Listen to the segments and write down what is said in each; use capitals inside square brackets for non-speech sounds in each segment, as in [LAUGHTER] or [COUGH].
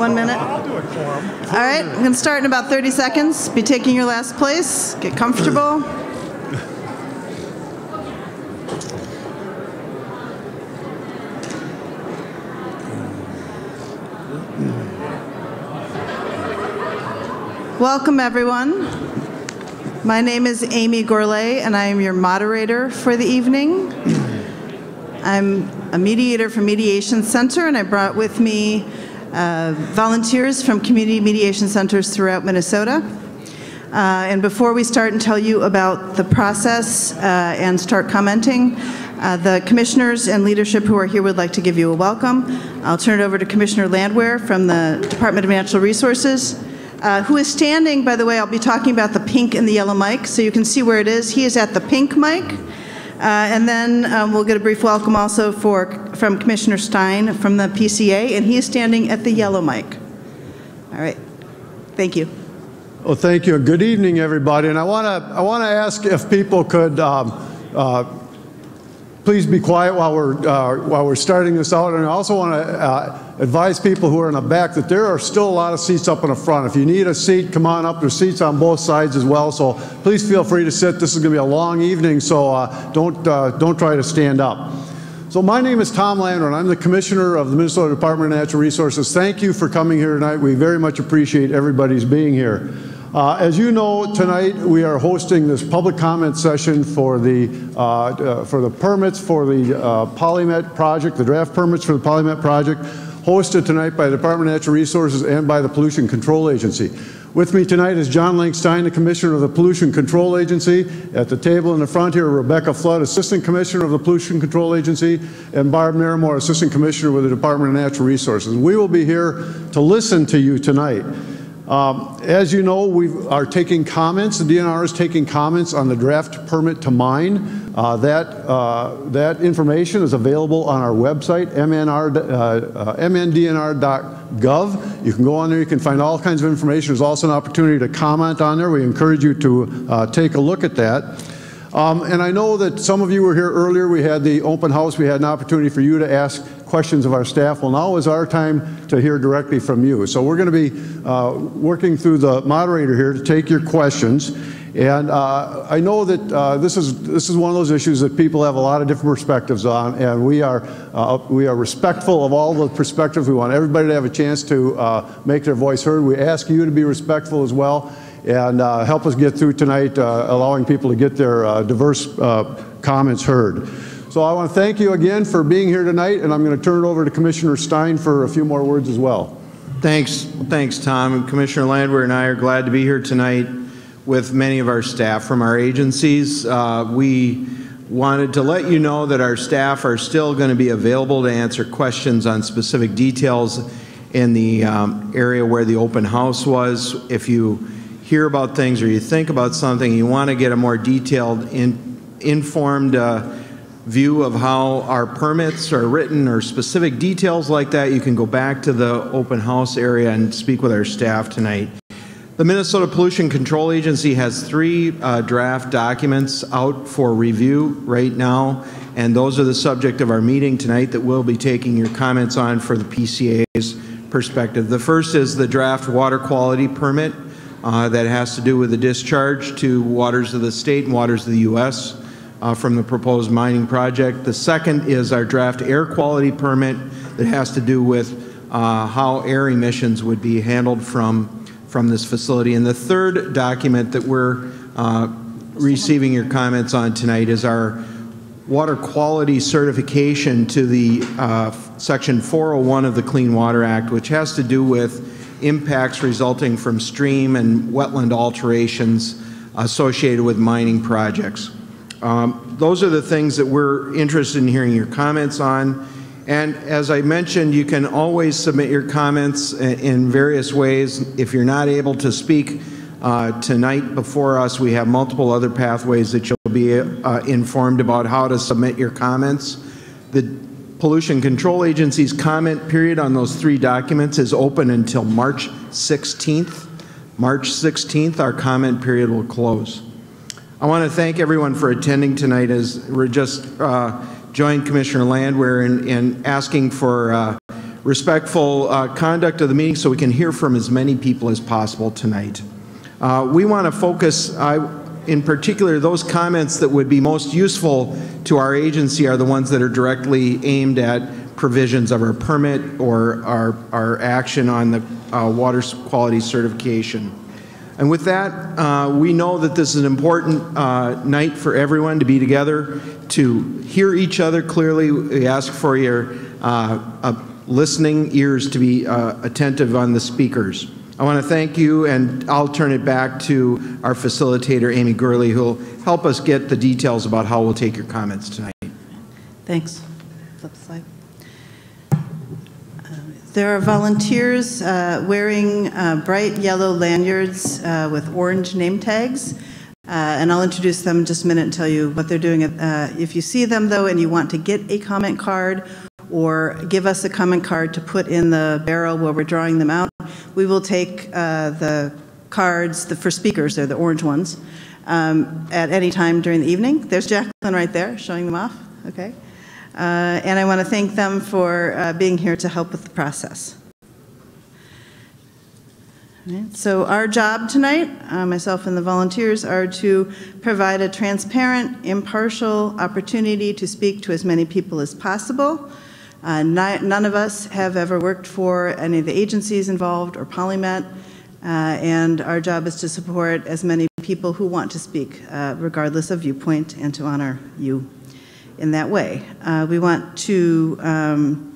one minute. I'll do it for him. All right, I'm going to start in about 30 seconds. Be taking your last place. Get comfortable. Welcome, everyone. My name is Amy Gourlay, and I am your moderator for the evening. I'm a mediator from Mediation Center, and I brought with me uh, volunteers from community mediation centers throughout Minnesota. Uh, and before we start and tell you about the process uh, and start commenting, uh, the commissioners and leadership who are here would like to give you a welcome. I'll turn it over to Commissioner Landwehr from the Department of Natural Resources, uh, who is standing, by the way, I'll be talking about the pink and the yellow mic, so you can see where it is. He is at the pink mic. Uh, and then um, we'll get a brief welcome also for, from Commissioner Stine from the PCA, and he is standing at the yellow mic. All right. Thank you. Well, thank you. Good evening, everybody. And I want to I want to ask if people could um, uh, please be quiet while we're uh, while we're starting this out. And I also want to uh, advise people who are in the back that there are still a lot of seats up in the front. If you need a seat, come on up. There's seats on both sides as well. So please feel free to sit. This is going to be a long evening, so uh, don't uh, don't try to stand up. So my name is Tom Landwehr, and I'm the Commissioner of the Minnesota Department of Natural Resources. Thank you for coming here tonight. We very much appreciate everybody's being here. Uh, as you know, tonight we are hosting this public comment session for the uh, uh, for the permits for the uh, Polymet project, the draft permits for the Polymet project, hosted tonight by the Department of Natural Resources and by the Pollution Control Agency. With me tonight is John Linc Stine, the Commissioner of the Pollution Control Agency. At the table in the front here, Rebecca Flood, Assistant Commissioner of the Pollution Control Agency, and Barb Naramore, Assistant Commissioner with the Department of Natural Resources. We will be here to listen to you tonight. Um, as you know, we are taking comments. The DNR is taking comments on the draft permit to mine. Uh, that, uh, that information is available on our website, MNR, uh, mndnr.gov. You can go on there, you can find all kinds of information. There's also an opportunity to comment on there. We encourage you to uh, take a look at that. Um, and I know that some of you were here earlier. We had the open house. We had an opportunity for you to ask questions of our staff. Well, now is our time to hear directly from you. So we're going to be uh, working through the moderator here to take your questions. And uh, I know that uh, this is this is one of those issues that people have a lot of different perspectives on, and we are uh, we are respectful of all the perspectives. We want everybody to have a chance to uh, make their voice heard. We ask you to be respectful as well and uh, help us get through tonight, uh, allowing people to get their diverse comments heard. So I want to thank you again for being here tonight, and I'm going to turn it over to Commissioner Stine for a few more words as well. Thanks, thanks, Tom. And Commissioner Landwehr and I are glad to be here tonight with many of our staff from our agencies. Uh, we wanted to let you know that our staff are still going to be available to answer questions on specific details in the um, area where the open house was. If you hear about things or you think about something, you want to get a more detailed, in, informed uh, view of how our permits are written or specific details like that, you can go back to the open house area and speak with our staff tonight. The Minnesota Pollution Control Agency has three uh, draft documents out for review right now, and those are the subject of our meeting tonight that we'll be taking your comments on for the PCA's perspective. The first is the draft water quality permit uh, that has to do with the discharge to waters of the state and waters of the U.S. Uh, from the proposed mining project. The second is our draft air quality permit that has to do with uh, how air emissions would be handled from, from this facility. And the third document that we're uh, receiving your comments on tonight is our water quality certification to the uh, Section 401 of the Clean Water Act, which has to do with impacts resulting from stream and wetland alterations associated with mining projects. Um, those are the things that we're interested in hearing your comments on. And as I mentioned, you can always submit your comments in various ways. If you're not able to speak uh, tonight before us, we have multiple other pathways that you'll be uh, informed about how to submit your comments. The Pollution Control Agency's comment period on those three documents is open until March 16th. March 16th, our comment period will close. I want to thank everyone for attending tonight as we're just uh, joined Commissioner Landwehr in, in asking for uh, respectful uh, conduct of the meeting so we can hear from as many people as possible tonight. Uh, We want to focus, in particular, those comments that would be most useful to our agency are the ones that are directly aimed at provisions of our permit or our, our action on the uh, water quality certification. And with that, uh, we know that this is an important uh, night for everyone to be together, to hear each other clearly. We ask for your uh, listening ears to be uh, attentive on the speakers. I want to thank you, and I'll turn it back to our facilitator, Amy Gourlay, who'll help us get the details about how we'll take your comments tonight. Thanks. Flip slide. There are volunteers uh, wearing uh, bright yellow lanyards uh, with orange name tags, Uh, and I'll introduce them in just a minute and tell you what they're doing. Uh, If you see them, though, and you want to get a comment card or give us a comment card to put in the barrel where we're drawing them out, we will take uh, the cards, the for speakers, they're the orange ones, um, at any time during the evening. There's Jacqueline right there, showing them off, okay? Uh, And I want to thank them for uh, being here to help with the process. Right, So our job tonight, uh, myself and the volunteers, are to provide a transparent, impartial opportunity to speak to as many people as possible. Uh, None of us have ever worked for any of the agencies involved or Polymet, uh, and our job is to support as many people who want to speak, uh, regardless of viewpoint, and to honor you in that way. Uh, We want to um,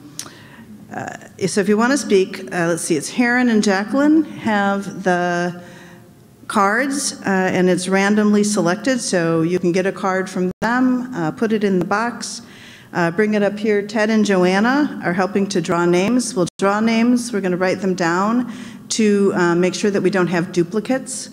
uh, So if you want to speak, uh, let's see, it's Heron and Jacqueline have the cards, uh, and it's randomly selected, so you can get a card from them, uh, put it in the box, uh, bring it up here. Ted and Joanna are helping to draw names. We'll draw names, we're going to write them down to make sure that we don't have duplicates,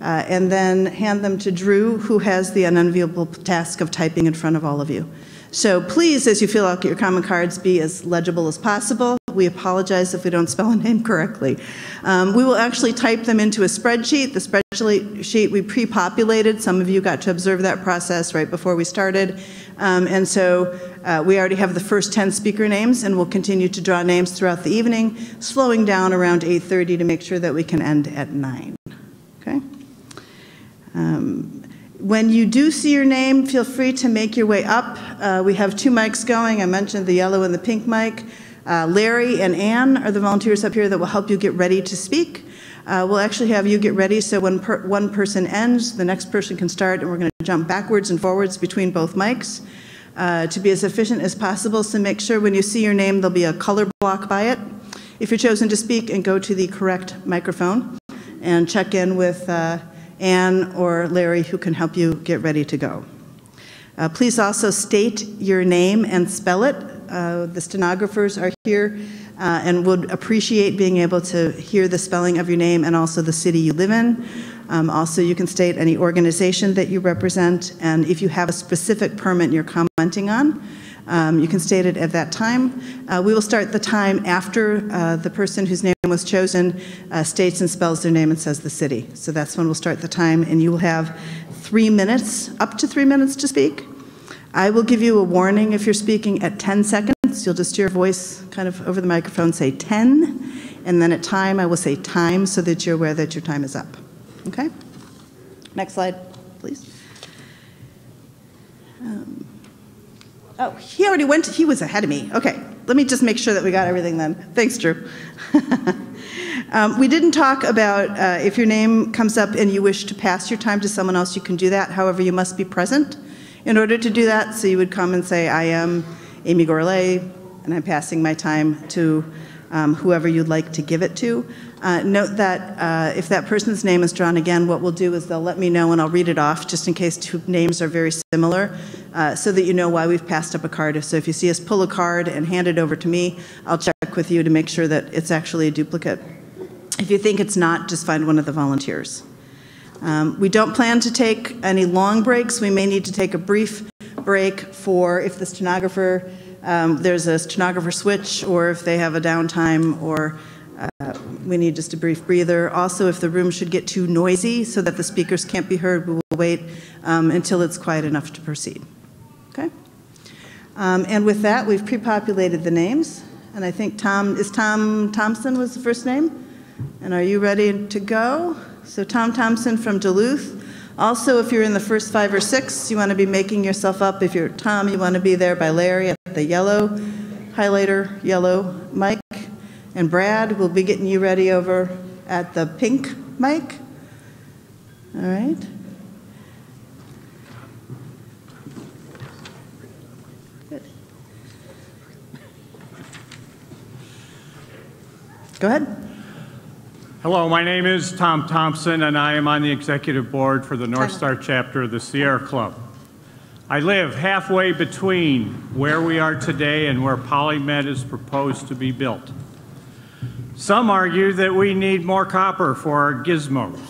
uh, and then hand them to Drew, who has the unenviable task of typing in front of all of you. So please, as you fill out your comment cards, be as legible as possible. We apologize if we don't spell a name correctly. Um, We will actually type them into a spreadsheet. The spreadsheet we pre-populated, some of you got to observe that process right before we started. Um, And so uh, we already have the first 10 speaker names, and we'll continue to draw names throughout the evening, slowing down around 8:30 to make sure that we can end at 9. Um, When you do see your name, feel free to make your way up. Uh, We have two mics going. I mentioned the yellow and the pink mic. Uh, Larry and Ann are the volunteers up here that will help you get ready to speak. Uh, We'll actually have you get ready, so when per- one person ends, the next person can start, and we're going to jump backwards and forwards between both mics uh, to be as efficient as possible. So make sure when you see your name, there'll be a color block by it. If you're chosen to speak, and go to the correct microphone and check in with uh, Ann or Larry, who can help you get ready to go. Uh, Please also state your name and spell it. Uh, The stenographers are here uh, and would appreciate being able to hear the spelling of your name and also the city you live in. Um, Also, you can state any organization that you represent, and if you have a specific permit you're commenting on, um, you can state it at that time. Uh, We will start the time after uh, the person whose name was chosen uh, states and spells their name and says the city. So that's when we'll start the time, and you will have three minutes, up to three minutes to speak. I will give you a warning if you're speaking at 10 seconds. You'll just hear your voice kind of over the microphone say 10, and then at time, I will say time so that you're aware that your time is up. Okay? Next slide, please. Um, Oh, he already went, he was ahead of me. Okay, let me just make sure that we got everything then. Thanks, Drew. [LAUGHS] Um, We didn't talk about uh, if your name comes up and you wish to pass your time to someone else, you can do that. However, you must be present in order to do that. So you would come and say, I am Amy Gourlay, and I'm passing my time to um, whoever you'd like to give it to. Uh, Note that uh, if that person's name is drawn again, what we'll do is they'll let me know and I'll read it off, just in case two names are very similar, uh, so that you know why we've passed up a card. So if you see us pull a card and hand it over to me, I'll check with you to make sure that it's actually a duplicate. If you think it's not, just find one of the volunteers. Um, We don't plan to take any long breaks. We may need to take a brief break for if the stenographer, um, there's a stenographer switch, or if they have a downtime, or uh, we need just a brief breather. Also, if the room should get too noisy so that the speakers can't be heard, we will wait um, until it's quiet enough to proceed. Okay? Um, And with that, we've pre-populated the names. and I think Tom, is Tom Thompson was the first name? And are you ready to go? So Tom Thompson from Duluth. Also, if you're in the first five or six, you want to be making yourself up. If you're Tom, you want to be there by Larry at the yellow highlighter, yellow mic. And Brad, we'll be getting you ready over at the pink mic. All right. Good. Go ahead. Hello, my name is Tom Thompson, and I am on the executive board for the North Star chapter of the Sierra Club. I live halfway between where we are today and where PolyMet is proposed to be built. Some argue that we need more copper for our gizmos,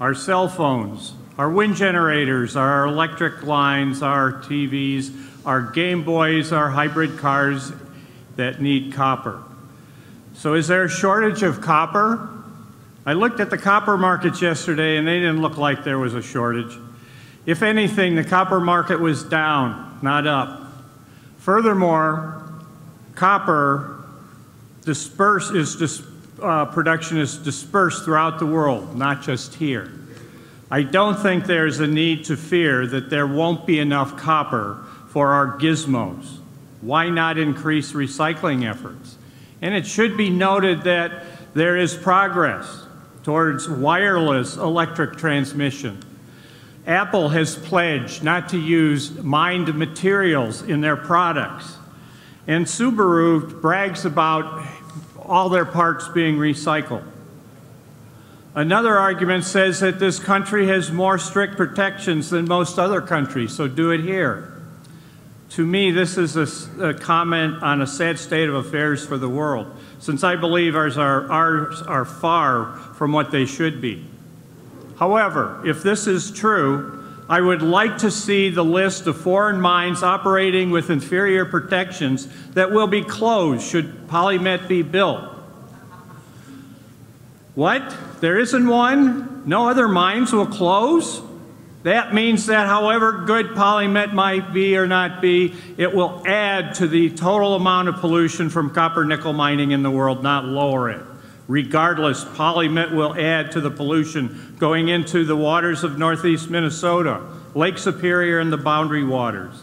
our cell phones, our wind generators, our electric lines, our TVs, our Game Boys, our hybrid cars that need copper. So is there a shortage of copper? I looked at the copper markets yesterday and they didn't look like there was a shortage. If anything, the copper market was down, not up. Furthermore, copper disperse is dis, uh, production is dispersed throughout the world, not just here. I don't think there's a need to fear that there won't be enough copper for our gizmos. Why not increase recycling efforts? And it should be noted that there is progress towards wireless electric transmission. Apple has pledged not to use mined materials in their products. And Subaru brags about all their parts being recycled. Another argument says that this country has more strict protections than most other countries, so do it here. To me, this is a, a comment on a sad state of affairs for the world, since I believe ours are, ours are far from what they should be. However, if this is true, I would like to see the list of foreign mines operating with inferior protections that will be closed should PolyMet be built. What? There isn't one? No other mines will close? That means that however good PolyMet might be or not be, it will add to the total amount of pollution from copper nickel mining in the world, not lower it. Regardless, PolyMet will add to the pollution going into the waters of northeast Minnesota, Lake Superior, and the boundary waters.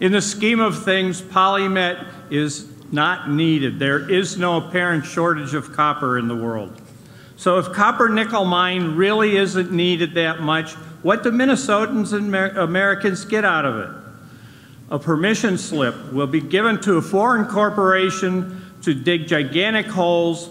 In the scheme of things, PolyMet is not needed. There is no apparent shortage of copper in the world. So if copper nickel mine really isn't needed that much, what do Minnesotans and Amer Americans get out of it? A permission slip will be given to a foreign corporation to dig gigantic holes,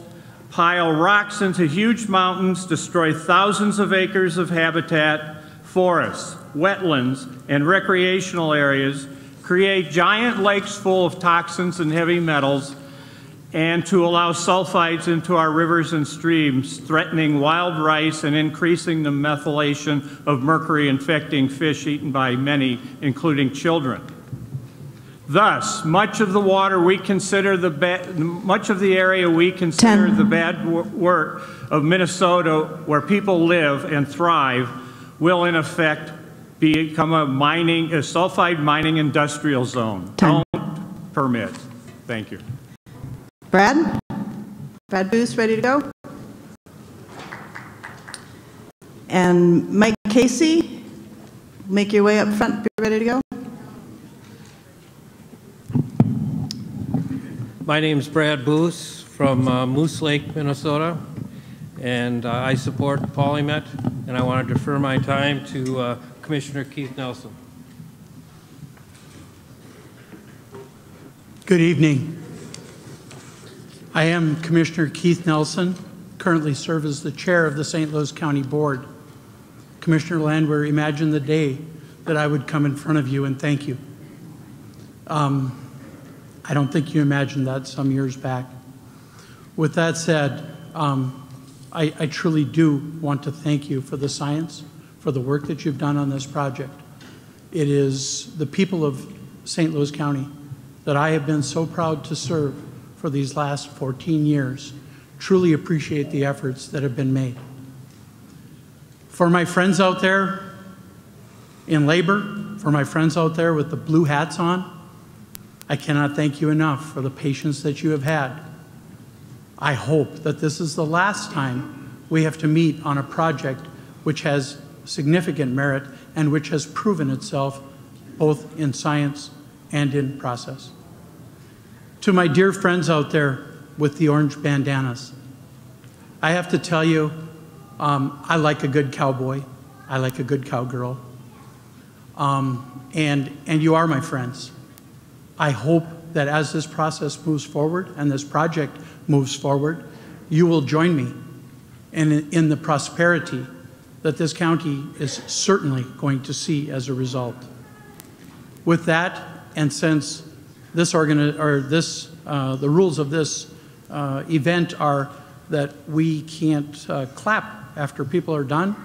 pile rocks into huge mountains, destroy thousands of acres of habitat, forests, wetlands, and recreational areas, create giant lakes full of toxins and heavy metals, and to allow sulfides into our rivers and streams, threatening wild rice and increasing the methylation of mercury infecting fish eaten by many, including children. Thus, much of the water we consider the bad, much of the area we consider Ten. the bad work of Minnesota, where people live and thrive, will in effect become a mining, a sulfide mining industrial zone. Ten. Don't permit. Thank you. Brad? Brad Booth, ready to go? And Mike Casey, make your way up front, be ready to go? My name is Brad Boos from uh, Moose Lake, Minnesota, and uh, I support PolyMet, and I want to defer my time to uh, Commissioner Keith Nelson. Good evening. I am Commissioner Keith Nelson, currently serve as the chair of the St. Louis County Board. Commissioner Landwehr, imagine the day that I would come in front of you and thank you. Um, I don't think you imagined that some years back. With that said, um, I, I truly do want to thank you for the science, for the work that you've done on this project. It is the people of St. Louis County that I have been so proud to serve for these last 14 years. Truly appreciate the efforts that have been made. For my friends out there in labor, for my friends out there with the blue hats on, I cannot thank you enough for the patience that you have had. I hope that this is the last time we have to meet on a project which has significant merit and which has proven itself both in science and in process. To my dear friends out there with the orange bandanas, I have to tell you, um, I like a good cowboy. I like a good cowgirl. Um, and, and you are my friends. I hope that as this process moves forward and this project moves forward, you will join me in, in the prosperity that this county is certainly going to see as a result. With that, and since this or this, uh, the rules of this uh, event are that we can't uh, clap after people are done,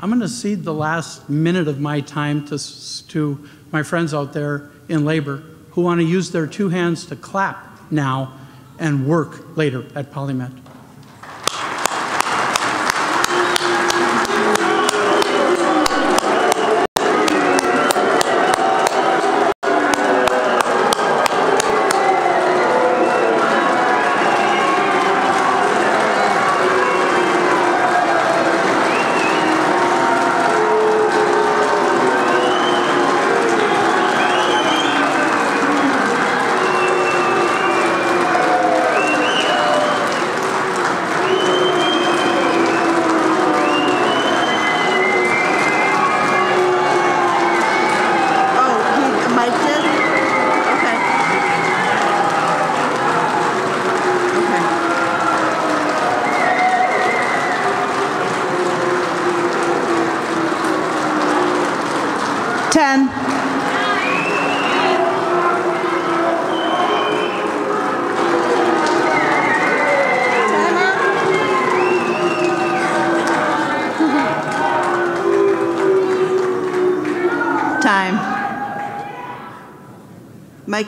I'm going to cede the last minute of my time to, to my friends out there in labor who want to use their two hands to clap now and work later at Polymet.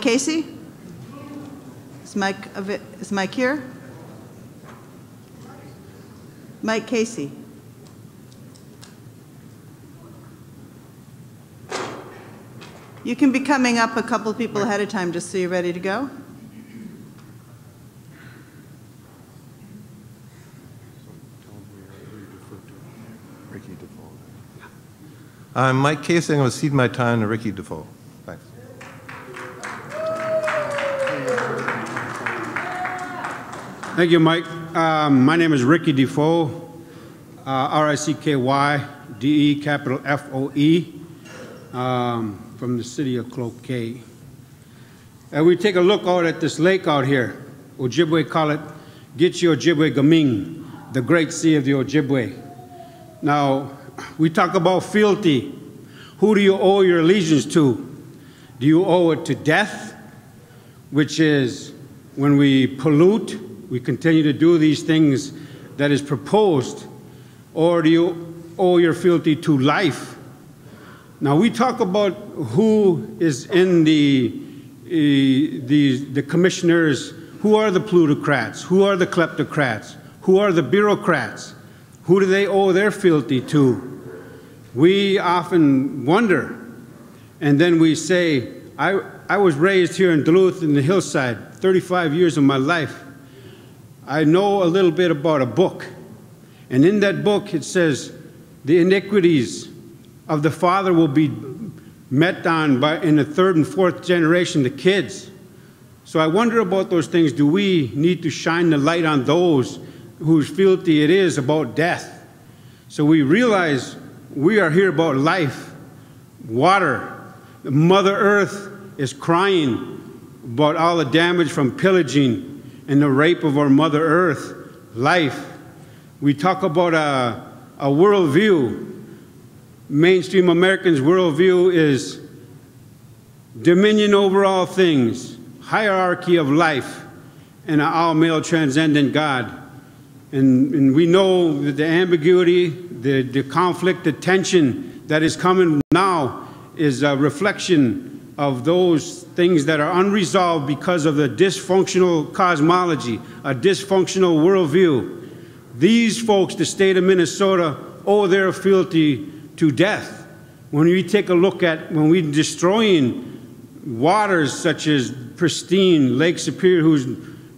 Mike Casey? Is Mike, is Mike here? Mike Casey? You can be coming up a couple people ahead of time, just so you're ready to go. I'm Mike Casey. I'm going to cede my time to Ricky DeFoe. Thank you, Mike. Um, my name is Ricky DeFoe, uh, R-I-C-K-Y, D-E, capital F-O-E, um, from the city of Cloquet. And we take a look out at this lake out here. Ojibwe call it Gitche Ojibwe Gaming, the great sea of the Ojibwe. Now, we talk about fealty. Who do you owe your allegiance to? Do you owe it to death, which is when we pollute, we continue to do these things that is proposed, or do you owe your fealty to life? Now, we talk about who is in the, eh, the, the commissioners, who are the plutocrats, who are the kleptocrats, who are the bureaucrats, who do they owe their fealty to? We often wonder, and then we say, I, I was raised here in Duluth in the hillside, 35 years of my life. I know a little bit about a book. And in that book, it says, the iniquities of the father will be met on by, in the third and fourth generation, the kids. So I wonder about those things. Do we need to shine the light on those whose fealty it is about death? So we realize we are here about life, water. Mother Earth is crying about all the damage from pillaging and the rape of our Mother Earth, life. We talk about a, a worldview. Mainstream Americans' worldview is dominion over all things, hierarchy of life, and an all male transcendent God. And, and we know that the ambiguity, the, the conflict, the tension that is coming now is a reflection of those things that are unresolved because of the dysfunctional cosmology, a dysfunctional worldview. These folks, the state of Minnesota, owe their fealty to death. When we take a look at when we're destroying waters such as pristine Lake Superior, who's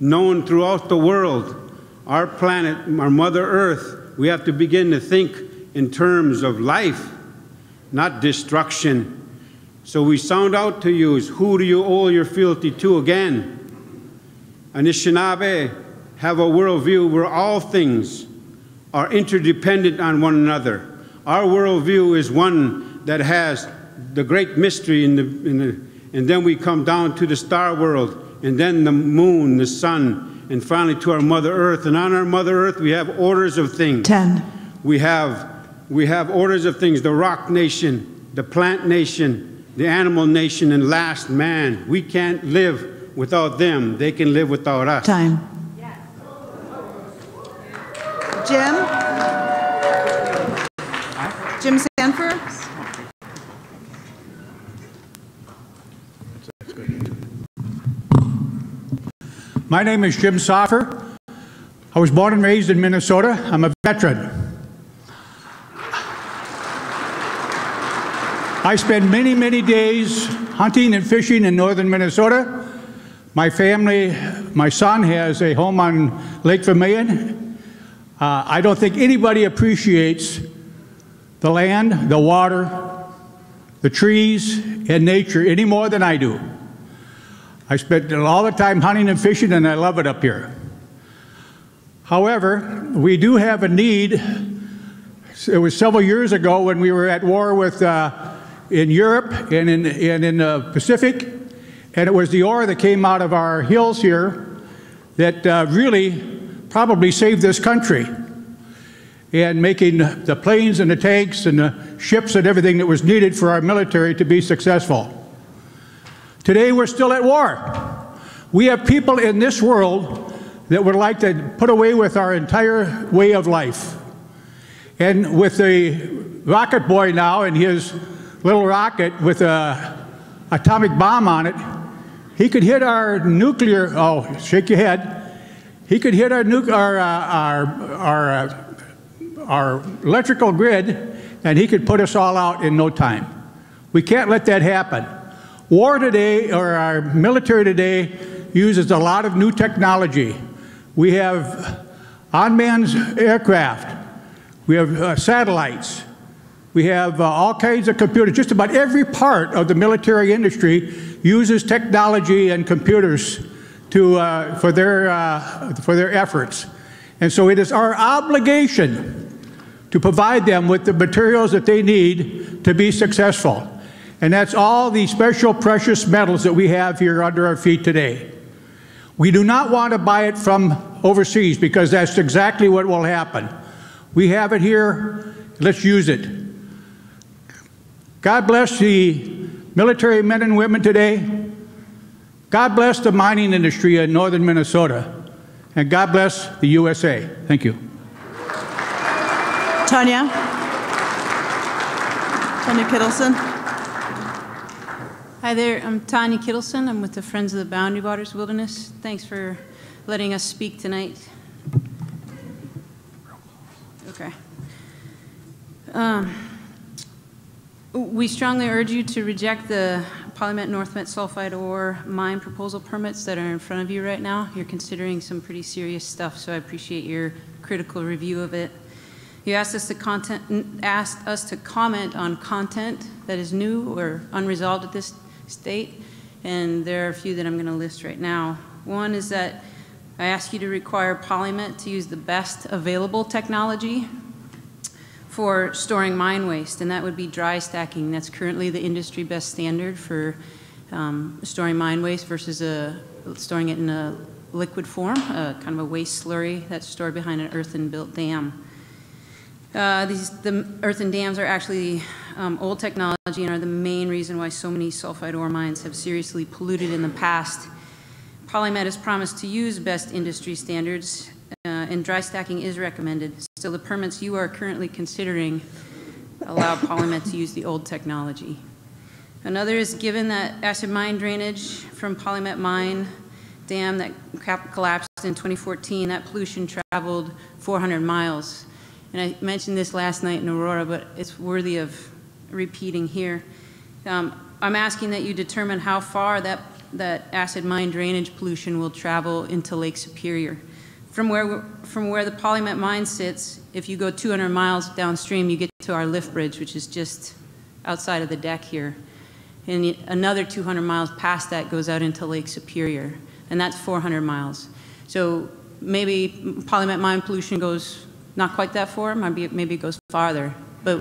known throughout the world, our planet, our Mother Earth, we have to begin to think in terms of life, not destruction. So we sound out to you is who do you owe your fealty to again? Anishinaabe have a worldview where all things are interdependent on one another. Our worldview is one that has the great mystery in the, in the and then we come down to the star world, and then the moon, the sun, and finally to our Mother Earth. And on our Mother Earth, we have orders of things. 10. We have, we have orders of things the rock nation, the plant nation, the animal nation, and last man. We can't live without them, they can live without us. Time. Jim? Jim Sanford? My name is Jim Soffer. I was born and raised in Minnesota. I'm a veteran. I spend many, many days hunting and fishing in northern Minnesota. My family, my son has a home on Lake Vermilion. Uh, I don't think anybody appreciates the land, the water, the trees, and nature any more than I do. I spent all the time hunting and fishing, and I love it up here. However, we do have a need. It was several years ago when we were at war with uh, in Europe and in and in the Pacific, and it was the ore that came out of our hills here that uh, really probably saved this country and making the planes and the tanks and the ships and everything that was needed for our military to be successful. Today we're still at war. We have people in this world that would like to put away with our entire way of life. And with the rocket boy now and his little rocket with a atomic bomb on it, he could hit our nuclear, oh, shake your head. He could hit our, nuc- our, uh, our, our, uh, our electrical grid and he could put us all out in no time. We can't let that happen. War today, or our military today, uses a lot of new technology. We have unmanned aircraft, we have uh, satellites, we have uh, all kinds of computers. Just about every part of the military industry uses technology and computers to, uh, for, their, uh, for their efforts. And so it is our obligation to provide them with the materials that they need to be successful. And that's all the special precious metals that we have here under our feet today. We do not want to buy it from overseas because that's exactly what will happen. We have it here, let's use it. God bless the military men and women today. God bless the mining industry in northern Minnesota. And God bless the USA. Thank you. Tanya? Tanya Kittleson? Hi there, I'm Tanya Kittleson. I'm with the Friends of the Boundary Waters Wilderness. Thanks for letting us speak tonight. Okay. Um, we strongly urge you to reject the Polymet Northmet sulfide ore mine proposal permits that are in front of you right now. You're considering some pretty serious stuff, so I appreciate your critical review of it. You asked us to content, asked us to comment on content that is new or unresolved at this state, and there are a few that I'm going to list right now. One is that I ask you to require Polymet to use the best available technology for storing mine waste, and that would be dry stacking. That's currently the industry best standard for um, storing mine waste versus storing it in a liquid form, kind of a waste slurry that's stored behind an earthen built dam. Uh, these, the earthen dams are actually um, old technology and are the main reason why so many sulfide ore mines have seriously polluted in the past. Polymet has promised to use best industry standards, and dry stacking is recommended. Still, the permits you are currently considering allow Polymet to use the old technology. Another is given that acid mine drainage from Polymet mine dam that collapsed in 2014, that pollution traveled 400 miles and I mentioned this last night in Aurora, but it's worthy of repeating here. Um, I'm asking that you determine how far that, that acid mine drainage pollution will travel into Lake Superior. From where, from where the Polymet mine sits, if you go 200 miles downstream, you get to our lift bridge, which is just outside of the deck here. And another 200 miles past that goes out into Lake Superior, and that's 400 miles. So maybe Polymet mine pollution goes not quite that far, maybe, maybe it goes farther. But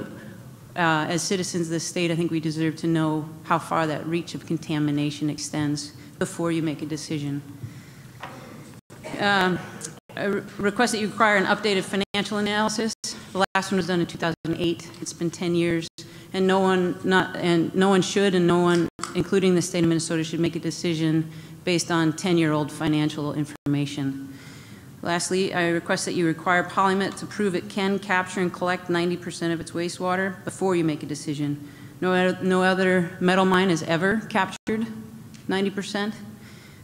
uh, as citizens of the state, I think we deserve to know how far that reach of contamination extends before you make a decision. Um, I re- request that you require an updated financial analysis. The last one was done in 2008. It's been 10 years, and no one, not, and no one should, and no one, including the state of Minnesota, should make a decision based on 10-year-old financial information. Lastly, I request that you require Polymet to prove it can capture and collect 90% of its wastewater before you make a decision. No, no other metal mine has ever captured 90%,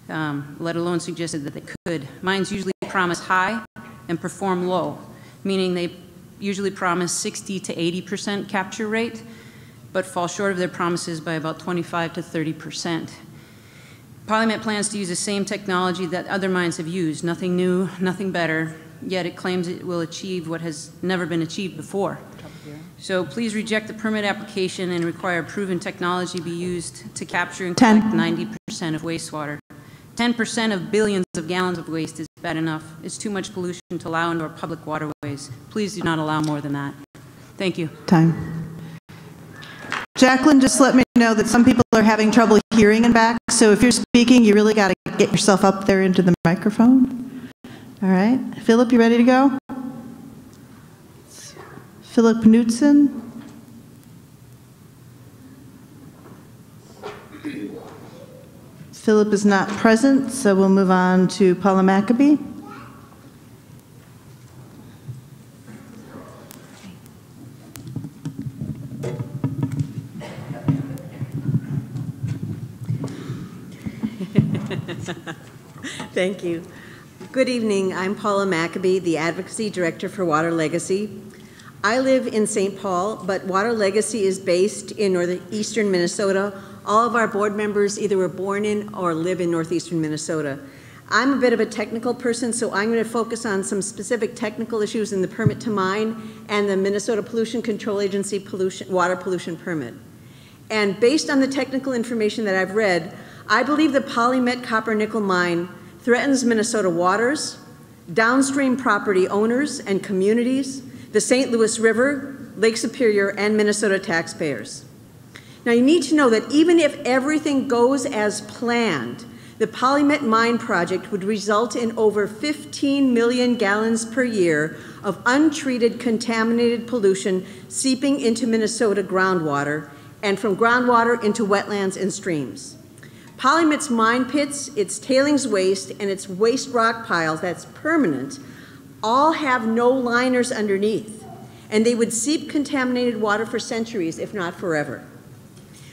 um, let alone suggested that they could. Mines usually promise high and perform low, meaning they usually promise 60 to 80% capture rate, but fall short of their promises by about 25 to 30%. Polymet plans to use the same technology that other mines have used, nothing new, nothing better, yet it claims it will achieve what has never been achieved before. So please reject the permit application and require proven technology be used to capture and collect 90% of wastewater. 10% of billions of gallons of waste is bad enough. It's too much pollution to allow into our public waterways. Please do not allow more than that. Thank you. Time. Jacqueline just let me know that some people are having trouble hearing in back, so if you're speaking, you really got to get yourself up there into the microphone. All right. Philip, you ready to go? Philip Knutson? Philip is not present, so we'll move on to Paula Maccabee. [LAUGHS] Thank you. Good evening. I'm Paula Maccabee, the Advocacy Director for Water Legacy. I live in St. Paul, but Water Legacy is based in northeastern Minnesota. All of our board members either were born in or live in northeastern Minnesota. I'm a bit of a technical person, so I'm going to focus on some specific technical issues in the permit to mine and the Minnesota Pollution Control Agency pollution, water pollution permit. And based on the technical information that I've read, I believe the Polymet Copper Nickel Mine threatens Minnesota waters, downstream property owners and communities, the St. Louis River, Lake Superior, and Minnesota taxpayers. Now, you need to know that even if everything goes as planned, the Polymet Mine project would result in over 15 million gallons per year of untreated contaminated pollution seeping into Minnesota groundwater and from groundwater into wetlands and streams. Polymet's mine pits, its tailings waste, and its waste rock piles that's permanent all have no liners underneath, and they would seep contaminated water for centuries, if not forever.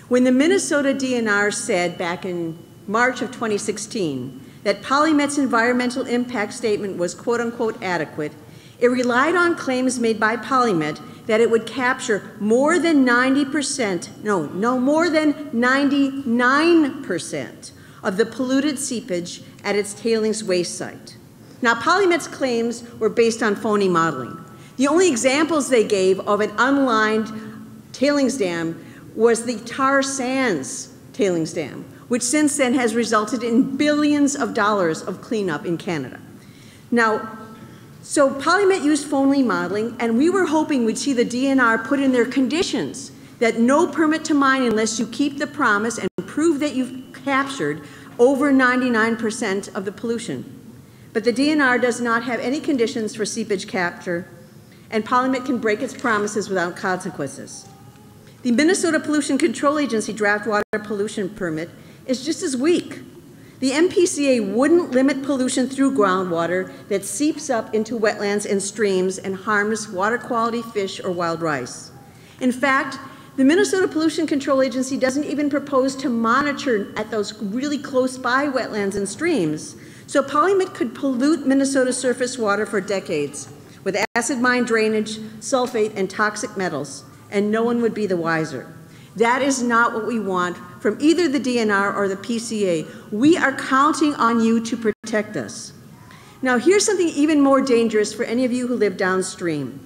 When the Minnesota DNR said back in March of 2016 that Polymet's environmental impact statement was quote unquote adequate, it relied on claims made by Polymet that it would capture more than 90%, no, no, more than 99% of the polluted seepage at its tailings waste site. Now, Polymet's claims were based on phony modeling. The only examples they gave of an unlined tailings dam was the tar sands tailings dam, which since then has resulted in billions of dollars of cleanup in Canada. Now, so Polymet used phony modeling, and we were hoping we'd see the DNR put in their conditions that no permit to mine unless you keep the promise and prove that you've captured over 99% of the pollution. But the DNR does not have any conditions for seepage capture, and Polymet can break its promises without consequences. The Minnesota Pollution Control Agency draft water pollution permit is just as weak. The MPCA wouldn't limit pollution through groundwater that seeps up into wetlands and streams and harms water quality fish or wild rice. In fact, the Minnesota Pollution Control Agency doesn't even propose to monitor at those really close by wetlands and streams, so Polymet could pollute Minnesota surface water for decades with acid mine drainage, sulfate, and toxic metals, and no one would be the wiser. That is not what we want from either the DNR or the PCA. We are counting on you to protect us. Now, here's something even more dangerous for any of you who live downstream.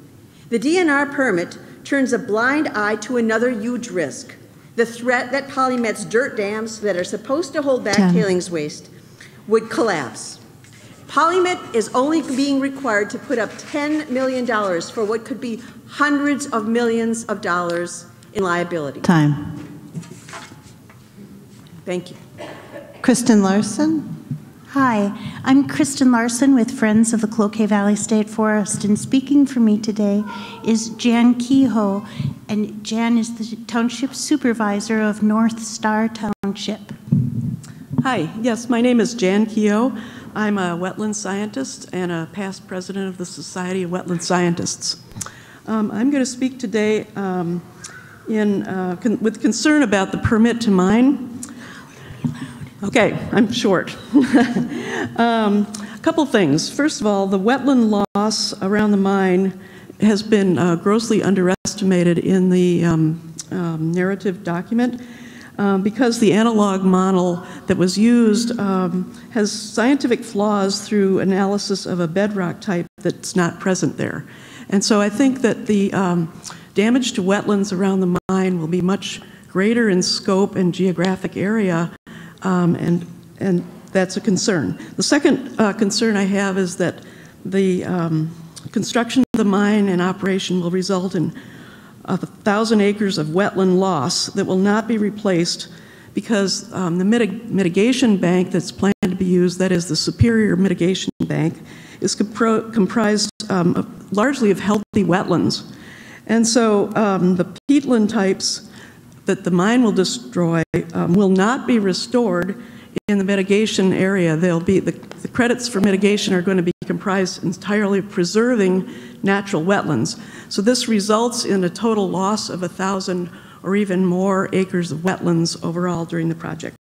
The DNR permit turns a blind eye to another huge risk the threat that Polymet's dirt dams that are supposed to hold back Ten. tailings waste would collapse. Polymet is only being required to put up $10 million for what could be hundreds of millions of dollars in liability. Time. Thank you. Kristen Larson? Hi, I'm Kristen Larson with Friends of the Cloquet Valley State Forest, and speaking for me today is Jan Kehoe, and Jan is the Township Supervisor of North Star Township. Hi, yes, my name is Jan Keogh. I'm a wetland scientist and a past president of the Society of Wetland Scientists. Um, I'm going to speak today um, in, uh, con with concern about the permit to mine. Okay, I'm short. [LAUGHS] um, a couple things. First of all, the wetland loss around the mine has been uh, grossly underestimated in the um, um, narrative document um, because the analog model that was used um, has scientific flaws through analysis of a bedrock type that's not present there. And so I think that the um, damage to wetlands around the mine will be much greater in scope and geographic area, um, and, and that's a concern. The second uh, concern I have is that the um, construction of the mine and operation will result in a thousand acres of wetland loss that will not be replaced because um, the mitig mitigation bank that's planned to be used, that is the Superior Mitigation Bank, is compro comprised um, of largely of healthy wetlands. And so um, the peatland types that the mine will destroy um, will not be restored in the mitigation area. They'll be, the, the credits for mitigation are going to be comprised entirely of preserving natural wetlands. So this results in a total loss of a thousand or even more acres of wetlands overall during the project.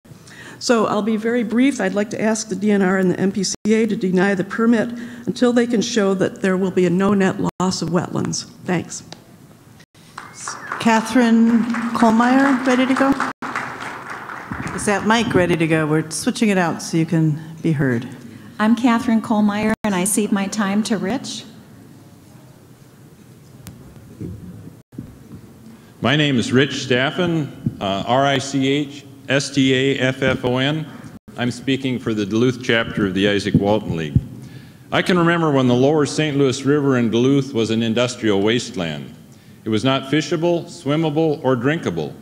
So I'll be very brief. I'd like to ask the DNR and the MPCA to deny the permit until they can show that there will be a no net loss of wetlands. Thanks. Catherine Kohlmeyer, ready to go? Is that mic ready to go? We're switching it out so you can be heard. I'm Catherine Kohlmeyer, and I cede my time to Rich. My name is Rich Staffon, uh, R-I-C-H S-T-A-F-F-O-N. I'm speaking for the Duluth chapter of the Izaak Walton League. I can remember when the lower St. Louis River in Duluth was an industrial wasteland. It was not fishable, swimmable, or drinkable.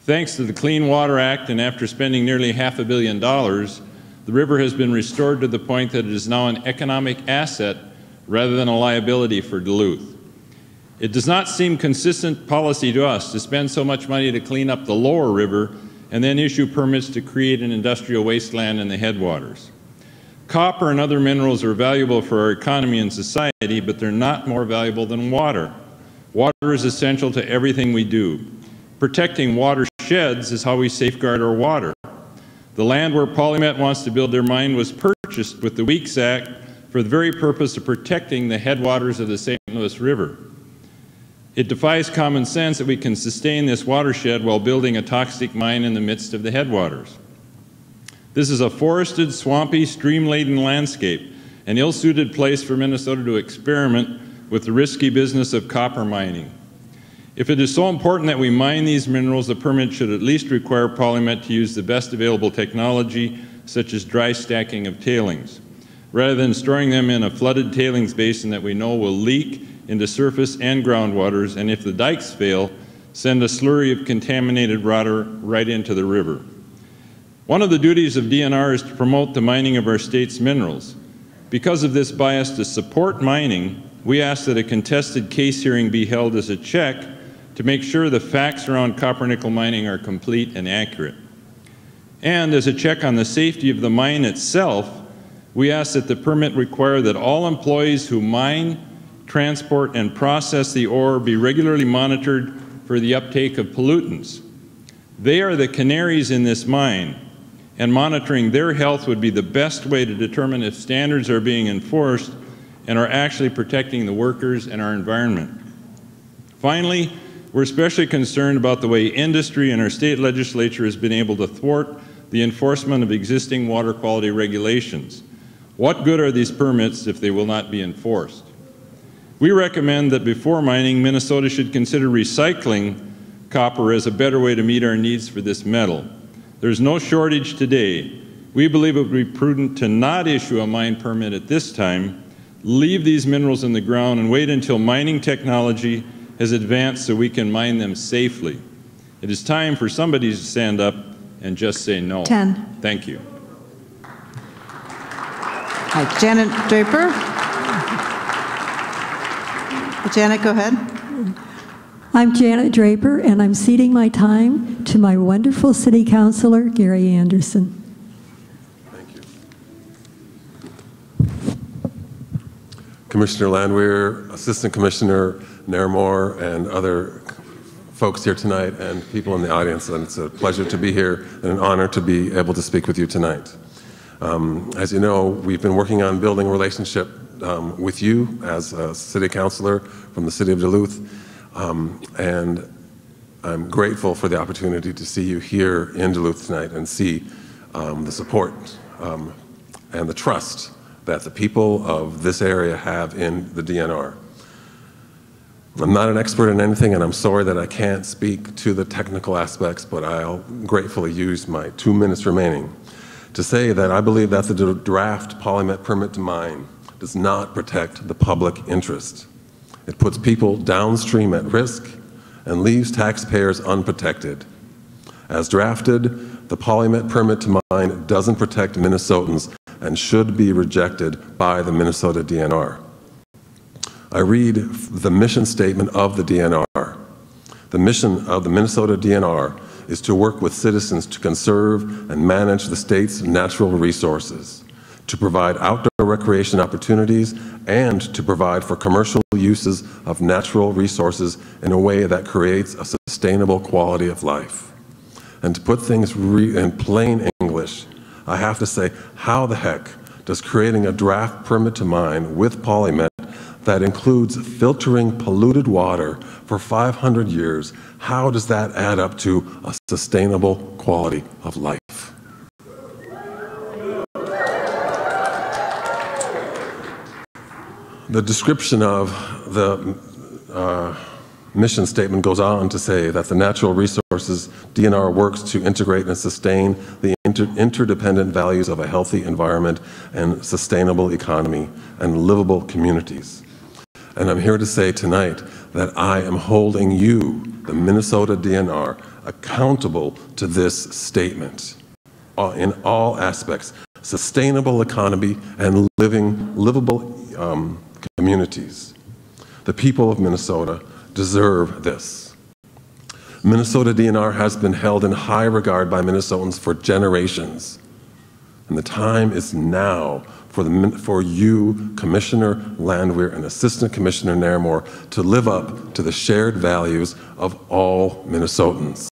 Thanks to the Clean Water Act and after spending nearly half a billion dollars, the river has been restored to the point that it is now an economic asset rather than a liability for Duluth. It does not seem consistent policy to us to spend so much money to clean up the lower river and then issue permits to create an industrial wasteland in the headwaters. Copper and other minerals are valuable for our economy and society, but they're not more valuable than water. Water is essential to everything we do. Protecting watersheds is how we safeguard our water. The land where Polymet wants to build their mine was purchased with the Weeks Act for the very purpose of protecting the headwaters of the St. Louis River. It defies common sense that we can sustain this watershed while building a toxic mine in the midst of the headwaters. This is a forested, swampy, stream-laden landscape, an ill-suited place for Minnesota to experiment with the risky business of copper mining. If it is so important that we mine these minerals, the permit should at least require Polymet to use the best available technology, such as dry stacking of tailings, rather than storing them in a flooded tailings basin that we know will leak into surface and groundwaters, and if the dikes fail, send a slurry of contaminated water right into the river. One of the duties of DNR is to promote the mining of our state's minerals. Because of this bias to support mining, we ask that a contested case hearing be held as a check to make sure the facts around copper nickel mining are complete and accurate. And as a check on the safety of the mine itself, we ask that the permit require that all employees who mine, transport, and process the ore be regularly monitored for the uptake of pollutants. They are the canaries in this mine, and monitoring their health would be the best way to determine if standards are being enforced and are actually protecting the workers and our environment. Finally, we're especially concerned about the way industry and our state legislature has been able to thwart the enforcement of existing water quality regulations. What good are these permits if they will not be enforced? We recommend that before mining, Minnesota should consider recycling copper as a better way to meet our needs for this metal. There's no shortage today. We believe it would be prudent to not issue a mine permit at this time, leave these minerals in the ground and wait until mining technology has advanced so we can mine them safely. It is time for somebody to stand up and just say no. 10. Thank you. Hi, Janet Draper. Janet, go ahead. I'm Janet Draper, and I'm ceding my time to my wonderful city councilor, Gary Anderson. Thank you. Commissioner Landwehr, Assistant Commissioner Naramore, and other folks here tonight and people in the audience. And it's a pleasure to be here and an honor to be able to speak with you tonight. Um, as you know, we've been working on building a relationship um, with you as a city councilor from the city of Duluth. Um, and I'm grateful for the opportunity to see you here in Duluth tonight and see um, the support um, and the trust that the people of this area have in the DNR. I'm not an expert in anything, and I'm sorry that I can't speak to the technical aspects, but I'll gratefully use my two minutes remaining to say that I believe that the draft polymet permit to mine does not protect the public interest. It puts people downstream at risk and leaves taxpayers unprotected. As drafted, the polymet permit to mine doesn't protect Minnesotans and should be rejected by the Minnesota DNR. I read the mission statement of the DNR. The mission of the Minnesota DNR is to work with citizens to conserve and manage the state's natural resources, to provide outdoor recreation opportunities, and to provide for commercial uses of natural resources in a way that creates a sustainable quality of life. And to put things in plain English, I have to say, how the heck does creating a draft permit to mine with Polymet that includes filtering polluted water for 500 years, how does that add up to a sustainable quality of life? The description of the uh, mission statement goes on to say that the natural resources DNR works to integrate and sustain the inter interdependent values of a healthy environment and sustainable economy and livable communities. And I'm here to say tonight that I am holding you, the Minnesota DNR, accountable to this statement uh, in all aspects sustainable economy and living, livable um, communities. The people of Minnesota deserve this. Minnesota DNR has been held in high regard by Minnesotans for generations. And the time is now for, the, for you, Commissioner Landwehr and Assistant Commissioner Naramore, to live up to the shared values of all Minnesotans.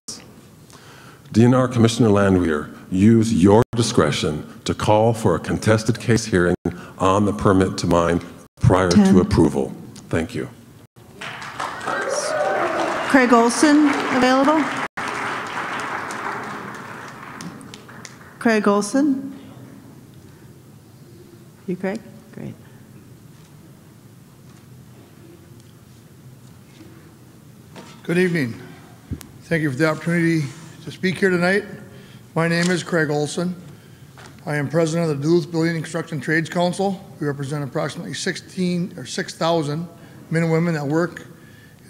DNR Commissioner Landwehr, use your discretion to call for a contested case hearing on the permit to mine prior Ten. to approval. Thank you. Craig Olson available? Craig Olson? You, Craig? Great. Good evening. Thank you for the opportunity to speak here tonight. My name is Craig Olson. I am president of the Duluth Building and Construction Trades Council. We represent approximately 16 or 6,000 men and women that work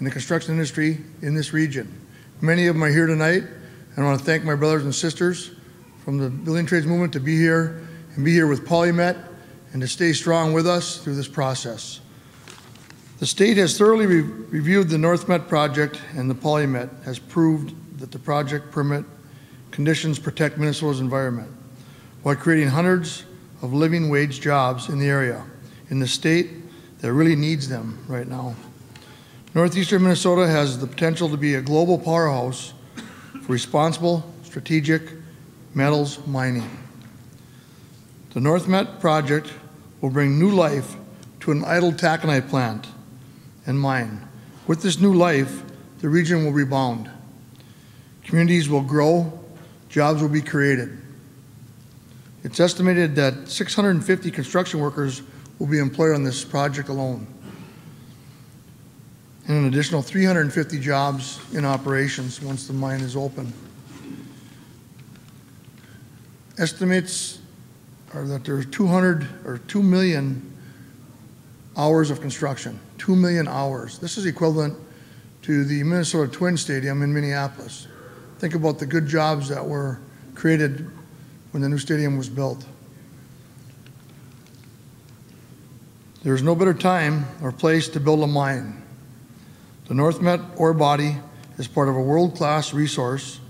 in the construction industry in this region. Many of them are here tonight, and I want to thank my brothers and sisters from the building trades movement to be here and be here with Polymet and to stay strong with us through this process. The state has thoroughly re reviewed the NorthMet project and the Polymet has proved that the project permit conditions protect Minnesota's environment while creating hundreds of living wage jobs in the area, in the state that really needs them right now. Northeastern Minnesota has the potential to be a global powerhouse for responsible, strategic metals mining. The NorthMet project will bring new life to an idle taconite plant and mine. With this new life, the region will rebound. Communities will grow, jobs will be created. It's estimated that 650 construction workers will be employed on this project alone, and an additional 350 jobs in operations once the mine is open. Estimates are that there's 200 or 2 million hours of construction, 2 million hours. This is equivalent to the Minnesota Twin Stadium in Minneapolis. Think about the good jobs that were created when the new stadium was built. There is no better time or place to build a mine. The North Met ore body is part of a world-class resource.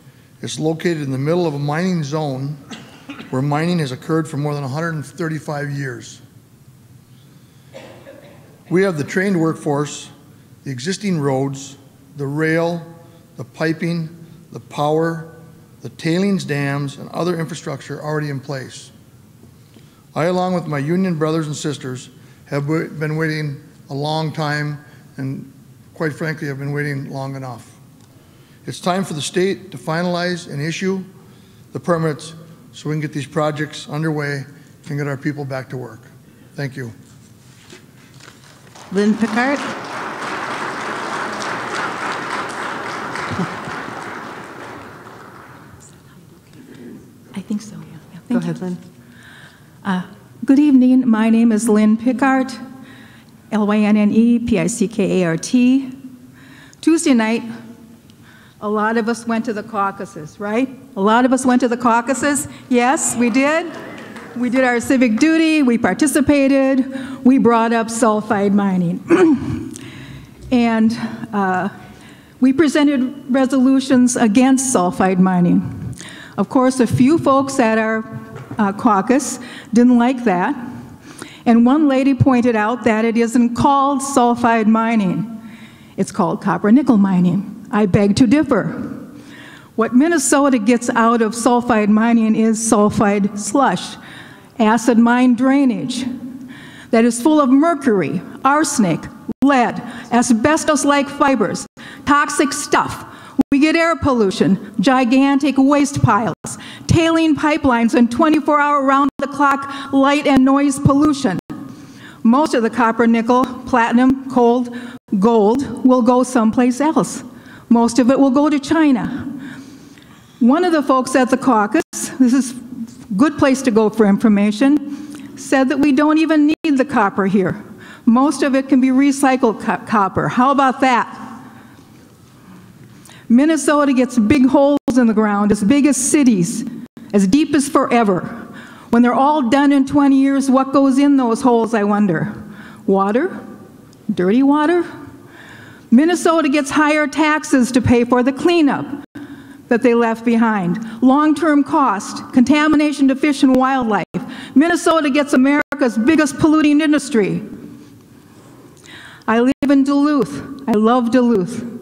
It's located in the middle of a mining zone where mining has occurred for more than 135 years. We have the trained workforce, the existing roads, the rail, the piping, the power, the tailings dams, and other infrastructure already in place. I, along with my union brothers and sisters, have been waiting a long time and quite frankly have been waiting long enough. It's time for the state to finalize and issue the permits so we can get these projects underway and get our people back to work. Thank you. Lynne Pickart. I think so, yeah. yeah. Go Thank ahead. Lynn. Uh, Good evening. My name is Lynne Pickart, L-Y-N-N-E, P-I-C-K-A-R-T. Tuesday night, a lot of us went to the caucuses, right? A lot of us went to the caucuses. Yes, we did. We did our civic duty, we participated, we brought up sulfide mining. [CLEARS THROAT] and uh, we presented resolutions against sulfide mining. Of course, a few folks at our uh, caucus didn't like that. And one lady pointed out that it isn't called sulfide mining, it's called copper nickel mining. I beg to differ. What Minnesota gets out of sulfide mining is sulfide slush, acid mine drainage that is full of mercury, arsenic, lead, asbestos-like fibers, toxic stuff. We get air pollution, gigantic waste piles, tailing pipelines, and 24-hour round-the-clock light and noise pollution. Most of the copper, nickel, platinum, gold, gold will go someplace else. Most of it will go to China. One of the folks at the caucus, this is a good place to go for information, said that we don't even need the copper here. Most of it can be recycled co copper. How about that? Minnesota gets big holes in the ground, as big as cities, as deep as forever. When they're all done in 20 years, what goes in those holes, I wonder? Water? Dirty water? Minnesota gets higher taxes to pay for the cleanup that they left behind. Long-term cost, contamination to fish and wildlife. Minnesota gets America's biggest polluting industry. I live in Duluth. I love Duluth.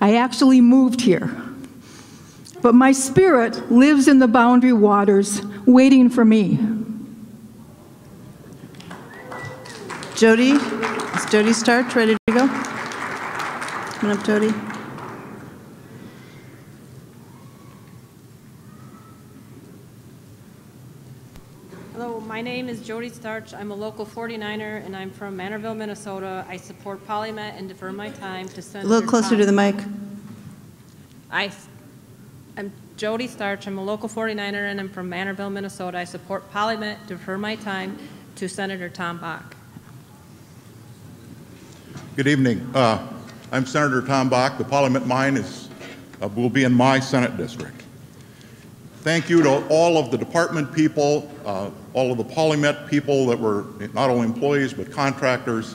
I actually moved here. But my spirit lives in the boundary waters, waiting for me. Jody, is Jody Starch ready to go? Come on up, Jody. Hello, my name is Jody Starch. I'm a local 49er, and I'm from Manorville, Minnesota. I support Polymet and defer my time to Senator. A little closer to the mic. I, I'm Jody Starch. I'm a local 49er, and I'm from Manorville, Minnesota. I support Polymet, defer my time to Senator Tom Bakk. Good evening. Uh, I'm Senator Tom Bakk. The Polymet mine is, uh, will be in my Senate district. Thank you to all of the department people, uh, all of the Polymet people that were not only employees but contractors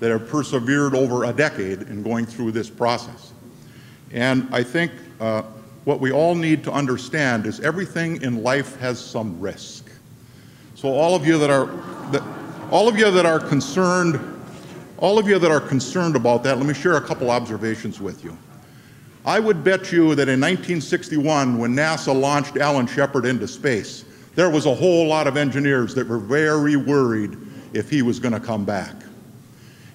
that have persevered over a decade in going through this process. And I think uh, what we all need to understand is everything in life has some risk. So all of you that are, that, all of you that are concerned, all of you that are concerned about that, let me share a couple observations with you. I would bet you that in 1961, when NASA launched Alan Shepard into space, there was a whole lot of engineers that were very worried if he was going to come back.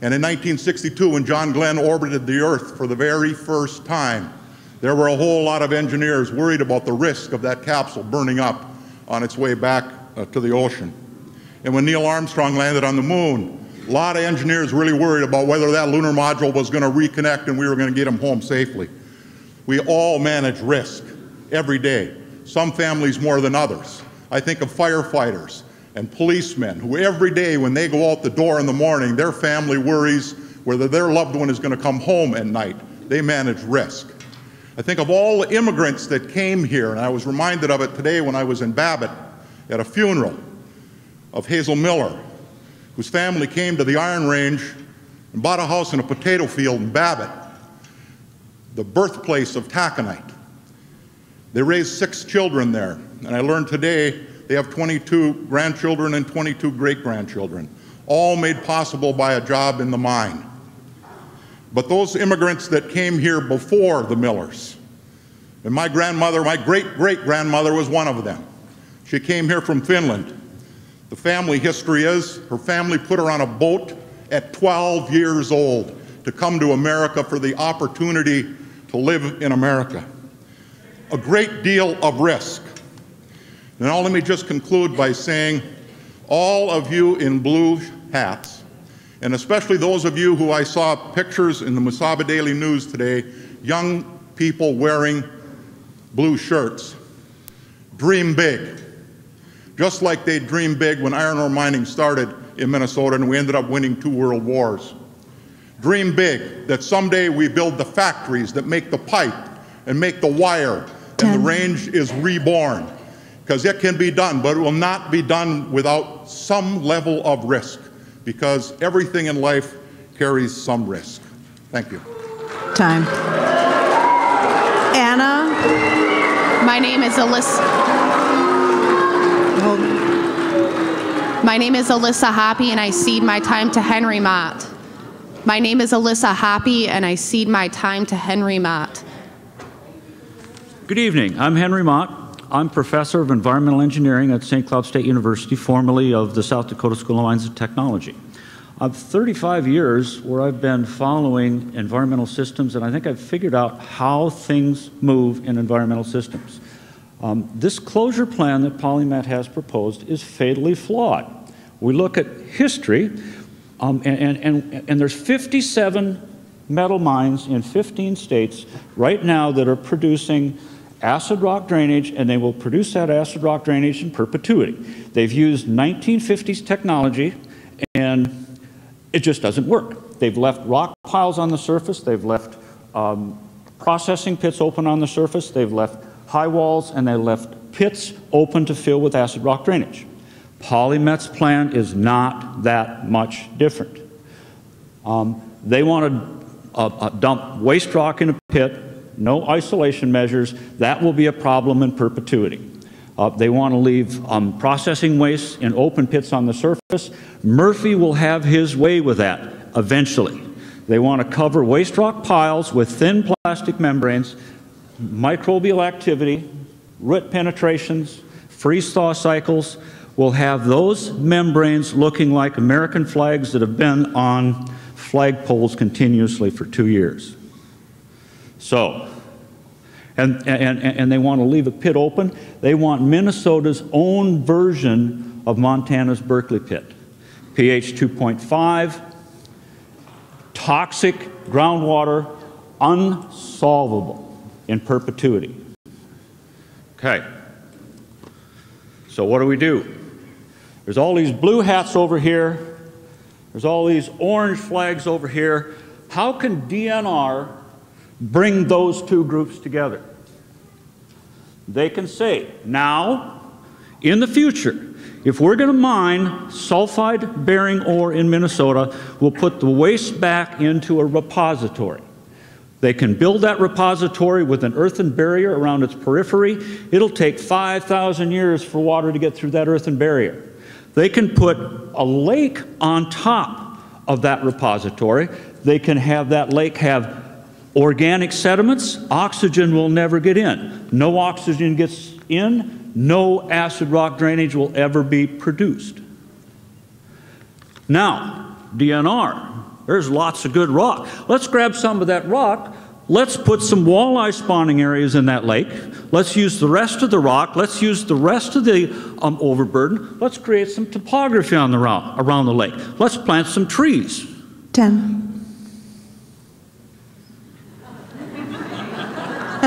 And in 1962, when John Glenn orbited the Earth for the very first time, there were a whole lot of engineers worried about the risk of that capsule burning up on its way back uh, to the ocean. And when Neil Armstrong landed on the moon, a lot of engineers really worried about whether that lunar module was going to reconnect and we were going to get him home safely. We all manage risk every day, some families more than others. I think of firefighters and policemen who every day when they go out the door in the morning, their family worries whether their loved one is going to come home at night. They manage risk. I think of all the immigrants that came here, and I was reminded of it today when I was in Babbitt at a funeral of Hazel Miller, whose family came to the Iron Range and bought a house in a potato field in Babbitt, the birthplace of taconite. They raised six children there, and I learned today they have 22 grandchildren and 22 great grandchildren, all made possible by a job in the mine. But those immigrants that came here before the Millers, and my grandmother, my great great grandmother was one of them. She came here from Finland. The family history is her family put her on a boat at 12 years old to come to America for the opportunity to live in America. A great deal of risk. Now, let me just conclude by saying all of you in blue hats, and especially those of you who I saw pictures in the Mesabi Daily News today, young people wearing blue shirts, dream big. Just like they dreamed big when iron ore mining started in Minnesota and we ended up winning two world wars. Dream big that someday we build the factories that make the pipe and make the wire and the range is reborn because it can be done, but it will not be done without some level of risk because everything in life carries some risk. Thank you. Time. Anna? My name is Alyssa. My name is Alyssa Hoppy, and I cede my time to Henry Mott. My name is Alyssa Hoppy, and I cede my time to Henry Mott. Good evening. I'm Henry Mott. I'm professor of environmental engineering at St. Cloud State University, formerly of the South Dakota School of Mines and Technology. I've 35 years where I've been following environmental systems, and I think I've figured out how things move in environmental systems. Um, this closure plan that PolyMet has proposed is fatally flawed. We look at history, um, and, and, and, and there's 57 metal mines in 15 states right now that are producing acid rock drainage, and they will produce that acid rock drainage in perpetuity. They've used 1950s technology, and it just doesn't work. They've left rock piles on the surface, they've left um, processing pits open on the surface, they've left high walls, and they left pits open to fill with acid rock drainage. Polymet's plan is not that much different. Um, they want to uh, uh, dump waste rock in a pit, no isolation measures. That will be a problem in perpetuity. Uh, they want to leave um, processing waste in open pits on the surface. Murphy will have his way with that eventually. They want to cover waste rock piles with thin plastic membranes, microbial activity, root penetrations, freeze thaw cycles, will have those membranes looking like American flags that have been on flagpoles continuously for two years. So, and, and, and they want to leave a pit open. They want Minnesota's own version of Montana's Berkeley pit. pH 2.5, toxic groundwater, unsolvable in perpetuity. Okay. So what do we do? There's all these blue hats over here. There's all these orange flags over here. How can DNR bring those two groups together? They can say, now, in the future, if we're going to mine sulfide bearing ore in Minnesota, we'll put the waste back into a repository. They can build that repository with an earthen barrier around its periphery. It'll take 5,000 years for water to get through that earthen barrier. They can put a lake on top of that repository. They can have that lake have organic sediments. Oxygen will never get in. No oxygen gets in, no acid rock drainage will ever be produced. Now, DNR There's lots of good rock. Let's grab some of that rock. Let's put some walleye spawning areas in that lake. Let's use the rest of the rock. Let's use the rest of the um, overburden. Let's create some topography on the round, around the lake. Let's plant some trees. 10.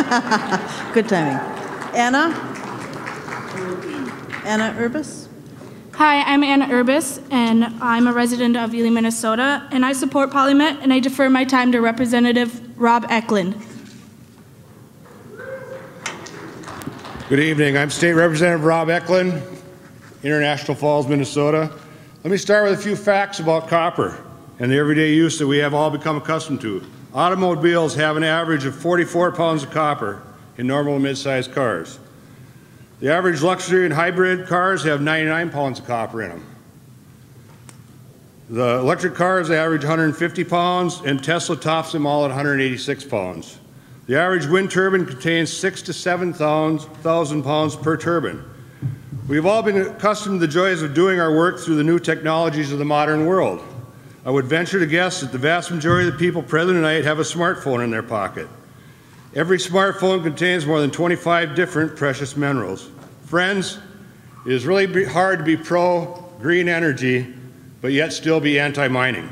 [LAUGHS] Good timing. Anna? Anna Urbis? Hi, I'm Anna Urbis, and I'm a resident of Ely, Minnesota, and I support Polymet, and I defer my time to Representative Rob Eklund. Good evening. I'm State Representative Rob Eklund, International Falls, Minnesota. Let me start with a few facts about copper and the everyday use that we have all become accustomed to. Automobiles have an average of 44 pounds of copper in normal and mid-sized cars. The average luxury and hybrid cars have 99 pounds of copper in them. The electric cars average 150 pounds, and Tesla tops them all at 186 pounds. The average wind turbine contains six to 7,000 pounds per turbine. We've all been accustomed to the joys of doing our work through the new technologies of the modern world. I would venture to guess that the vast majority of the people present tonight have a smartphone in their pocket. Every smartphone contains more than 25 different precious minerals. Friends, it is really hard to be pro green energy, but yet still be anti mining.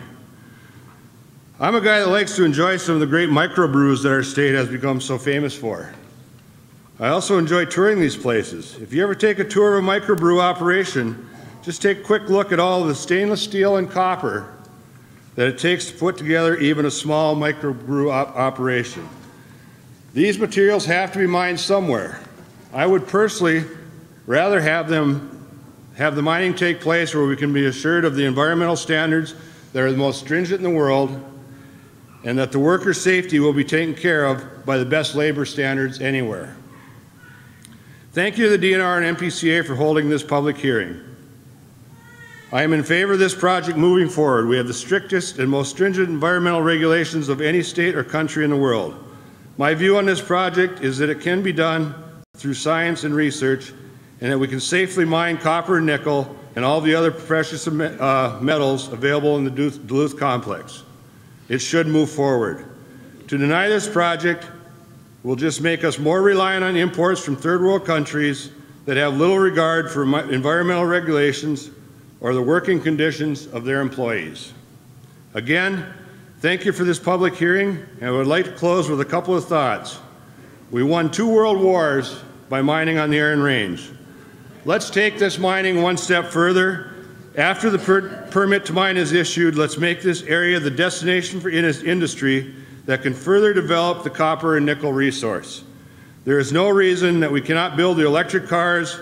I'm a guy that likes to enjoy some of the great microbrews that our state has become so famous for. I also enjoy touring these places. If you ever take a tour of a microbrew operation, just take a quick look at all the stainless steel and copper that it takes to put together even a small microbrew op operation. These materials have to be mined somewhere. I would personally rather have them have the mining take place where we can be assured of the environmental standards that are the most stringent in the world and that the worker safety will be taken care of by the best labor standards anywhere. Thank you to the DNR and MPCA for holding this public hearing. I am in favor of this project moving forward. We have the strictest and most stringent environmental regulations of any state or country in the world. My view on this project is that it can be done through science and research and that we can safely mine copper and nickel and all the other precious uh, metals available in the Duluth complex. It should move forward. To deny this project will just make us more reliant on imports from third world countries that have little regard for environmental regulations or the working conditions of their employees. Again, thank you for this public hearing, and I would like to close with a couple of thoughts. We won two world wars by mining on the Iron Range. Let's take this mining one step further. After the per permit to mine is issued, let's make this area the destination for in industry that can further develop the copper and nickel resource. There is no reason that we cannot build the electric cars,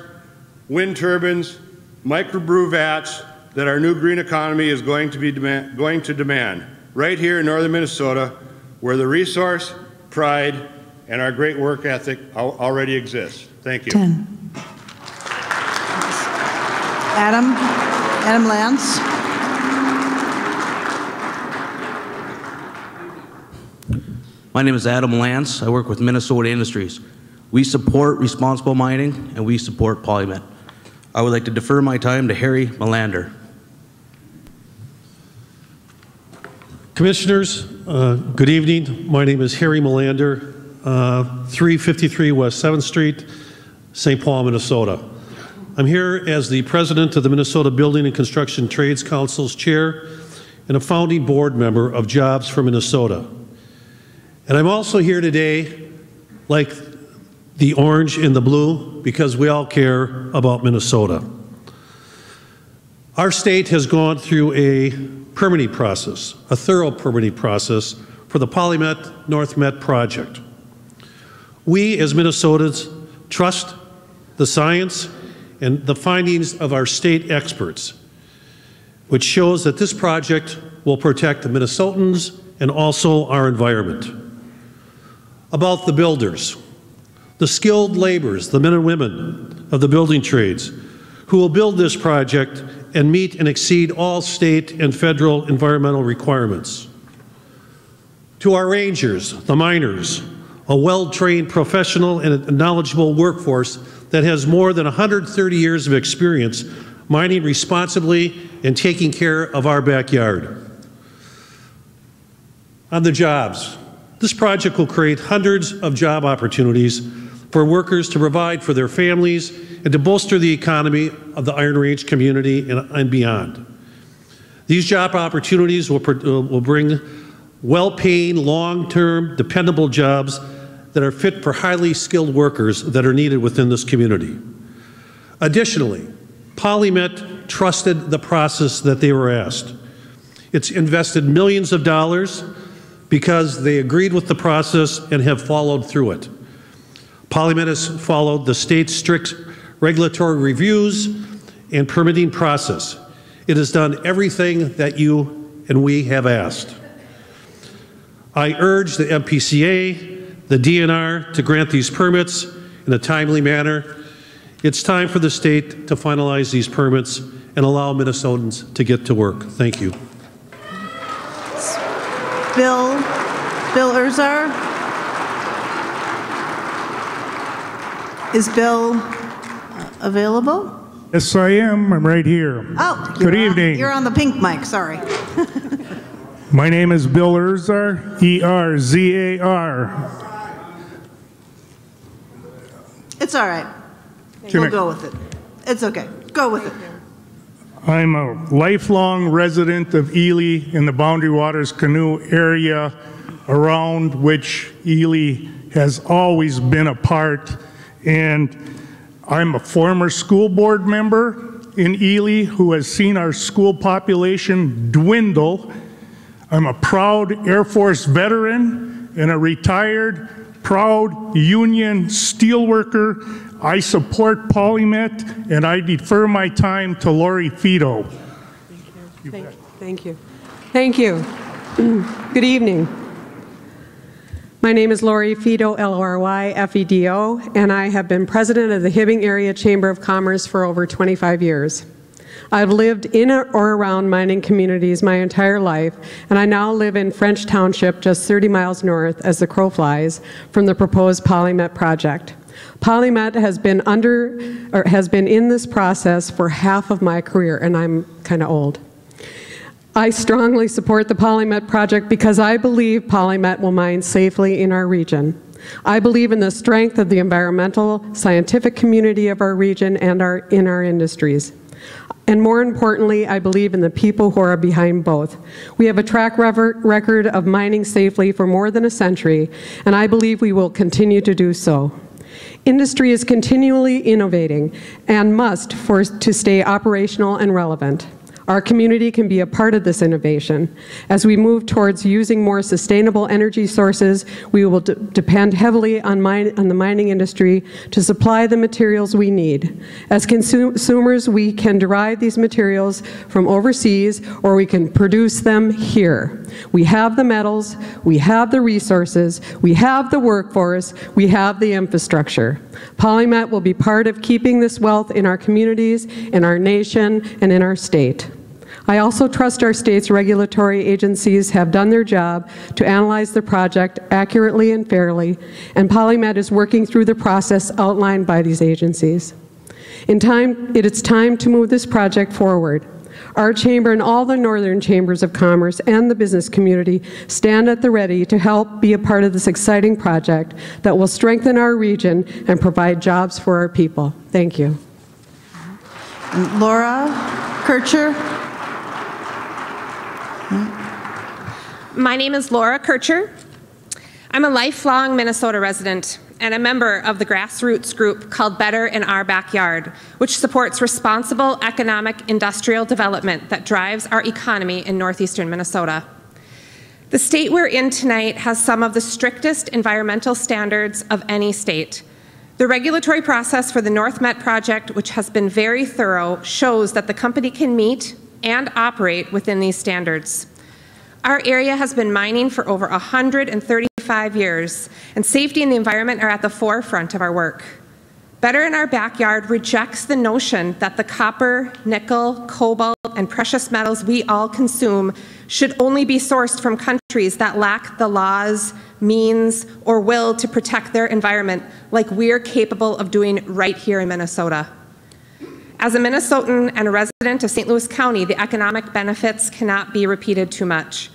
wind turbines, microbrew vats that our new green economy is going to, be demand, going to demand right here in northern Minnesota where the resource, pride, and our great work ethic already exists. Thank you. 10. Adam, Adam Lance. My name is Adam Lance. I work with Minnesota Industries. We support responsible mining and we support Polymet. I would like to defer my time to Harry Melander. Commissioners, uh, good evening. My name is Harry Melander, uh, 353 West 7th Street, St. Paul, Minnesota. I'm here as the president of the Minnesota Building and Construction Trades Council's chair and a founding board member of Jobs for Minnesota. And I'm also here today, like the orange and the blue because we all care about Minnesota. Our state has gone through a permitting process, a thorough permitting process for the Polymet North Met project. We as Minnesotans trust the science and the findings of our state experts, which shows that this project will protect the Minnesotans and also our environment. About the builders, the skilled laborers, the men and women of the building trades, who will build this project and meet and exceed all state and federal environmental requirements. To our rangers, the miners, a well-trained professional and knowledgeable workforce that has more than 130 years of experience mining responsibly and taking care of our backyard. On the jobs, this project will create hundreds of job opportunities for workers to provide for their families and to bolster the economy of the Iron Range community and, and beyond. These job opportunities will, uh, will bring well-paying, long-term, dependable jobs that are fit for highly skilled workers that are needed within this community. Additionally, Polymet trusted the process that they were asked. It's invested millions of dollars because they agreed with the process and have followed through it. Polymet has followed the state's strict regulatory reviews and permitting process. It has done everything that you and we have asked. I urge the MPCA, the DNR to grant these permits in a timely manner. It's time for the state to finalize these permits and allow Minnesotans to get to work. Thank you. Bill, Bill Erzar? Is Bill uh, available? Yes, I am. I'm right here. Oh, good you're on- evening. You're on the pink mic, sorry. [LAUGHS] My name is Bill Erzar, E R Z A R. It's all right. We'll go with it. It's okay. Go with it. I'm a lifelong resident of Ely in the Boundary Waters Canoe area around which Ely has always been a part. And I'm a former school board member in Ely who has seen our school population dwindle. I'm a proud Air Force veteran and a retired, proud union steelworker. I support Polymet and I defer my time to Lory Fedo. Thank you. thank you. Thank you. [CLEARS THROAT] Good evening. My name is Lory Fedo, L-O-R-Y, F-E-D-O, and I have been president of the Hibbing Area Chamber of Commerce for over 25 years. I've lived in or around mining communities my entire life, and I now live in French Township, just 30 miles north, as the crow flies, from the proposed Polymet project. Polymet has been under, or has been in this process for half of my career, and I'm kind of old. I strongly support the Polymet project because I believe Polymet will mine safely in our region. I believe in the strength of the environmental, scientific community of our region and our, in our industries. And more importantly, I believe in the people who are behind both. We have a track record of mining safely for more than a century, and I believe we will continue to do so. Industry is continually innovating and must for, to stay operational and relevant. Our community can be a part of this innovation. As we move towards using more sustainable energy sources, we will de- depend heavily on, mine, on the mining industry to supply the materials we need. As consu- consumers, we can derive these materials from overseas or we can produce them here. We have the metals, we have the resources, we have the workforce, we have the infrastructure. Polymet will be part of keeping this wealth in our communities, in our nation, and in our state. I also trust our state's regulatory agencies have done their job to analyze the project accurately and fairly, and Polymet is working through the process outlined by these agencies. In time, it is time to move this project forward. Our chamber and all the northern chambers of commerce and the business community stand at the ready to help be a part of this exciting project that will strengthen our region and provide jobs for our people. Thank you. Laura Kircher? My name is Laura Kircher. I'm a lifelong Minnesota resident and a member of the grassroots group called Better in Our Backyard, which supports responsible economic industrial development that drives our economy in northeastern Minnesota. The state we're in tonight has some of the strictest environmental standards of any state. The regulatory process for the North Met project, which has been very thorough, shows that the company can meet and operate within these standards. Our area has been mining for over 135 years, and safety and the environment are at the forefront of our work. Better in Our Backyard rejects the notion that the copper, nickel, cobalt, and precious metals we all consume should only be sourced from countries that lack the laws, means, or will to protect their environment like we're capable of doing right here in Minnesota. As a Minnesotan and a resident of St. Louis County, the economic benefits cannot be repeated too much.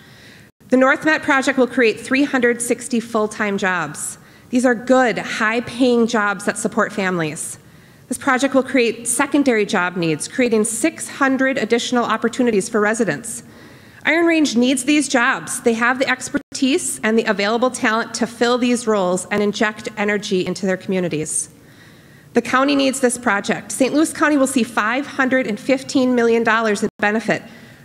The North Met project will create 360 full-time jobs. These are good, high-paying jobs that support families. This project will create secondary job needs, creating 600 additional opportunities for residents. Iron Range needs these jobs. They have the expertise and the available talent to fill these roles and inject energy into their communities. The county needs this project. St. Louis County will see $515 million in benefit.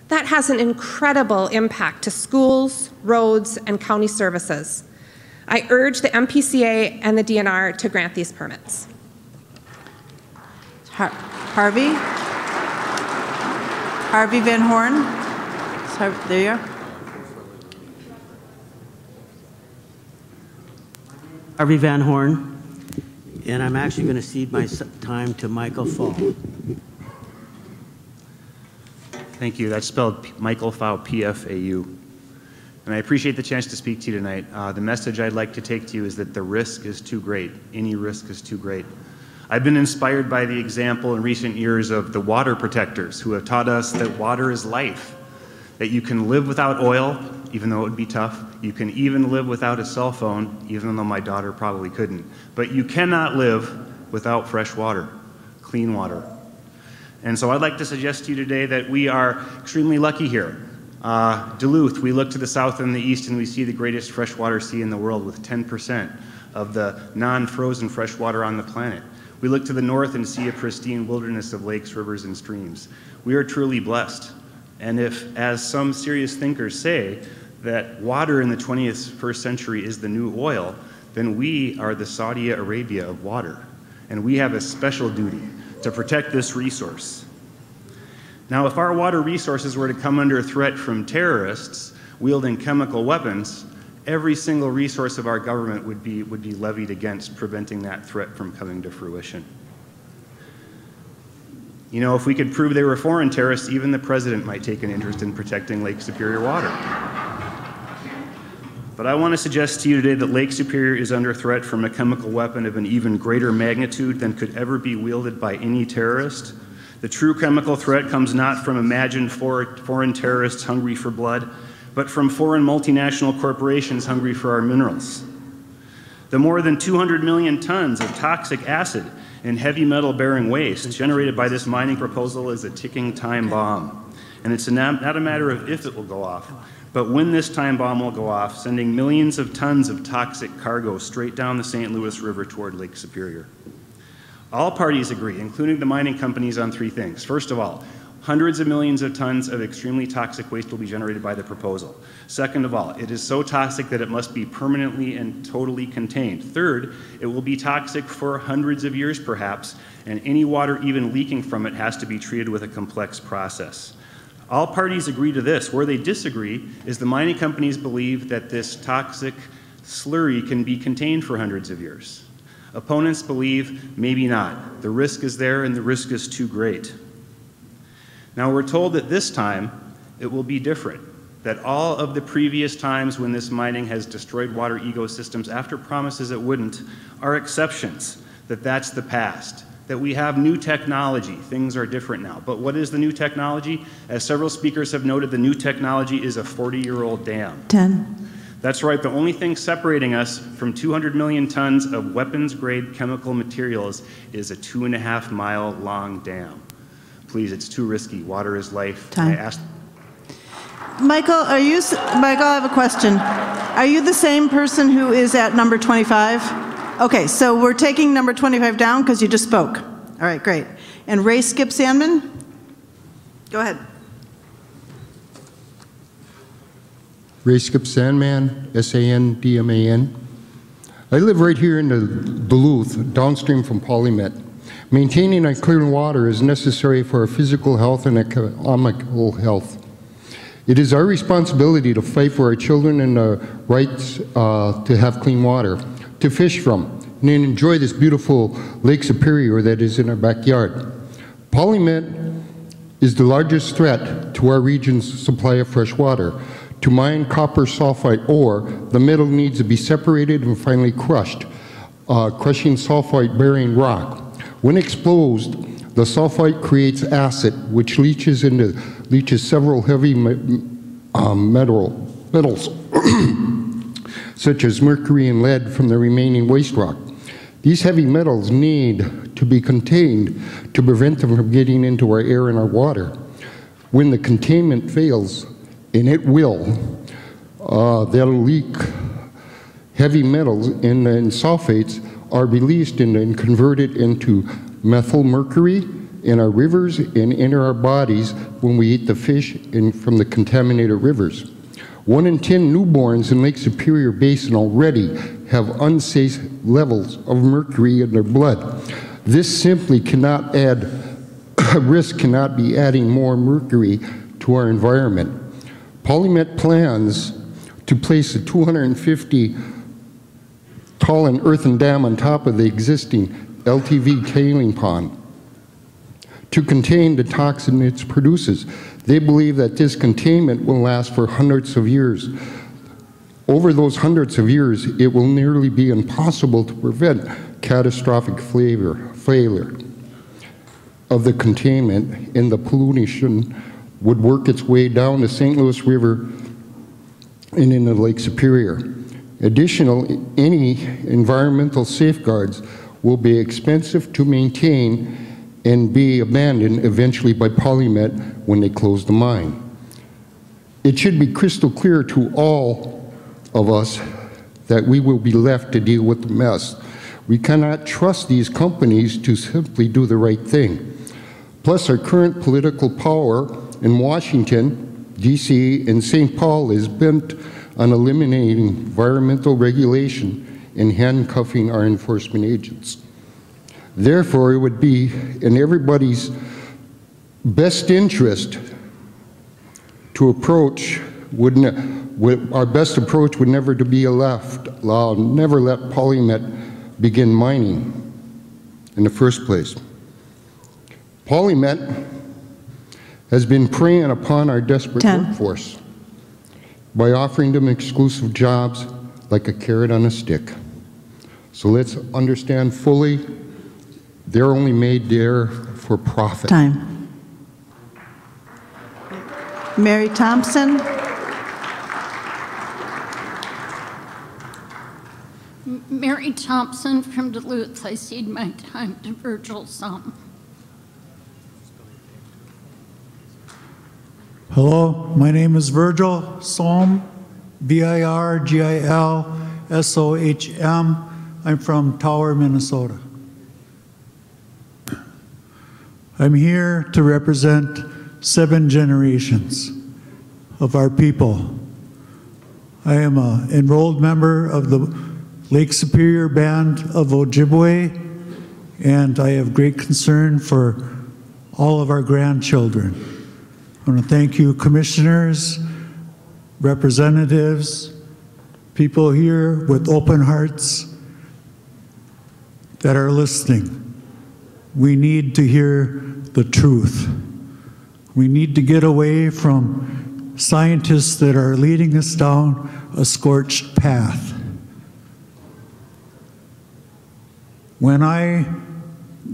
That has an incredible impact to schools, roads, and county services. I urge the MPCA and the DNR to grant these permits. Har- Harvey? Harvey Van Horn? Har- There you are. Harvey Van Horn, and I'm actually going to cede my time to Michael Pfau. Thank you. That's spelled Michael Pfau, P-F-A-U. And I appreciate the chance to speak to you tonight. Uh, the message I'd like to take to you is that the risk is too great. Any risk is too great. I've been inspired by the example in recent years of the water protectors who have taught us that water is life, that you can live without oil, even though it would be tough. You can even live without a cell phone, even though my daughter probably couldn't. But you cannot live without fresh water, clean water. And so I'd like to suggest to you today that we are extremely lucky here. Uh, Duluth, we look to the south and the east and we see the greatest freshwater sea in the world with 10% of the non frozen freshwater on the planet. We look to the north and see a pristine wilderness of lakes, rivers, and streams. We are truly blessed. And if, as some serious thinkers say, that water in the 21st century is the new oil, then we are the Saudi Arabia of water. And we have a special duty to protect this resource. Now, if our water resources were to come under threat from terrorists wielding chemical weapons, every single resource of our government would be, would be levied against preventing that threat from coming to fruition. You know, if we could prove they were foreign terrorists, even the president might take an interest in protecting Lake Superior water. But I want to suggest to you today that Lake Superior is under threat from a chemical weapon of an even greater magnitude than could ever be wielded by any terrorist. The true chemical threat comes not from imagined foreign terrorists hungry for blood, but from foreign multinational corporations hungry for our minerals. The more than 200 million tons of toxic acid and heavy metal bearing waste generated by this mining proposal is a ticking time bomb. And it's not a matter of if it will go off, but when this time bomb will go off, sending millions of tons of toxic cargo straight down the St. Louis River toward Lake Superior. All parties agree, including the mining companies, on three things. First of all, hundreds of millions of tons of extremely toxic waste will be generated by the proposal. Second of all, it is so toxic that it must be permanently and totally contained. Third, it will be toxic for hundreds of years perhaps, and any water even leaking from it has to be treated with a complex process. All parties agree to this. Where they disagree is the mining companies believe that this toxic slurry can be contained for hundreds of years. Opponents believe maybe not. The risk is there and the risk is too great. Now we're told that this time it will be different, that all of the previous times when this mining has destroyed water ecosystems after promises it wouldn't are exceptions, that that's the past, that we have new technology, things are different now. But what is the new technology? As several speakers have noted, the new technology is a 40-year-old dam. 10. That's right, the only thing separating us from 200 million tons of weapons grade chemical materials is a two and a half mile long dam. Please, it's too risky. Water is life. Time. I asked Michael, are you, Michael, I have a question. Are you the same person who is at number 25? Okay, so we're taking number 25 down because you just spoke. All right, great. And Ray Skip Sandman? Go ahead. Ray Skip Sandman, S-A-N-D-M-A-N. I live right here in the Duluth, downstream from PolyMet. Maintaining and clean water is necessary for our physical health and economical health. It is our responsibility to fight for our children and the rights uh, to have clean water, to fish from, and enjoy this beautiful Lake Superior that is in our backyard. PolyMet is the largest threat to our region's supply of fresh water. To mine copper sulfide ore, the metal needs to be separated and finally crushed, uh, crushing sulfide-bearing rock. When exposed, the sulfite creates acid, which leaches into leaches several heavy um, metal metals, [CLEARS THROAT] such as mercury and lead from the remaining waste rock. These heavy metals need to be contained to prevent them from getting into our air and our water. When the containment fails, and it will, uh, they'll leak heavy metals and, and sulfates are released and, and converted into methyl mercury in our rivers and in our bodies when we eat the fish in, from the contaminated rivers. One in 10 newborns in Lake Superior Basin already have unsafe levels of mercury in their blood. This simply cannot add, [COUGHS] risk cannot be adding more mercury to our environment. PolyMet plans to place a 250 tall earthen dam on top of the existing LTV tailing pond to contain the toxin it produces. They believe that this containment will last for hundreds of years. Over those hundreds of years, it will nearly be impossible to prevent catastrophic flavor, failure of the containment and the pollution would work its way down the St. Louis River and into Lake Superior. Additionally, any environmental safeguards will be expensive to maintain and be abandoned eventually by PolyMet when they close the mine. It should be crystal clear to all of us that we will be left to deal with the mess. We cannot trust these companies to simply do the right thing. Plus, our current political power in Washington, D.C., and St. Paul is bent on eliminating environmental regulation and handcuffing our enforcement agents. Therefore, it would be in everybody's best interest to approach, would would, our best approach would never to be a left, uh, never let PolyMet begin mining in the first place. PolyMet has been preying upon our desperate Ten. workforce by offering them exclusive jobs like a carrot on a stick. So let's understand fully, they're only made there for profit. Time. Mary Thompson. Mary Thompson from Duluth. I cede my time to Virgil Sohm. Hello, my name is Virgil Sohm, V-I-R-G-I-L-S-O-H-M. I'm from Tower, Minnesota. I'm here to represent seven generations of our people. I am an enrolled member of the Lake Superior Band of Ojibwe, and I have great concern for all of our grandchildren. I want to thank you, commissioners, representatives, people here with open hearts that are listening. We need to hear the truth. We need to get away from scientists that are leading us down a scorched path. When I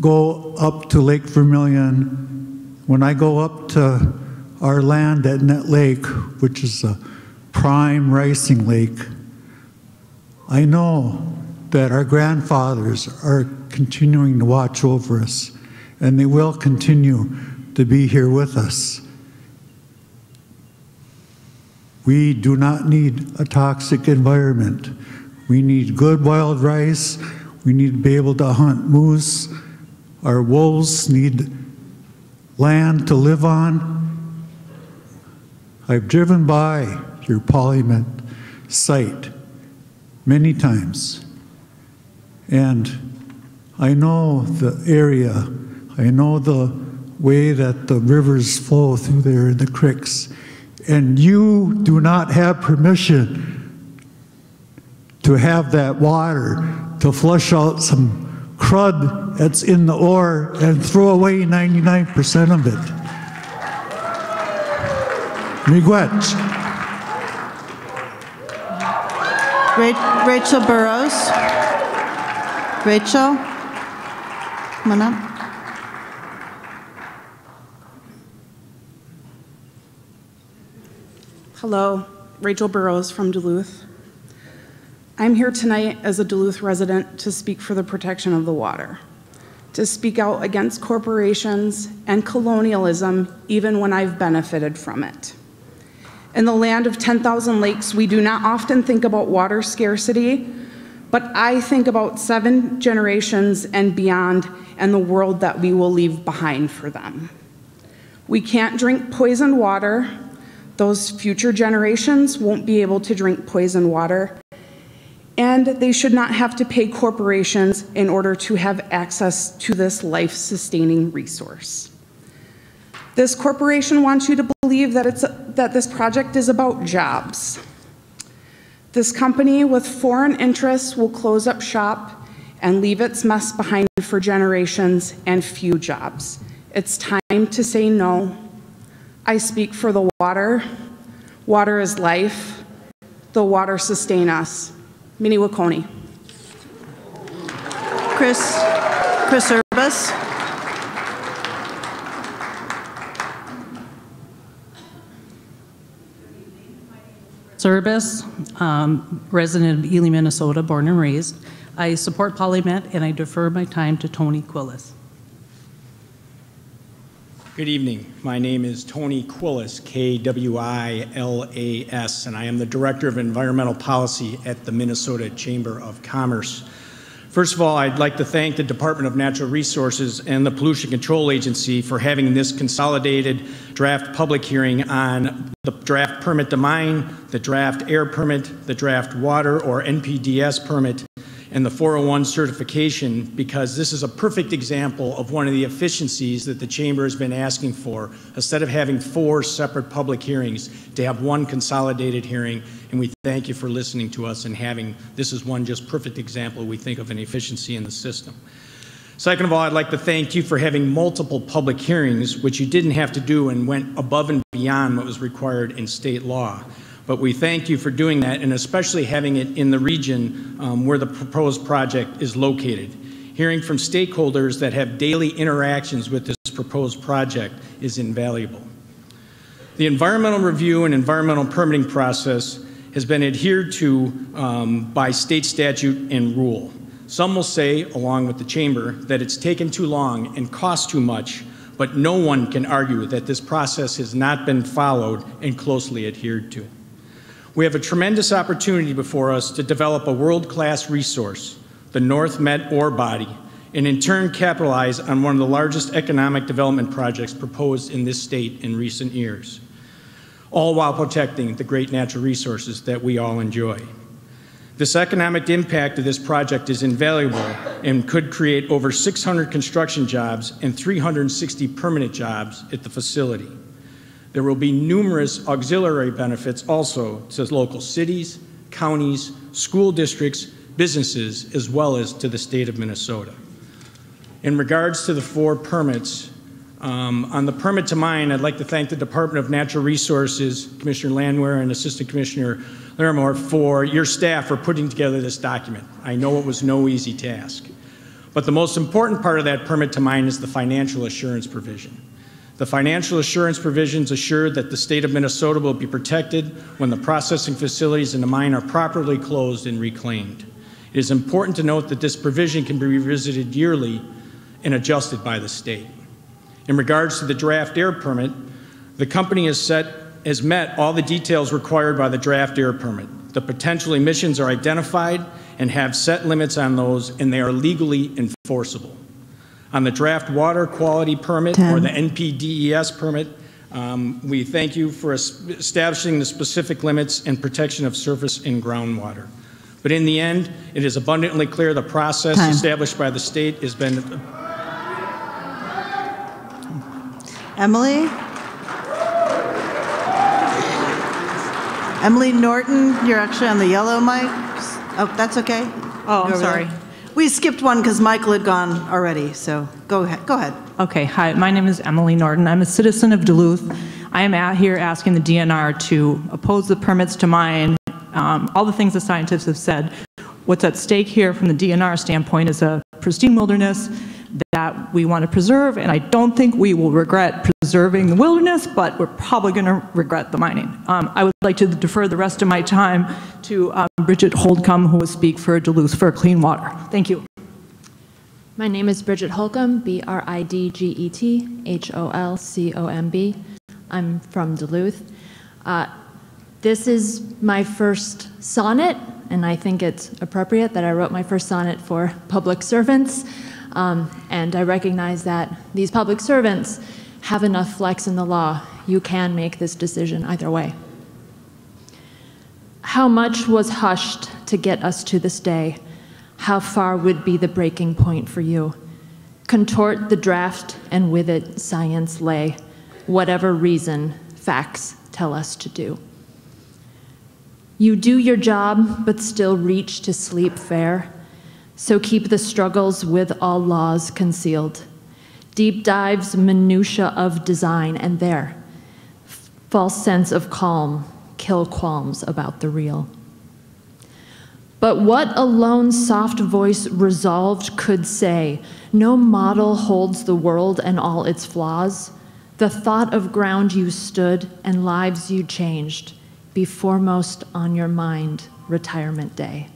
go up to Lake Vermilion, when I go up to our land at Nett Lake, which is a prime ricing lake, I know that our grandfathers are continuing to watch over us, and they will continue to be here with us. We do not need a toxic environment. We need good wild rice. We need to be able to hunt moose. Our wolves need land to live on. I've driven by your PolyMet site many times, and I know the area. I know the way that the rivers flow through there in the creeks, and you do not have permission to have that water to flush out some crud that's in the ore and throw away 99% of it. Miigwech. Rachel Burrows. Rachel, Hello, Rachel Burrows from Duluth. I'm here tonight as a Duluth resident to speak for the protection of the water, to speak out against corporations and colonialism even when I've benefited from it. In the land of 10,000 lakes, we do not often think about water scarcity, but I think about seven generations and beyond and the world that we will leave behind for them. We can't drink poisoned water. Those future generations won't be able to drink poisoned water. And they should not have to pay corporations in order to have access to this life sustaining resource. This corporation wants you to believe that, it's, that this project is about jobs. This company with foreign interests will close up shop and leave its mess behind for generations and few jobs. It's time to say no. I speak for the water. Water is life. The water sustain us. Minnie Wakoni. Chris, Chris Urbis. Service, um, resident of Ely, Minnesota, born and raised. I support PolyMet and I defer my time to Tony Kwilas. Good evening. My name is Tony Quillis, K W I L A S, and I am the Director of Environmental Policy at the Minnesota Chamber of Commerce. First of all, I'd like to thank the Department of Natural Resources and the Pollution Control Agency for having this consolidated draft public hearing on the draft permit to mine, the draft air permit, the draft water or NPDES permit, and the 401 certification because this is a perfect example of one of the efficiencies that the Chamber has been asking for. Instead of having four separate public hearings, to have one consolidated hearing, and we thank you for listening to us and having, this is one just perfect example we think of an efficiency in the system. Second of all, I'd like to thank you for having multiple public hearings, which you didn't have to do and went above and beyond what was required in state law. But we thank you for doing that, and especially having it in the region um, where the proposed project is located. Hearing from stakeholders that have daily interactions with this proposed project is invaluable. The environmental review and environmental permitting process has been adhered to um, by state statute and rule. Some will say, along with the Chamber, that it's taken too long and cost too much, but no one can argue that this process has not been followed and closely adhered to. We have a tremendous opportunity before us to develop a world-class resource, the NorthMet ore body, and in turn capitalize on one of the largest economic development projects proposed in this state in recent years, all while protecting the great natural resources that we all enjoy. This economic impact of this project is invaluable and could create over 600 construction jobs and 360 permanent jobs at the facility. There will be numerous auxiliary benefits also to local cities, counties, school districts, businesses, as well as to the state of Minnesota. In regards to the four permits, um, on the permit to mine, I'd like to thank the Department of Natural Resources, Commissioner Landwehr and Assistant Commissioner Naramore for your staff for putting together this document. I know it was no easy task. But the most important part of that permit to mine is the financial assurance provision. The financial assurance provisions assure that the state of Minnesota will be protected when the processing facilities in the mine are properly closed and reclaimed. It is important to note that this provision can be revisited yearly and adjusted by the state. In regards to the draft air permit, the company has, set, has met all the details required by the draft air permit. The potential emissions are identified and have set limits on those, and they are legally enforceable. On the draft water quality permit or the NPDES permit, um, we thank you for establishing the specific limits and protection of surface and groundwater. But in the end, it is abundantly clear the process Time. established by the state has been. Emily? Emily Norton, you're actually on the yellow mic. Oh, that's okay. Oh, I'm sorry. there. We skipped one because Michael had gone already, so go ahead. Go ahead. Okay, hi, my name is Emily Norton. I'm a citizen of Duluth. I am out here asking the DNR to oppose the permits to mine, um, all the things the scientists have said. What's at stake here from the DNR standpoint is a pristine wilderness that we want to preserve, and I don't think we will regret preserving the wilderness, but we're probably going to regret the mining. Um, I would like to defer the rest of my time to um, Bridget Holcomb, who will speak for Duluth for clean water. Thank you. My name is Bridget Holcomb, B R I D G E T H O L C O M B. I'm from Duluth. Uh, this is my first sonnet, and I think it's appropriate that I wrote my first sonnet for public servants. Um, and I recognize that these public servants have enough flex in the law. You can make this decision either way. How much was hushed to get us to this day? How far would be the breaking point for you? Contort the draft, and with it, science lay, whatever reason facts tell us to do. You do your job, but still reach to sleep fair. So keep the struggles with all laws concealed. Deep dives, minutia of design, and there, false sense of calm, kill qualms about the real. But what a lone soft voice resolved could say, no model holds the world and all its flaws. The thought of ground you stood and lives you changed, be foremost on your mind, retirement day.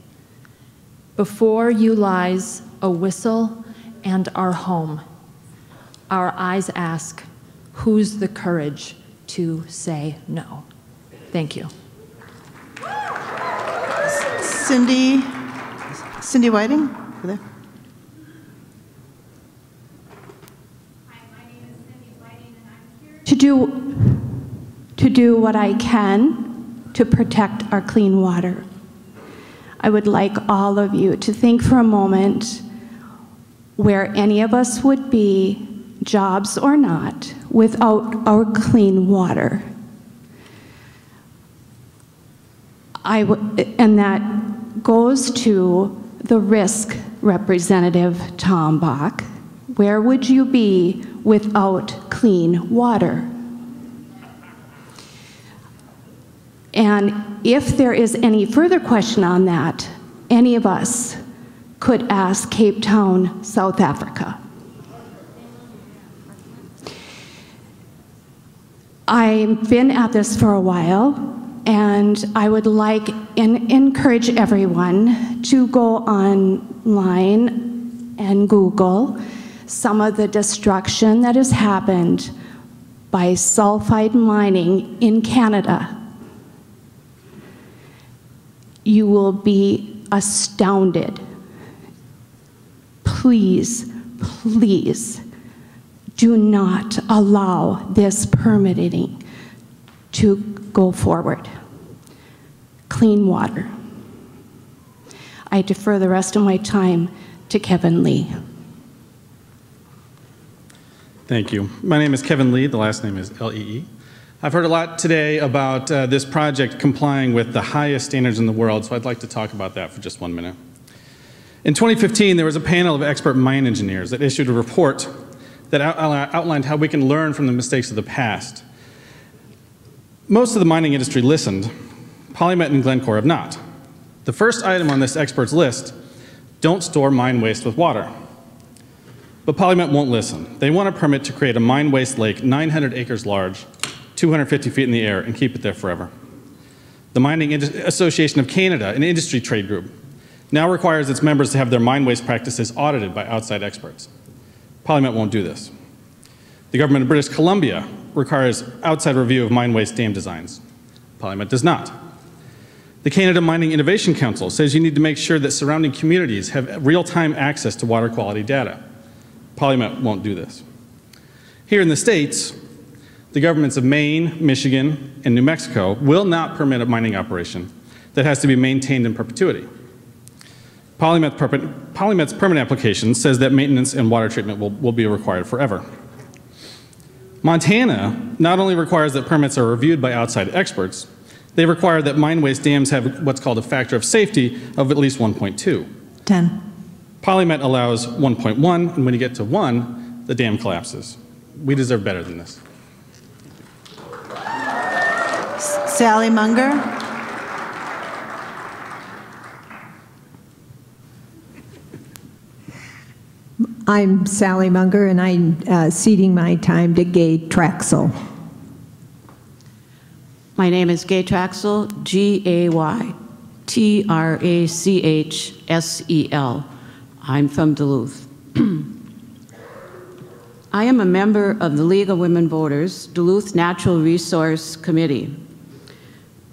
Before you lies a whistle and our home. Our eyes ask, who's the courage to say no? Thank you. Cindy, Cindy Whiting, over there. Hi, my name is Cindy Whiting, and I'm here to do, to do what I can to protect our clean water. I would like all of you to think for a moment where any of us would be, jobs or not, without our clean water. I w- and that goes to the risk representative Tom Bakk. Where would you be without clean water? And if there is any further question on that, any of us could ask Cape Town, South Africa. I've been at this for a while, and I would like and encourage everyone to go online and Google some of the destruction that has happened by sulfide mining in Canada. You will be astounded. Please, please do not allow this permitting to go forward. Clean water. I defer the rest of my time to Kevin Lee. Thank you. My name is Kevin Lee. The last name is L-E-E. I've heard a lot today about uh, this project complying with the highest standards in the world, so I'd like to talk about that for just one minute. In 2015, there was a panel of expert mine engineers that issued a report that out uh, outlined how we can learn from the mistakes of the past. Most of the mining industry listened. PolyMet and Glencore have not. The first item on this expert's list, don't store mine waste with water. But PolyMet won't listen. They want a permit to create a mine waste lake 900 acres large, 250 feet in the air, and keep it there forever. The Mining Association of Canada, an industry trade group, now requires its members to have their mine waste practices audited by outside experts. PolyMet won't do this. The government of British Columbia requires outside review of mine waste dam designs. PolyMet does not. The Canada Mining Innovation Council says you need to make sure that surrounding communities have real-time access to water quality data. PolyMet won't do this. Here in the States, the governments of Maine, Michigan, and New Mexico will not permit a mining operation that has to be maintained in perpetuity. PolyMet's, PolyMet's permit application says that maintenance and water treatment will, will be required forever. Montana not only requires that permits are reviewed by outside experts, they require that mine waste dams have what's called a factor of safety of at least 1.2. 10. PolyMet allows 1.1, and when you get to 1, the dam collapses. We deserve better than this. Sally Munger. I'm Sally Munger, and I'm uh, ceding my time to Gay Trachsel. My name is Gay Trachsel, G-A-Y, T-R-A-C-H-S-E-L. I'm from Duluth. [CLEARS THROAT] I am a member of the League of Women Voters, Duluth Natural Resource Committee.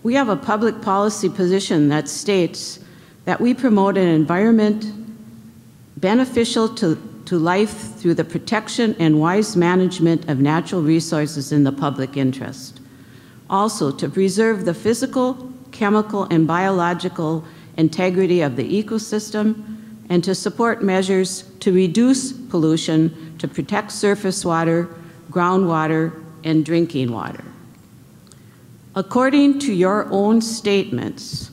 We have a public policy position that states that we promote an environment beneficial to, to life through the protection and wise management of natural resources in the public interest. Also, to preserve the physical, chemical, and biological integrity of the ecosystem and to support measures to reduce pollution to protect surface water, groundwater, and drinking water. According to your own statements,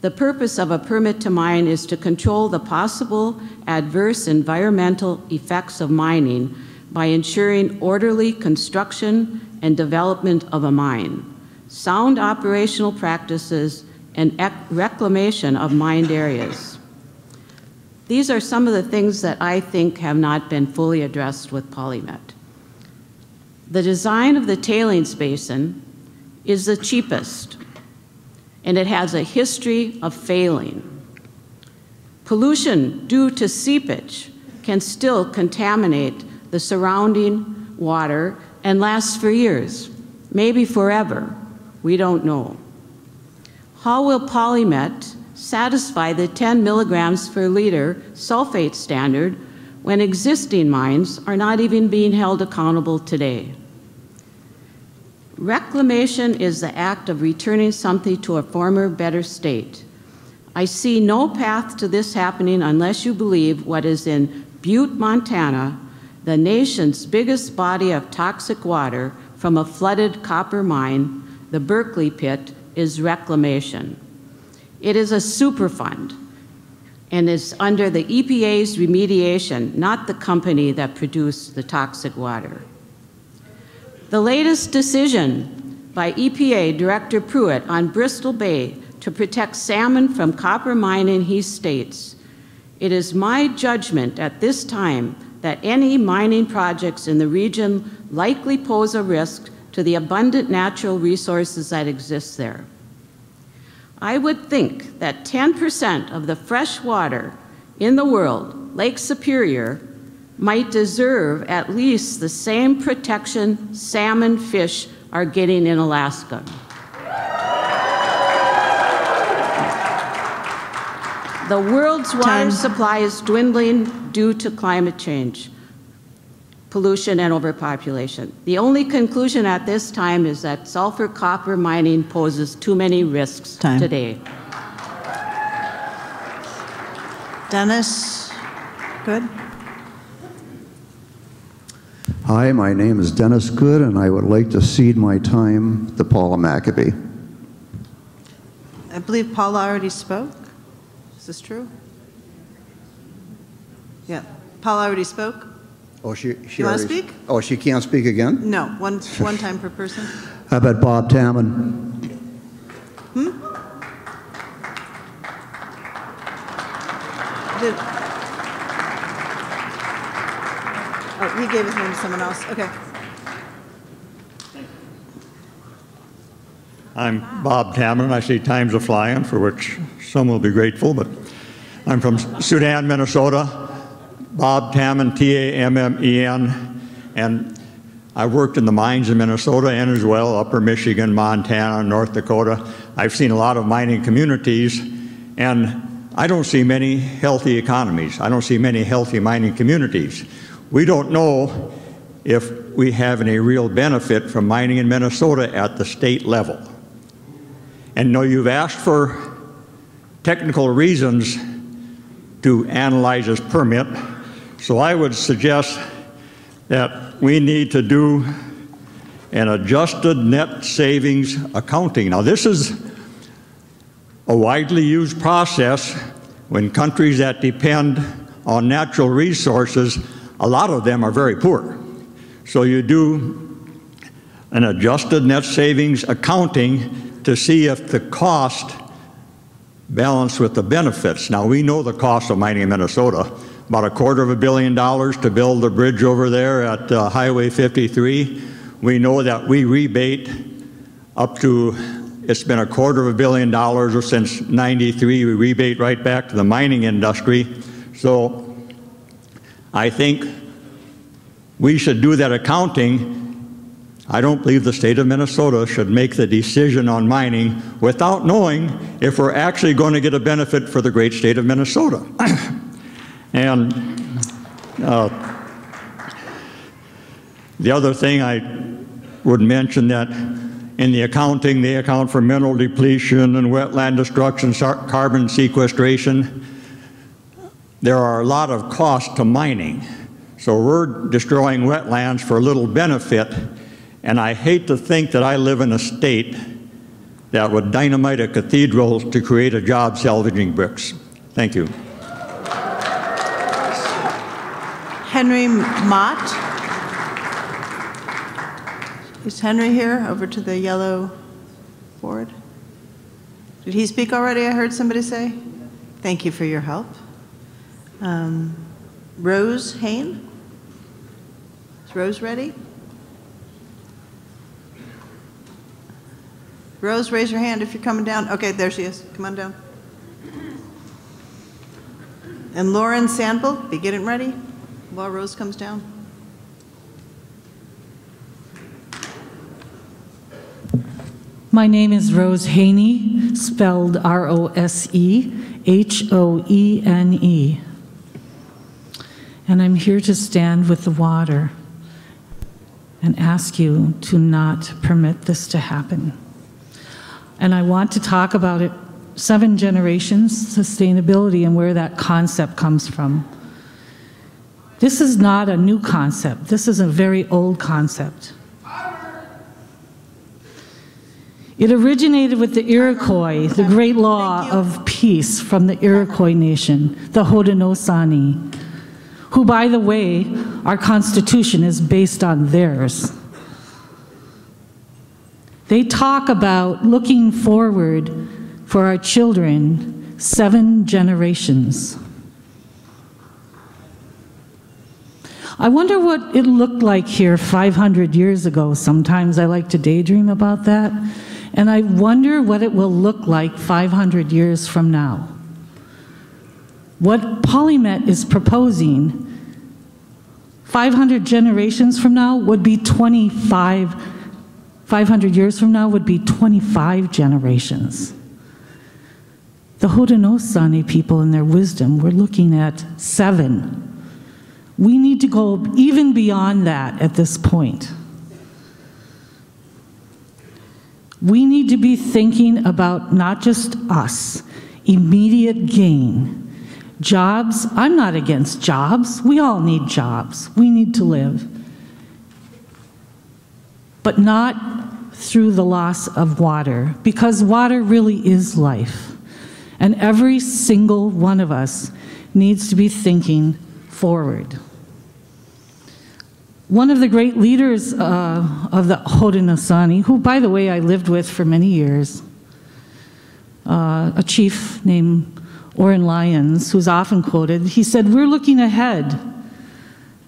the purpose of a permit to mine is to control the possible adverse environmental effects of mining by ensuring orderly construction and development of a mine, sound operational practices, and reclamation of mined areas. These are some of the things that I think have not been fully addressed with PolyMet. The design of the tailings basin is the cheapest, and it has a history of failing. Pollution due to seepage can still contaminate the surrounding water and last for years, maybe forever. We don't know. How will PolyMet satisfy the 10 milligrams per liter sulfate standard when existing mines are not even being held accountable today? Reclamation is the act of returning something to a former, better state. I see no path to this happening unless you believe what is in Butte, Montana, the nation's biggest body of toxic water from a flooded copper mine, the Berkeley Pit, is reclamation. It is a superfund and is under the EPA's remediation, not the company that produced the toxic water. The latest decision by EPA Director Pruitt on Bristol Bay to protect salmon from copper mining, he states, it is my judgment at this time that any mining projects in the region likely pose a risk to the abundant natural resources that exist there. I would think that 10% of the fresh water in the world, Lake Superior, might deserve at least the same protection salmon fish are getting in Alaska. The world's water supply is dwindling due to climate change, pollution, and overpopulation. The only conclusion at this time is that sulfur copper mining poses too many risks Time. today. Dennis, good. Hi, my name is Dennis Good, and I would like to cede my time to Paula Maccabee. I believe Paula already spoke. Is this true? Yeah. Paula already spoke? Oh, she, she you want to speak? Oh, she can't speak again? No, one, one time per person. [LAUGHS] How about Bob Tammen? Hmm? Did, Oh, he gave his name to someone else. Okay. I'm Bob Tammen. I see times are flying, for which some will be grateful, but I'm from Soudan, Minnesota. Bob T-A-M-M-E-N, and I worked in the mines in Minnesota and as well upper Michigan, Montana, North Dakota. I've seen a lot of mining communities, and I don't see many healthy economies. I don't see many healthy mining communities. We don't know if we have any real benefit from mining in Minnesota at the state level. And no, you've asked for technical reasons to analyze this permit, so I would suggest that we need to do an adjusted net savings accounting. Now, this is a widely used process when countries that depend on natural resources a lot of them are very poor. So you do an adjusted net savings accounting to see if the cost balance with the benefits. Now we know the cost of mining in Minnesota. about a quarter of a billion dollars to build the bridge over there at uh, Highway 53. We know that we rebate up to, it's been a quarter of a billion dollars or since 93. We rebate right back to the mining industry. So I think we should do that accounting. I don't believe the state of Minnesota should make the decision on mining without knowing if we're actually going to get a benefit for the great state of Minnesota. [CLEARS THROAT] and uh, the other thing I would mention that in the accounting, they account for mineral depletion and wetland destruction, carbon sequestration. There are a lot of costs to mining. So we're destroying wetlands for a little benefit. And I hate to think that I live in a state that would dynamite a cathedral to create a job salvaging bricks. Thank you. Henry Mott. Is Henry here over to the yellow board? Did he speak already? I heard somebody say. Thank you for your help. Um, Rose Hain? Is Rose ready? Rose, raise your hand if you're coming down. Okay, there she is. Come on down. And Lauren Sandville, be getting ready while Rose comes down. My name is Rose Hoene, spelled R O S E H O E N E. And I'm here to stand with the water and ask you to not permit this to happen. And I want to talk about it seven generations sustainability and where that concept comes from. This is not a new concept, this is a very old concept. It originated with the Iroquois, the great law of peace from the Iroquois nation, the Haudenosaunee, who, by the way, our Constitution is based on theirs. They talk about looking forward for our children seven generations. I wonder what it looked like here 500 years ago. Sometimes I like to daydream about that. And I wonder what it will look like 500 years from now. What PolyMet is proposing 500 generations from now would be 25 500 years from now would be 25 generations. The Haudenosaunee people, in their wisdom, were looking at seven. We need to go even beyond that at this point. We need to be thinking about not just us, immediate gain. Jobs, I'm not against jobs. We all need jobs. We need to live. But not through the loss of water, because water really is life. And every single one of us needs to be thinking forward. One of the great leaders uh, of the Haudenosaunee, who, by the way, I lived with for many years, uh, a chief named Oren Lyons, who's often quoted, he said, We're looking ahead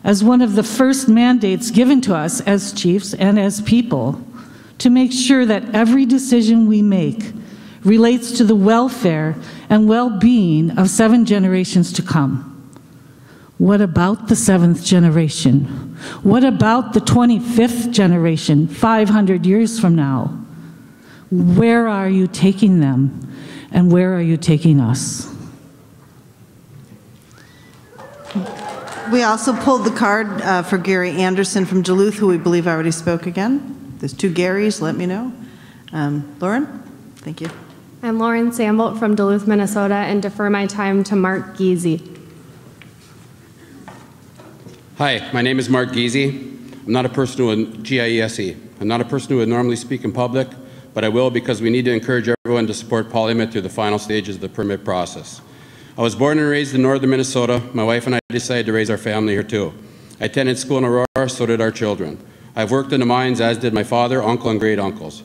as one of the first mandates given to us as chiefs and as people to make sure that every decision we make relates to the welfare and well being of seven generations to come. What about the seventh generation? What about the 25th generation, 500 years from now? Where are you taking them? And where are you taking us? We also pulled the card uh, for Gary Anderson from Duluth, who we believe already spoke again there's two Garys, let me know. Um, Lauren, thank you. I'm Lauren Sambolt from Duluth, Minnesota, and defer my time to Mark Giese. Hi, my name is Mark Giese. I'm not a person who would GIESE. I'm not a person who would normally speak in public, but I will because we need to encourage everyone to support PolyMet through the final stages of the permit process. I was born and raised in northern Minnesota. My wife and I decided to raise our family here too. I attended school in Aurora, so did our children. I've worked in the mines, as did my father, uncle, and great uncles.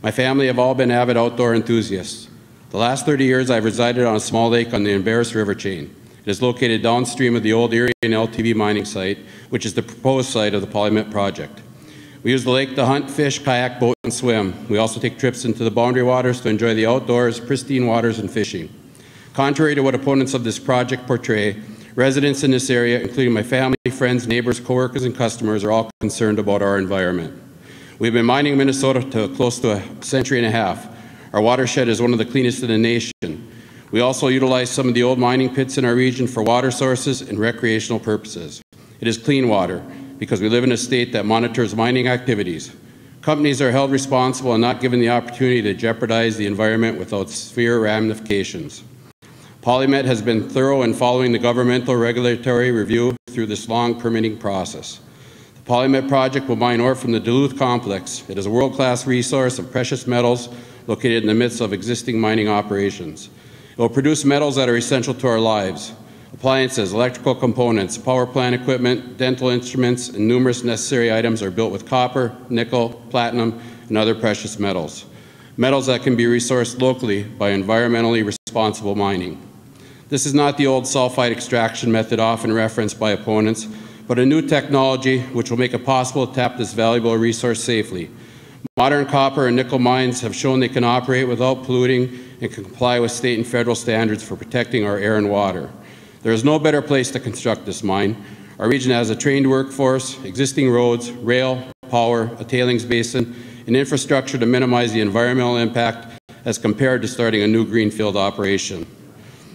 My family have all been avid outdoor enthusiasts. The last 30 years, I've resided on a small lake on the Embarrass River chain. It is located downstream of the old Erie and LTV mining site, which is the proposed site of the PolyMet project. We use the lake to hunt, fish, kayak, boat, and swim. We also take trips into the boundary waters to enjoy the outdoors, pristine waters, and fishing. Contrary to what opponents of this project portray, residents in this area, including my family, friends, neighbors, coworkers, and customers, are all concerned about our environment. We've been mining Minnesota to close to a century and a half. Our watershed is one of the cleanest in the nation. We also utilize some of the old mining pits in our region for water sources and recreational purposes. It is clean water because we live in a state that monitors mining activities. Companies are held responsible and not given the opportunity to jeopardize the environment without severe ramifications. Polymet has been thorough in following the governmental regulatory review through this long permitting process. The Polymet project will mine ore from the Duluth complex. It is a world-class resource of precious metals located in the midst of existing mining operations. It will produce metals that are essential to our lives. Appliances, electrical components, power plant equipment, dental instruments, and numerous necessary items are built with copper, nickel, platinum, and other precious metals. Metals that can be resourced locally by environmentally responsible mining. This is not the old sulfide extraction method often referenced by opponents, but a new technology which will make it possible to tap this valuable resource safely. Modern copper and nickel mines have shown they can operate without polluting and can comply with state and federal standards for protecting our air and water. There is no better place to construct this mine. Our region has a trained workforce, existing roads, rail, power, a tailings basin, and infrastructure to minimize the environmental impact as compared to starting a new greenfield operation.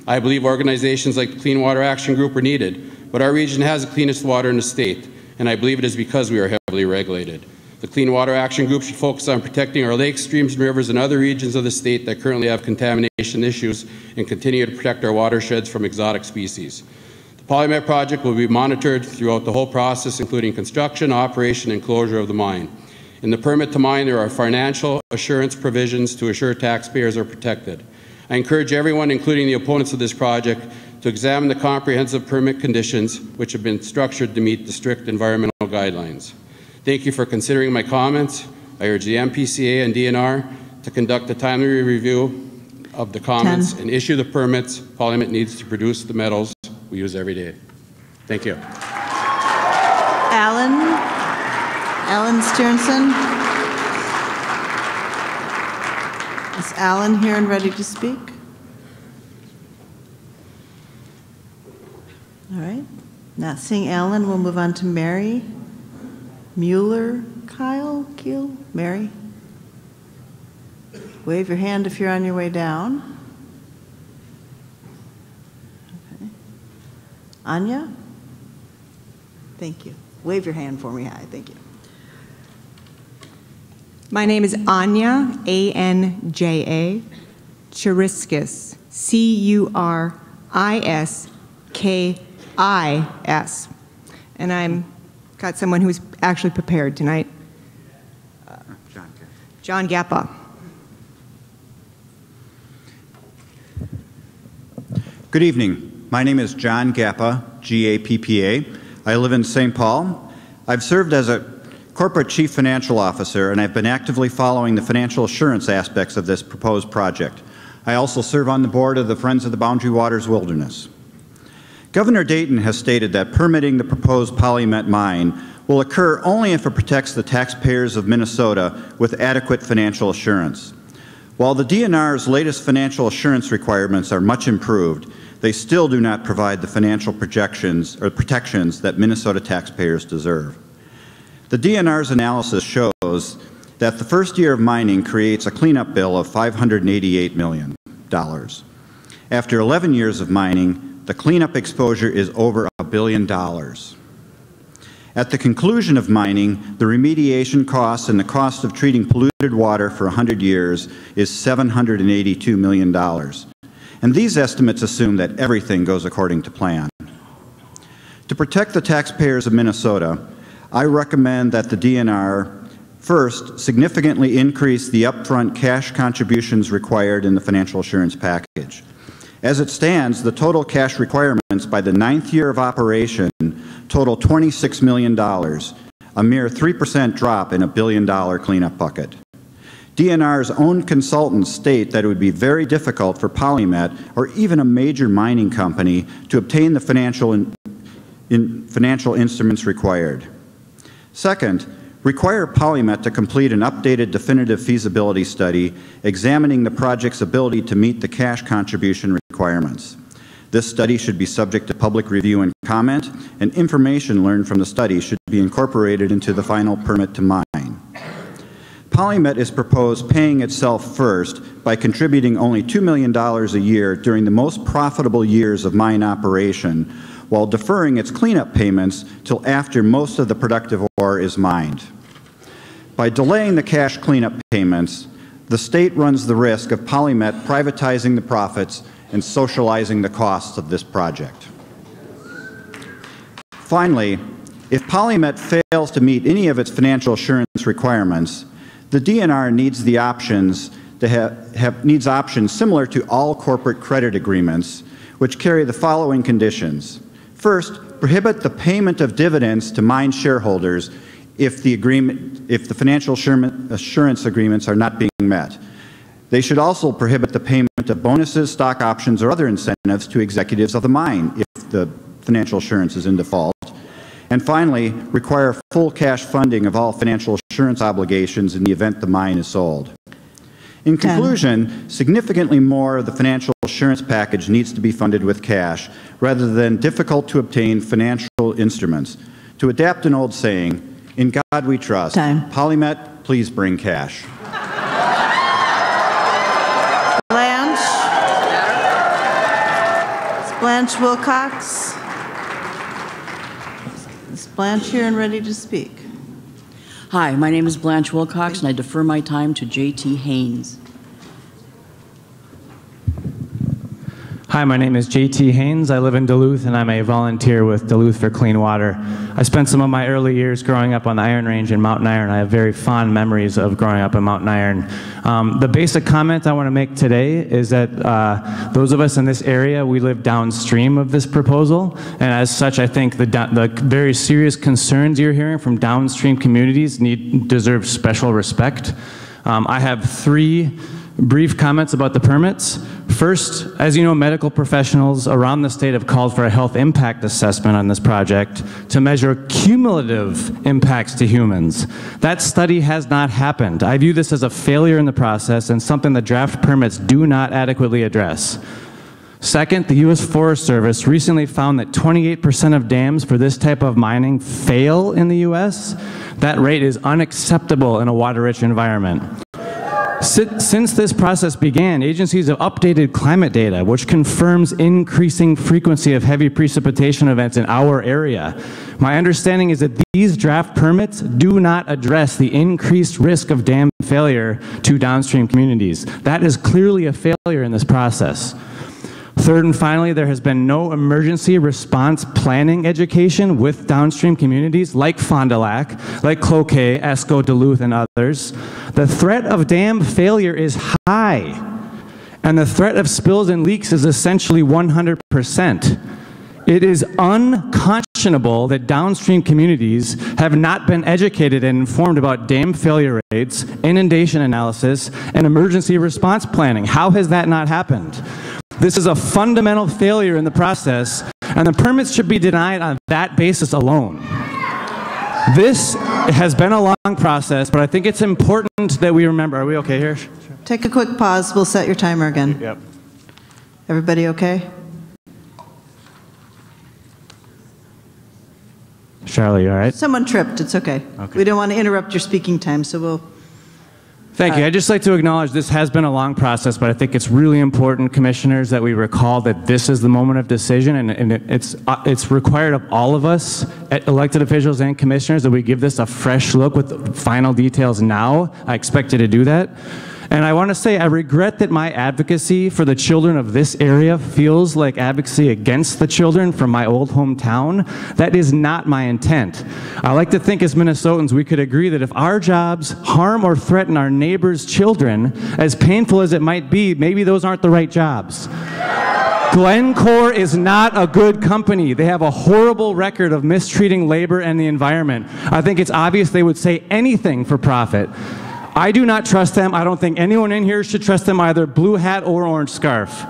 I believe organizations like the Clean Water Action Group are needed, but our region has the cleanest water in the state, and I believe it is because we are heavily regulated. The Clean Water Action Group should focus on protecting our lakes, streams, and rivers and other regions of the state that currently have contamination issues and continue to protect our watersheds from exotic species. The Polymet project will be monitored throughout the whole process, including construction, operation, and closure of the mine. In the permit to mine, there are financial assurance provisions to assure taxpayers are protected. I encourage everyone, including the opponents of this project, to examine the comprehensive permit conditions which have been structured to meet the strict environmental guidelines. Thank you for considering my comments. I urge the MPCA and DNR to conduct a timely review of the comments Ten. and issue the permits Polymet needs to produce the metals we use every day. Thank you. Alan, Alan Sternson. Is Alan here and ready to speak? All right. Not seeing Alan, we'll move on to Mary Mueller, Kyle, Keel, Mary. Wave your hand if you're on your way down. Okay. Anya? Thank you. Wave your hand for me high. Thank you. My name is Anja, A-N-J-A, Churiskis, C-U-R-I-S-K-I-S. And I'm got someone who's actually prepared tonight. John Gappa. Good evening. My name is John Gappa, G-A-P-P-A. I live in St. Paul. I've served as a corporate chief financial officer, and I've been actively following the financial assurance aspects of this proposed project. I also serve on the board of the Friends of the Boundary Waters Wilderness. Governor Dayton has stated that permitting the proposed Polymet mine will occur only if it protects the taxpayers of Minnesota with adequate financial assurance. While the DNR's latest financial assurance requirements are much improved, they still do not provide the financial projections or protections that Minnesota taxpayers deserve. The DNR's analysis shows that the first year of mining creates a cleanup bill of $588 million. After 11 years of mining, the cleanup exposure is over a billion dollars. At the conclusion of mining, the remediation costs and the cost of treating polluted water for 100 years is $782 million. And these estimates assume that everything goes according to plan. To protect the taxpayers of Minnesota, I recommend that the DNR first significantly increase the upfront cash contributions required in the financial assurance package. As it stands, the total cash requirements by the ninth year of operation total $26 million, a mere 3% drop in a billion dollar cleanup bucket. DNR's own consultants state that it would be very difficult for Polymet or even a major mining company to obtain the financial, in, in financial instruments required. Second, require Polymet to complete an updated definitive feasibility study examining the project's ability to meet the cash contribution requirements. This study should be subject to public review and comment, and information learned from the study should be incorporated into the final permit to mine. Polymet is proposed paying itself first by contributing only $2 million a year during the most profitable years of mine operation, while deferring its cleanup payments till after most of the productive ore is mined. By delaying the cash cleanup payments, the state runs the risk of Polymet privatizing the profits and socializing the costs of this project. Finally, if Polymet fails to meet any of its financial assurance requirements, the DNR needs the options to have, have, needs options similar to all corporate credit agreements, which carry the following conditions. First, prohibit the payment of dividends to mine shareholders if the agreement, if the financial assurance agreements are not being met. They should also prohibit the payment of bonuses, stock options, or other incentives to executives of the mine if the financial assurance is in default. And finally, require full cash funding of all financial assurance obligations in the event the mine is sold. In conclusion, significantly more of the financial assurance package needs to be funded with cash rather than difficult to obtain financial instruments. To adapt an old saying, in God we trust. Time. Polymet, please bring cash. Blanche. Blanche Wilcox. Is Blanche here and ready to speak? Hi, my name is Blanche Wilcox, and I defer my time to J.T. Haynes. Hi, my name is JT Haynes. I live in Duluth and I'm a volunteer with Duluth for Clean Water. I spent some of my early years growing up on the Iron Range in Mountain Iron. I have very fond memories of growing up in Mountain Iron. Um, the basic comment I want to make today is that uh, those of us in this area, we live downstream of this proposal. And as such, I think the, the very serious concerns you're hearing from downstream communities need deserve special respect. Um, I have three brief comments about the permits. First, as you know, medical professionals around the state have called for a health impact assessment on this project to measure cumulative impacts to humans. That study has not happened. I view this as a failure in the process and something the draft permits do not adequately address. Second, the U.S. Forest Service recently found that 28% of dams for this type of mining fail in the U.S. That rate is unacceptable in a water-rich environment. Since this process began, agencies have updated climate data, which confirms increasing frequency of heavy precipitation events in our area. My understanding is that these draft permits do not address the increased risk of dam failure to downstream communities. That is clearly a failure in this process. Third and finally, there has been no emergency response planning education with downstream communities like Fond du Lac, like Cloquet, Esko, Duluth, and others. The threat of dam failure is high, and the threat of spills and leaks is essentially 100%. It is unconscionable that downstream communities have not been educated and informed about dam failure rates, inundation analysis, and emergency response planning. How has that not happened? This is a fundamental failure in the process, and the permits should be denied on that basis alone. This has been a long process, but I think it's important that we remember. Are we okay here? Take a quick pause. We'll set your timer again. Yep. Everybody okay? Charlie, you all right? Someone tripped. It's okay. Okay. We don't want to interrupt your speaking time, so we'll Thank you. I'd just like to acknowledge this has been a long process, but I think it's really important, commissioners, that we recall that this is the moment of decision, and, and it, it's, uh, it's required of all of us, elected officials and commissioners, that we give this a fresh look with final details now. I expect you to do that. And I want to say I regret that my advocacy for the children of this area feels like advocacy against the children from my old hometown. That is not my intent. I like to think as Minnesotans we could agree that if our jobs harm or threaten our neighbors' children, as painful as it might be, maybe those aren't the right jobs. Glencore is not a good company. They have a horrible record of mistreating labor and the environment. I think it's obvious they would say anything for profit. I do not trust them. I don't think anyone in here should trust them either, blue hat or orange scarf.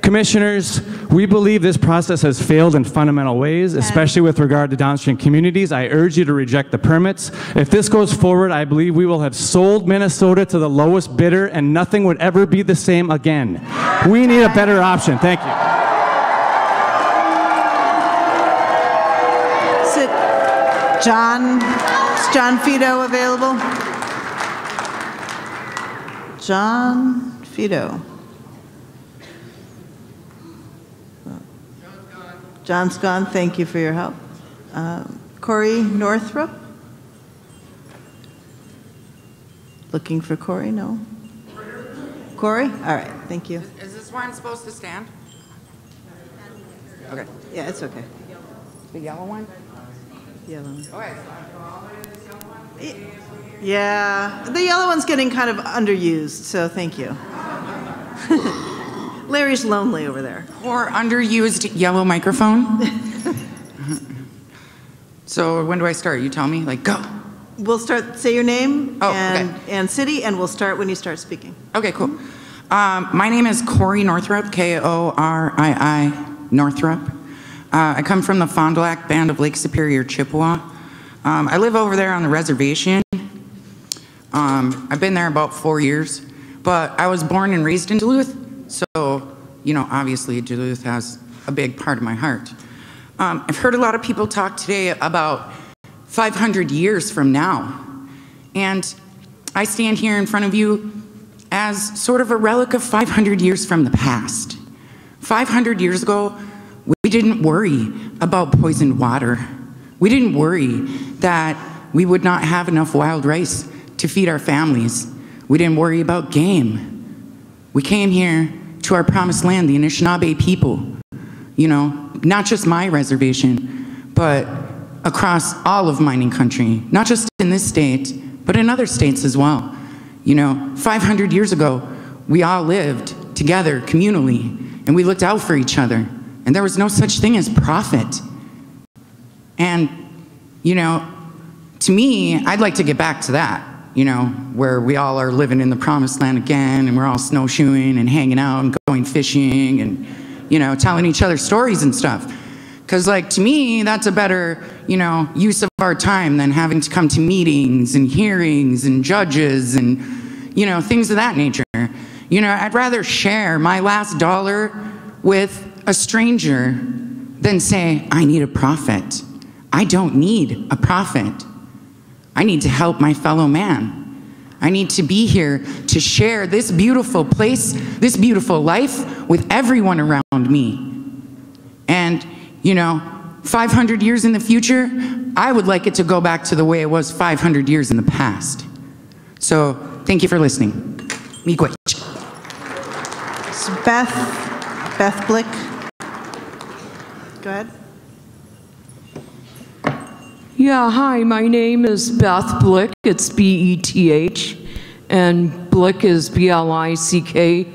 Commissioners, we believe this process has failed in fundamental ways, especially with regard to downstream communities. I urge you to reject the permits. If this goes forward, I believe we will have sold Minnesota to the lowest bidder and nothing would ever be the same again. We need a better option. Thank you. Sit. John, is John Fido available? John Fido. John's gone. Thank you for your help. Um, Corey Northrup? Looking for Corey? No? Corey? All right. Thank you. Is this where I'm supposed to stand? Okay. Yeah, it's okay. The yellow one? Yellow. Okay. Yeah, the yellow one's getting kind of underused, so thank you. [LAUGHS] Larry's lonely over there. Or underused yellow microphone. [LAUGHS] so when do I start? You tell me. Like go. We'll start, say your name Oh, and, and city, and we'll start when you start speaking. Okay, cool. Um, my name is Corey Northrup, K O R I I Northrup. Uh, I come from the Fond du Lac Band of Lake Superior, Chippewa. Um, I live over there on the reservation. Um, I've been there about four years, but I was born and raised in Duluth, so, you know, obviously Duluth has a big part of my heart. Um, I've heard a lot of people talk today about 500 years from now, and I stand here in front of you as sort of a relic of 500 years from the past. 500 years ago, we didn't worry about poisoned water. We didn't worry that we would not have enough wild rice to feed our families. We didn't worry about game. We came here to our promised land, the Anishinaabe people. You know, not just my reservation, but across all of mining country, not just in this state, but in other states as well. You know, 500 years ago, we all lived together communally, and we looked out for each other, and there was no such thing as profit. And, you know, to me, I'd like to get back to that, you know, where we all are living in the promised land again, and we're all snowshoeing and hanging out and going fishing and, you know, telling each other stories and stuff. Because, like, to me, that's a better, you know, use of our time than having to come to meetings and hearings and judges and, you know, things of that nature. You know, I'd rather share my last dollar with a stranger than say, I need a profit. I don't need a profit. I need to help my fellow man. I need to be here to share this beautiful place, this beautiful life with everyone around me. And, you know, 500 years in the future, I would like it to go back to the way it was 500 years in the past. So, thank you for listening. Miigwech. Beth, Beth Blick. Go ahead. Yeah, hi, my name is Beth Blick. It's B E T H, and Blick is B L I C K.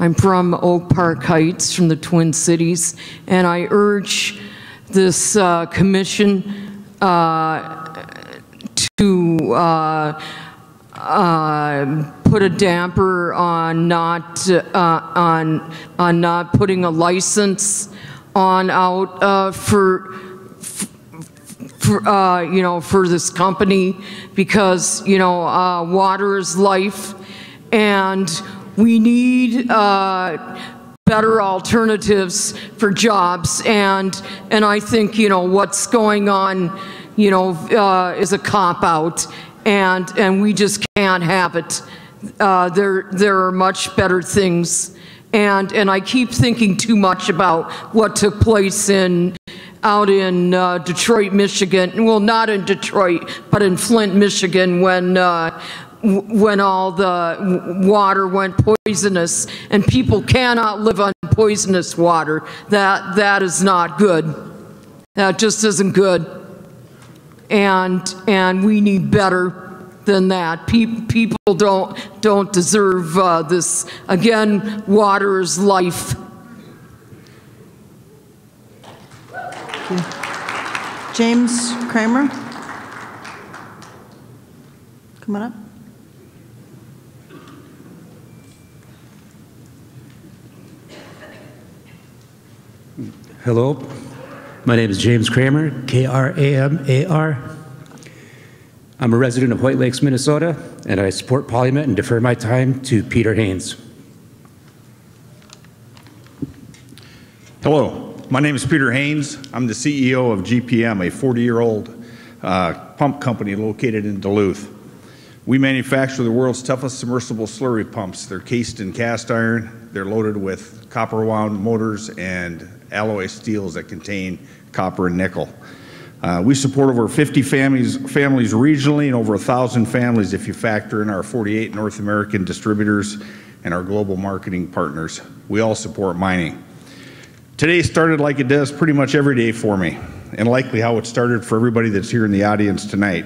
I'm from Oak Park Heights, from the Twin Cities, and I urge this uh, commission uh, to uh, uh, put a damper on not uh, on on not putting a license on out uh, for for, uh, you know, for this company because, you know, uh, water is life and we need uh, better alternatives for jobs. And, and I think, you know, what's going on, you know, uh, is a cop out and, and we just can't have it. Uh, there, there are much better things. And, and I keep thinking too much about what took place in out in uh, Detroit, Michigan. Well, not in Detroit, but in Flint, Michigan, when uh, when all the water went poisonous, and people cannot live on poisonous water. That that is not good. That just isn't good. And and we need better than that. Pe- people don't don't deserve uh, this. Again, water is life. you. James Kramar. Come on up. Hello. My name is James Kramar, K R A M A R. I'm a resident of White Lakes, Minnesota, and I support Polymet and defer my time to Peter Haynes. Hello my name is Peter Haynes. I'm the CEO of GPM, a 40-year-old uh, pump company located in Duluth. We manufacture the world's toughest submersible slurry pumps. They're cased in cast iron. They're loaded with copper wound motors and alloy steels that contain copper and nickel. Uh, we support over 50 families, families regionally and over 1,000 families if you factor in our 48 North American distributors and our global marketing partners. We all support mining. Today started like it does pretty much every day for me, and likely how it started for everybody that's here in the audience tonight,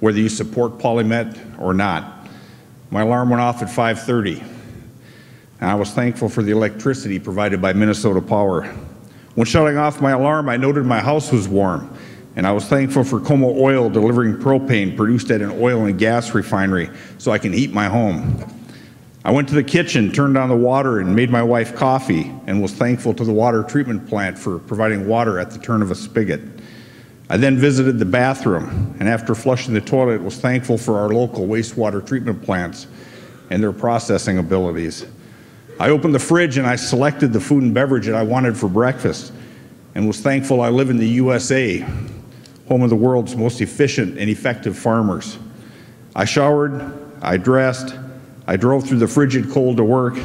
whether you support Polymet or not. My alarm went off at 5.30. And I was thankful for the electricity provided by Minnesota Power. When shutting off my alarm, I noted my house was warm, and I was thankful for Como Oil delivering propane produced at an oil and gas refinery so I can heat my home. I went to the kitchen, turned on the water, and made my wife coffee, and was thankful to the water treatment plant for providing water at the turn of a spigot. I then visited the bathroom, and after flushing the toilet, was thankful for our local wastewater treatment plants and their processing abilities. I opened the fridge and I selected the food and beverage that I wanted for breakfast and was thankful I live in the USA, home of the world's most efficient and effective farmers. I showered, I dressed, I drove through the frigid cold to work,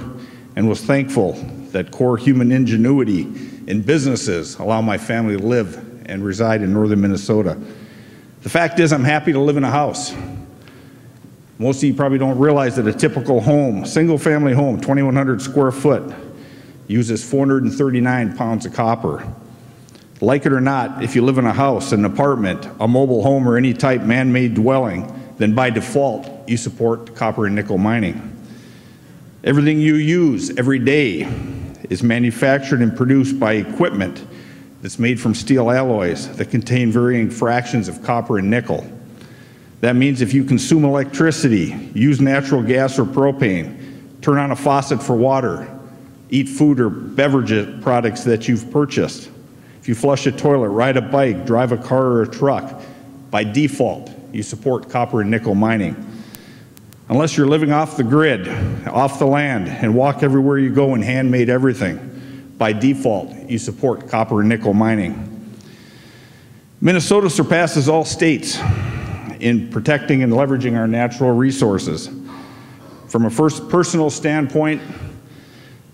and was thankful that core human ingenuity in businesses allow my family to live and reside in northern Minnesota. The fact is, I'm happy to live in a house. Most of you probably don't realize that a typical home, single family home, 2,100 square foot, uses 439 pounds of copper. Like it or not, if you live in a house, an apartment, a mobile home, or any type man made dwelling, then by default, you support copper and nickel mining. Everything you use every day is manufactured and produced by equipment that's made from steel alloys that contain varying fractions of copper and nickel. That means if you consume electricity, use natural gas or propane, turn on a faucet for water, eat food or beverage products that you've purchased, if you flush a toilet, ride a bike, drive a car or a truck, by default, you support copper and nickel mining. Unless you're living off the grid, off the land, and walk everywhere you go and handmade everything, by default, you support copper and nickel mining. Minnesota surpasses all states in protecting and leveraging our natural resources. From a first personal standpoint,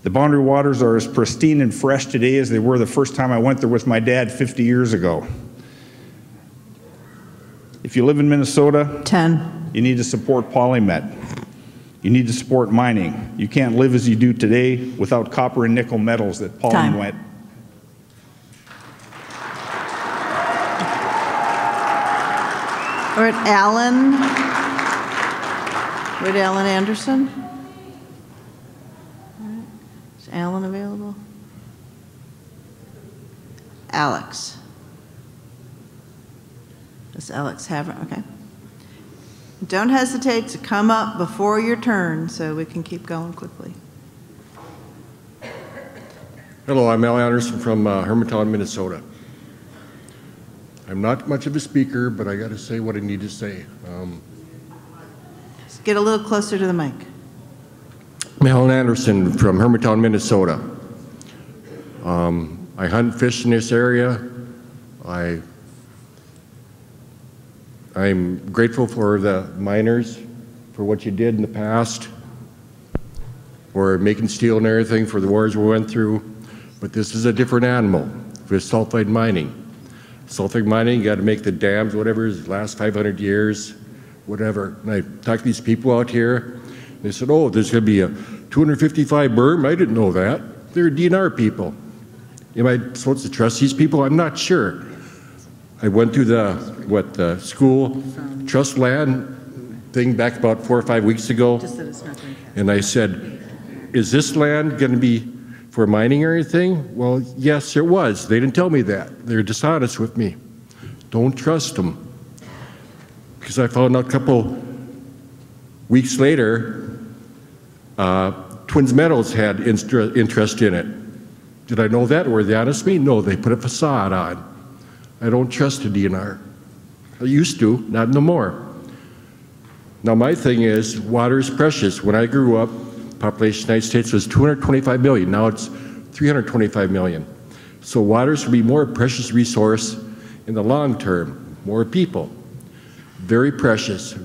the Boundary Waters are as pristine and fresh today as they were the first time I went there with my dad 50 years ago. If you live in Minnesota, 10. You need to support Polymet. You need to support mining. You can't live as you do today without copper and nickel metals that Polymet We're at Alan. We're Alan Anderson. Is Alan available? Alex. Does Alex have, okay. Don't hesitate to come up before your turn so we can keep going quickly. Hello, I'm Al Anderson from uh, Hermantown, Minnesota. I'm not much of a speaker, but I got to say what I need to say. Um, Just get a little closer to the mic. I'm Alan Anderson from Hermantown, Minnesota. Um, I hunt and fish in this area. I, I'm grateful for the miners for what you did in the past, for making steel and everything, for the wars we went through. But this is a different animal with sulfide mining. Sulfide mining, you got to make the dams, whatever, last 500 years, whatever. And I talked to these people out here. They said, oh, there's going to be a 255 berm. I didn't know that. They're DNR people. Am I supposed to trust these people? I'm not sure. I went through the, what, the school trust land thing back about four or five weeks ago. And I said, is this land going to be for mining or anything? Well, yes, it was. They didn't tell me that. They're dishonest with me. Don't trust them. Because I found out a couple weeks later, uh, Twin Metals had interest in it. Did I know that? Were they honest with me? No, they put a facade on. I don't trust the DNR. I used to, not no more. Now, my thing is, water is precious. When I grew up, population of the United States was 225 million. Now it's 325 million. So water should be more precious resource in the long term. More people. Very precious.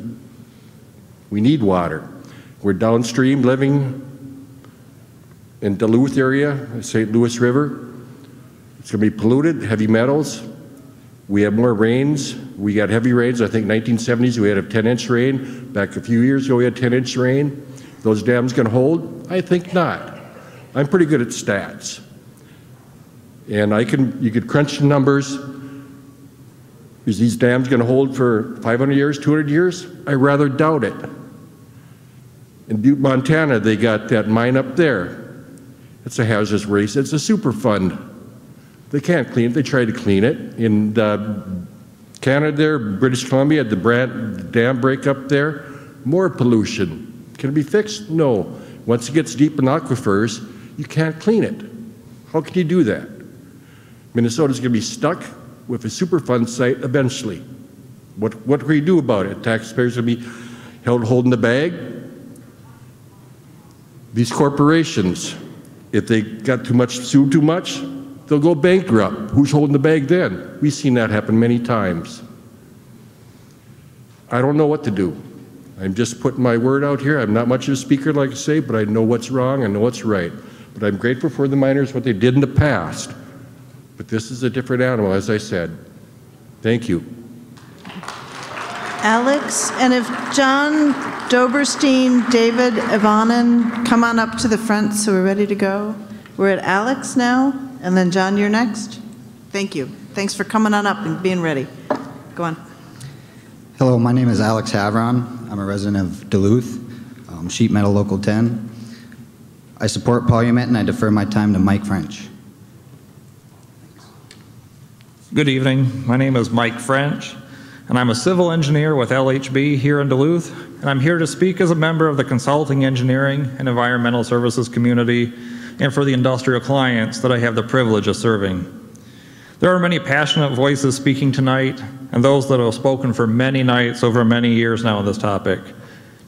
We need water. We're downstream living in Duluth area, St. Louis River. It's going to be polluted, heavy metals. We have more rains. We got heavy rains. I think 1970s we had a 10-inch rain. Back a few years ago we had 10-inch rain. Those dams can hold? I think not. I'm pretty good at stats. And I can, you could crunch the numbers. Is these dams going to hold for 500 years, 200 years? I rather doubt it. In Butte, Montana, they got that mine up there. It's a hazardous waste. It's a Superfund. They can't clean it. They try to clean it. In uh, Canada, there, British Columbia, the Brant dam break up there. More pollution. Can it be fixed? No. Once it gets deep in aquifers, you can't clean it. How can you do that? Minnesota's going to be stuck with a Superfund site eventually. What, what can we do about it? Taxpayers will be held holding the bag. These corporations, if they got too much, sue too much, they'll go bankrupt. Who's holding the bag then? We've seen that happen many times. I don't know what to do. I'm just putting my word out here. I'm not much of a speaker, like I say, but I know what's wrong, I know what's right. But I'm grateful for the miners, what they did in the past. But this is a different animal, as I said. Thank you. Alex, and if John Doberstein, David Ivanin, come on up to the front so we're ready to go. We're at Alex now, and then John, you're next. Thank you. Thanks for coming on up and being ready. Go on. Hello, my name is Alex Havron. I'm a resident of Duluth, um, Sheet Metal Local 10. I support PolyMet and I defer my time to Mike French. Good evening. My name is Mike French, and I'm a civil engineer with LHB here in Duluth, and I'm here to speak as a member of the consulting engineering and environmental services community and for the industrial clients that I have the privilege of serving. There are many passionate voices speaking tonight, and those that have spoken for many nights over many years now on this topic.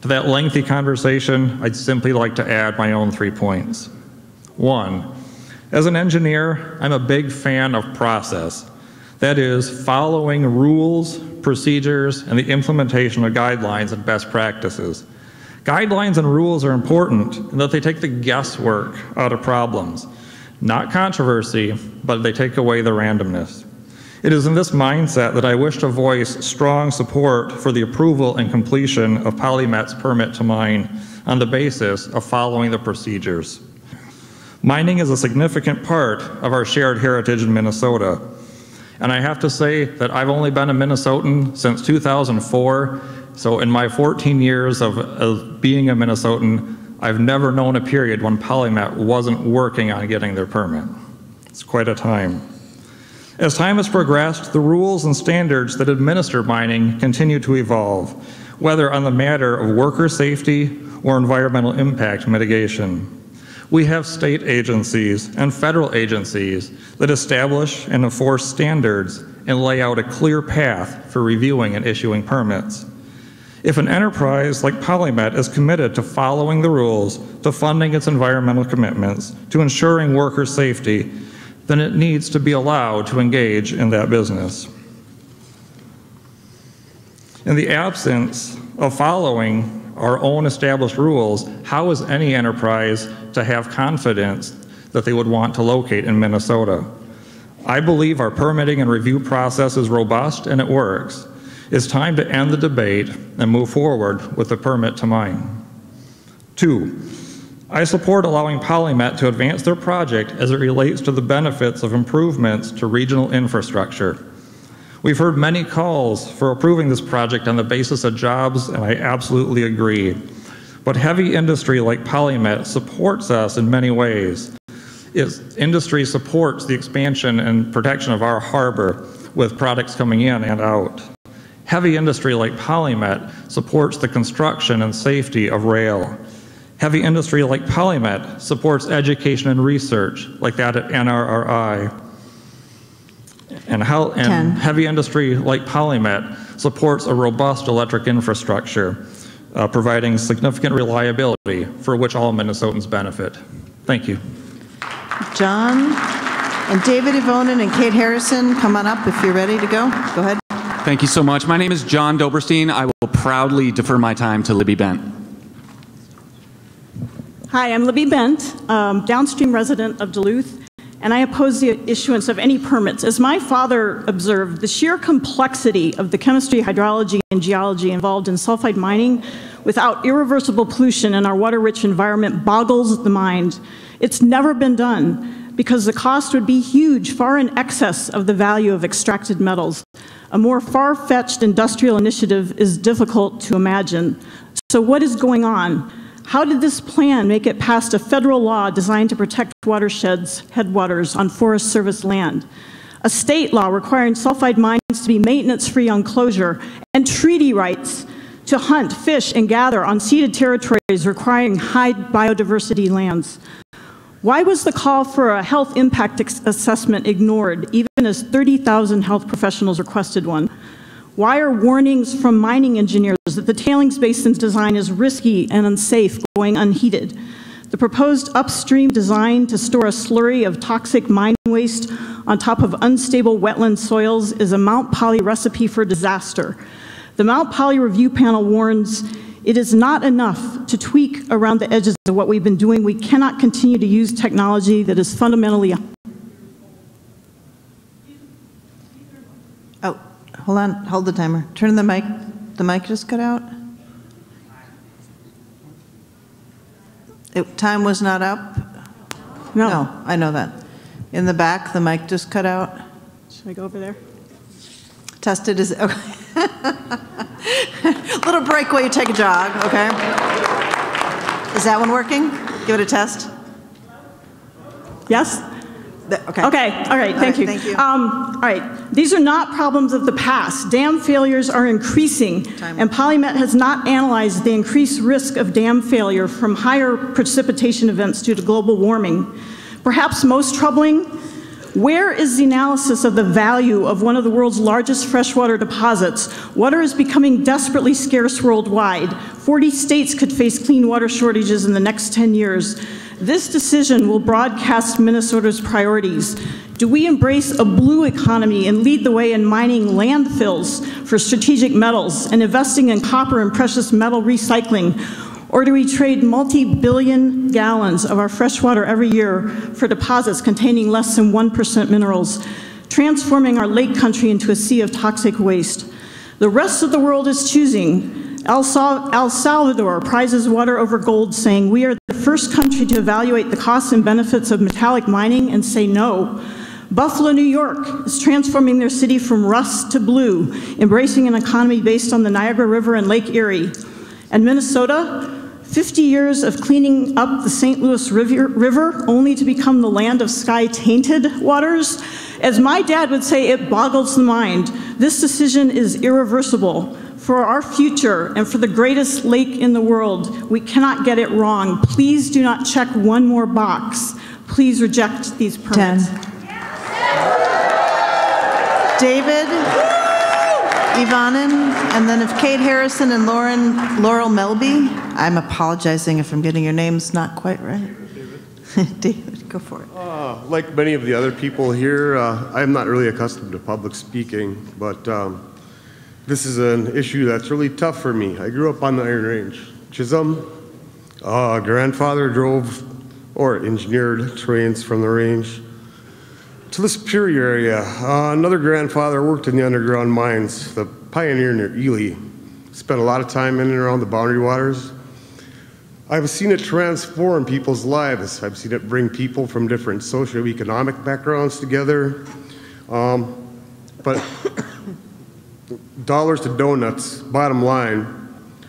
To that lengthy conversation, I'd simply like to add my own three points. One, as an engineer, I'm a big fan of process. That is, following rules, procedures, and the implementation of guidelines and best practices. Guidelines and rules are important in that they take the guesswork out of problems. Not controversy, but they take away the randomness. It is in this mindset that I wish to voice strong support for the approval and completion of Polymet's permit to mine on the basis of following the procedures. Mining is a significant part of our shared heritage in Minnesota. And I have to say that I've only been a Minnesotan since 2004. So in my 14 years of, of being a Minnesotan, I've never known a period when Polymet wasn't working on getting their permit. It's quite a time. As time has progressed, the rules and standards that administer mining continue to evolve, whether on the matter of worker safety or environmental impact mitigation. We have state agencies and federal agencies that establish and enforce standards and lay out a clear path for reviewing and issuing permits. If an enterprise like Polymet is committed to following the rules, to funding its environmental commitments, to ensuring worker safety, then it needs to be allowed to engage in that business. In the absence of following our own established rules, how is any enterprise to have confidence that they would want to locate in Minnesota? I believe our permitting and review process is robust and it works. It's time to end the debate and move forward with the permit to mine. Two, I support allowing Polymet to advance their project as it relates to the benefits of improvements to regional infrastructure. We've heard many calls for approving this project on the basis of jobs, and I absolutely agree. But heavy industry like Polymet supports us in many ways. Its industry supports the expansion and protection of our harbor with products coming in and out. Heavy industry like Polymet supports the construction and safety of rail. Heavy industry like Polymet supports education and research, like that at NRRI. And, how, and heavy industry like Polymet supports a robust electric infrastructure, uh, providing significant reliability for which all Minnesotans benefit. Thank you. John and David Evonen and Kate Harrison, come on up if you're ready to go. Go ahead. Thank you so much. My name is John Doberstein. I will proudly defer my time to Libby Bent. Hi, I'm Libby Bent, um, downstream resident of Duluth, and I oppose the issuance of any permits. As my father observed, the sheer complexity of the chemistry, hydrology, and geology involved in sulfide mining without irreversible pollution in our water-rich environment boggles the mind. It's never been done because the cost would be huge, far in excess of the value of extracted metals. A more far-fetched industrial initiative is difficult to imagine. So what is going on? How did this plan make it past a federal law designed to protect watersheds, headwaters on Forest Service land? A state law requiring sulfide mines to be maintenance-free on closure, and treaty rights to hunt, fish, and gather on ceded territories requiring high biodiversity lands. Why was the call for a health impact assessment ignored, even as 30,000 health professionals requested one? Why are warnings from mining engineers that the tailings basin's design is risky and unsafe going unheeded? The proposed upstream design to store a slurry of toxic mine waste on top of unstable wetland soils is a Mount Polley recipe for disaster. The Mount Polley Review Panel warns it is not enough to tweak around the edges of what we've been doing. We cannot continue to use technology that is fundamentally Oh, hold on, hold the timer. Turn the mic, the mic just cut out? It, time was not up? No. I know that. In the back, the mic just cut out. Should I go over there? Tested is, okay. [LAUGHS] Little break while you take a jog, okay? Is that one working? Give it a test. Yes? Okay. Okay, all right, thank right, you. thank you. Um, all right, these are not problems of the past. Dam failures are increasing, and Polymet has not analyzed the increased risk of dam failure from higher precipitation events due to global warming. Perhaps most troubling, where is the analysis of the value of one of the world's largest freshwater deposits? Water is becoming desperately scarce worldwide. 40 states could face clean water shortages in the next 10 years. This decision will broadcast Minnesota's priorities. Do we embrace a blue economy and lead the way in mining landfills for strategic metals and investing in copper and precious metal recycling? Or do we trade multi-billion gallons of our fresh water every year for deposits containing less than 1% minerals, transforming our lake country into a sea of toxic waste? The rest of the world is choosing. El, Salvador prizes water over gold, saying, We are the first country to evaluate the costs and benefits of metallic mining and say no. Buffalo, New York is transforming their city from rust to blue, embracing an economy based on the Niagara River and Lake Erie. And Minnesota, 50 years of cleaning up the St. Louis River, River only to become the land of sky tainted waters. As my dad would say, it boggles the mind. This decision is irreversible. For our future and for the greatest lake in the world, we cannot get it wrong. Please do not check one more box. Please reject these permits. Ten. David, Evonen, and then if Kate Harrison and Lauren, Laurel Melby, I'm apologizing if I'm getting your names not quite right. [LAUGHS] David, go for it. Uh, like many of the other people here, uh, I'm not really accustomed to public speaking, but um, this is an issue that's really tough for me. I grew up on the Iron Range. Chisholm, uh, grandfather drove or engineered trains from the range to the Superior area. Uh, another grandfather worked in the underground mines, the Pioneer near Ely. Spent a lot of time in and around the boundary waters. I've seen it transform people's lives. I've seen it bring people from different socioeconomic backgrounds together. Um, but [COUGHS] dollars to donuts, bottom line,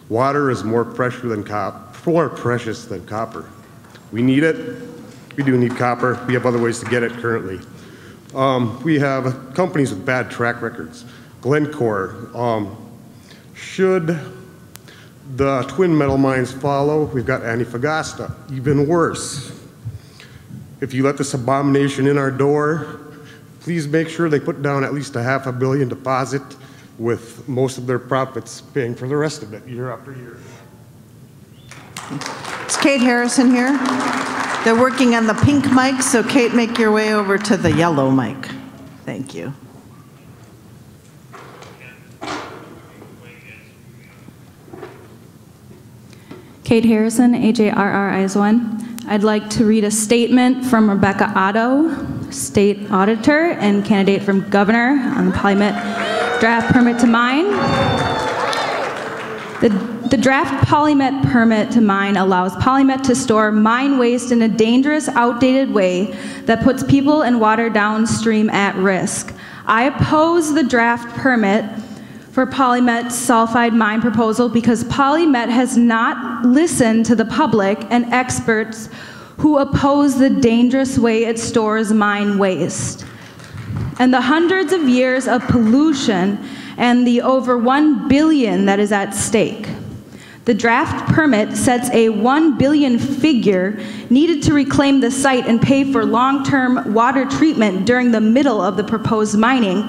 water is more pressure than cop, more precious than copper. We need it. We do need copper. We have other ways to get it currently. Um, we have companies with bad track records. Glencore um, should The twin metal mines follow. We've got Antofagasta, even worse. If you let this abomination in our door, please make sure they put down at least a half a billion deposit with most of their profits paying for the rest of it year after year. Is Kate Harrison here? They're working on the pink mic, so Kate, make your way over to the yellow mic. Thank you. Kate Harrison, AJRR IS1. I'd like to read a statement from Rebecca Otto, State Auditor and candidate from Governor on the Polymet draft permit to mine. The, the draft Polymet permit to mine allows Polymet to store mine waste in a dangerous, outdated way that puts people and water downstream at risk. I oppose the draft permit for Polymet's sulfide mine proposal because Polymet has not listened to the public and experts who oppose the dangerous way it stores mine waste. And the hundreds of years of pollution and the over 1 billion that is at stake. The draft permit sets a 1 billion figure needed to reclaim the site and pay for long-term water treatment during the middle of the proposed mining.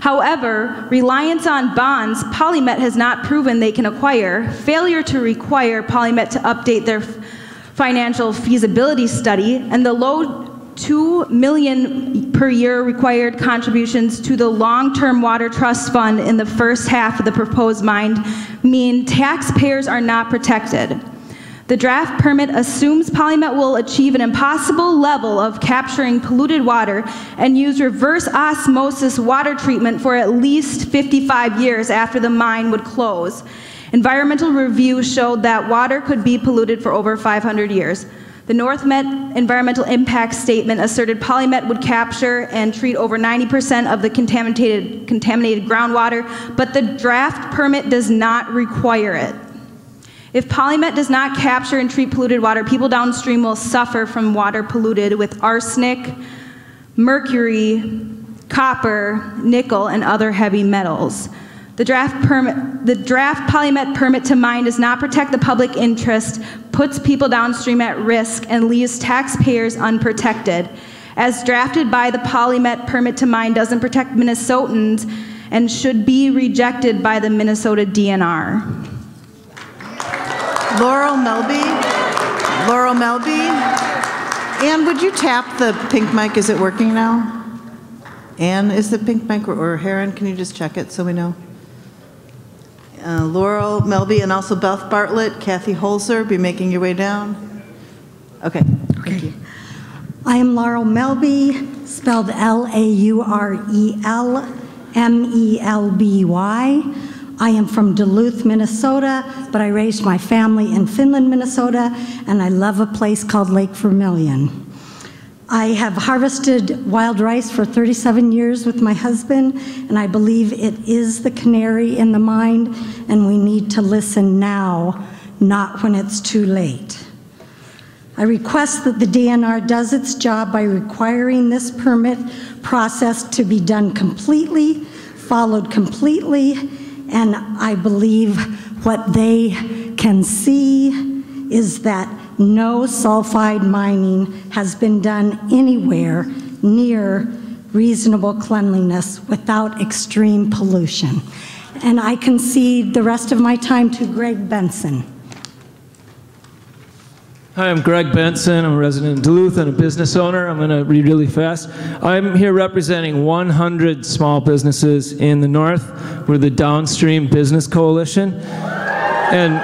However, reliance on bonds Polymet has not proven they can acquire, failure to require Polymet to update their financial feasibility study, and the low 2 million per year required contributions to the long-term water trust fund in the first half of the proposed mine mean taxpayers are not protected. The draft permit assumes Polymet will achieve an impossible level of capturing polluted water and use reverse osmosis water treatment for at least 55 years after the mine would close. Environmental review showed that water could be polluted for over 500 years. The NorthMet environmental impact statement asserted Polymet would capture and treat over 90% of the contaminated, contaminated groundwater, but the draft permit does not require it. If Polymet does not capture and treat polluted water, people downstream will suffer from water polluted with arsenic, mercury, copper, nickel, and other heavy metals. The draft, permit, the draft Polymet permit to mine does not protect the public interest, puts people downstream at risk, and leaves taxpayers unprotected. As drafted by the Polymet permit to mine doesn't protect Minnesotans and should be rejected by the Minnesota DNR. Laurel Melby. Laurel Melby. Ann, would you tap the pink mic? Is it working now? Ann, is the pink mic, or Heron, can you just check it so we know? Uh, Laurel Melby and also Beth Bartlett, Kathy Holzer, be making your way down. Okay, thank you. I am Laurel Melby, spelled L A U R E L M E L B Y. I am from Duluth, Minnesota, but I raised my family in Finland, Minnesota, and I love a place called Lake Vermilion. I have harvested wild rice for 37 years with my husband, and I believe it is the canary in the mind, and we need to listen now, not when it's too late. I request that the DNR does its job by requiring this permit process to be done completely, followed completely, and I believe what they can see is that no sulfide mining has been done anywhere near reasonable cleanliness without extreme pollution. And I concede the rest of my time to Greg Benson. Hi, I'm Greg Benson. I'm a resident in Duluth and a business owner. I'm going to read really fast. I'm here representing 100 small businesses in the north. We're the Downstream Business Coalition. And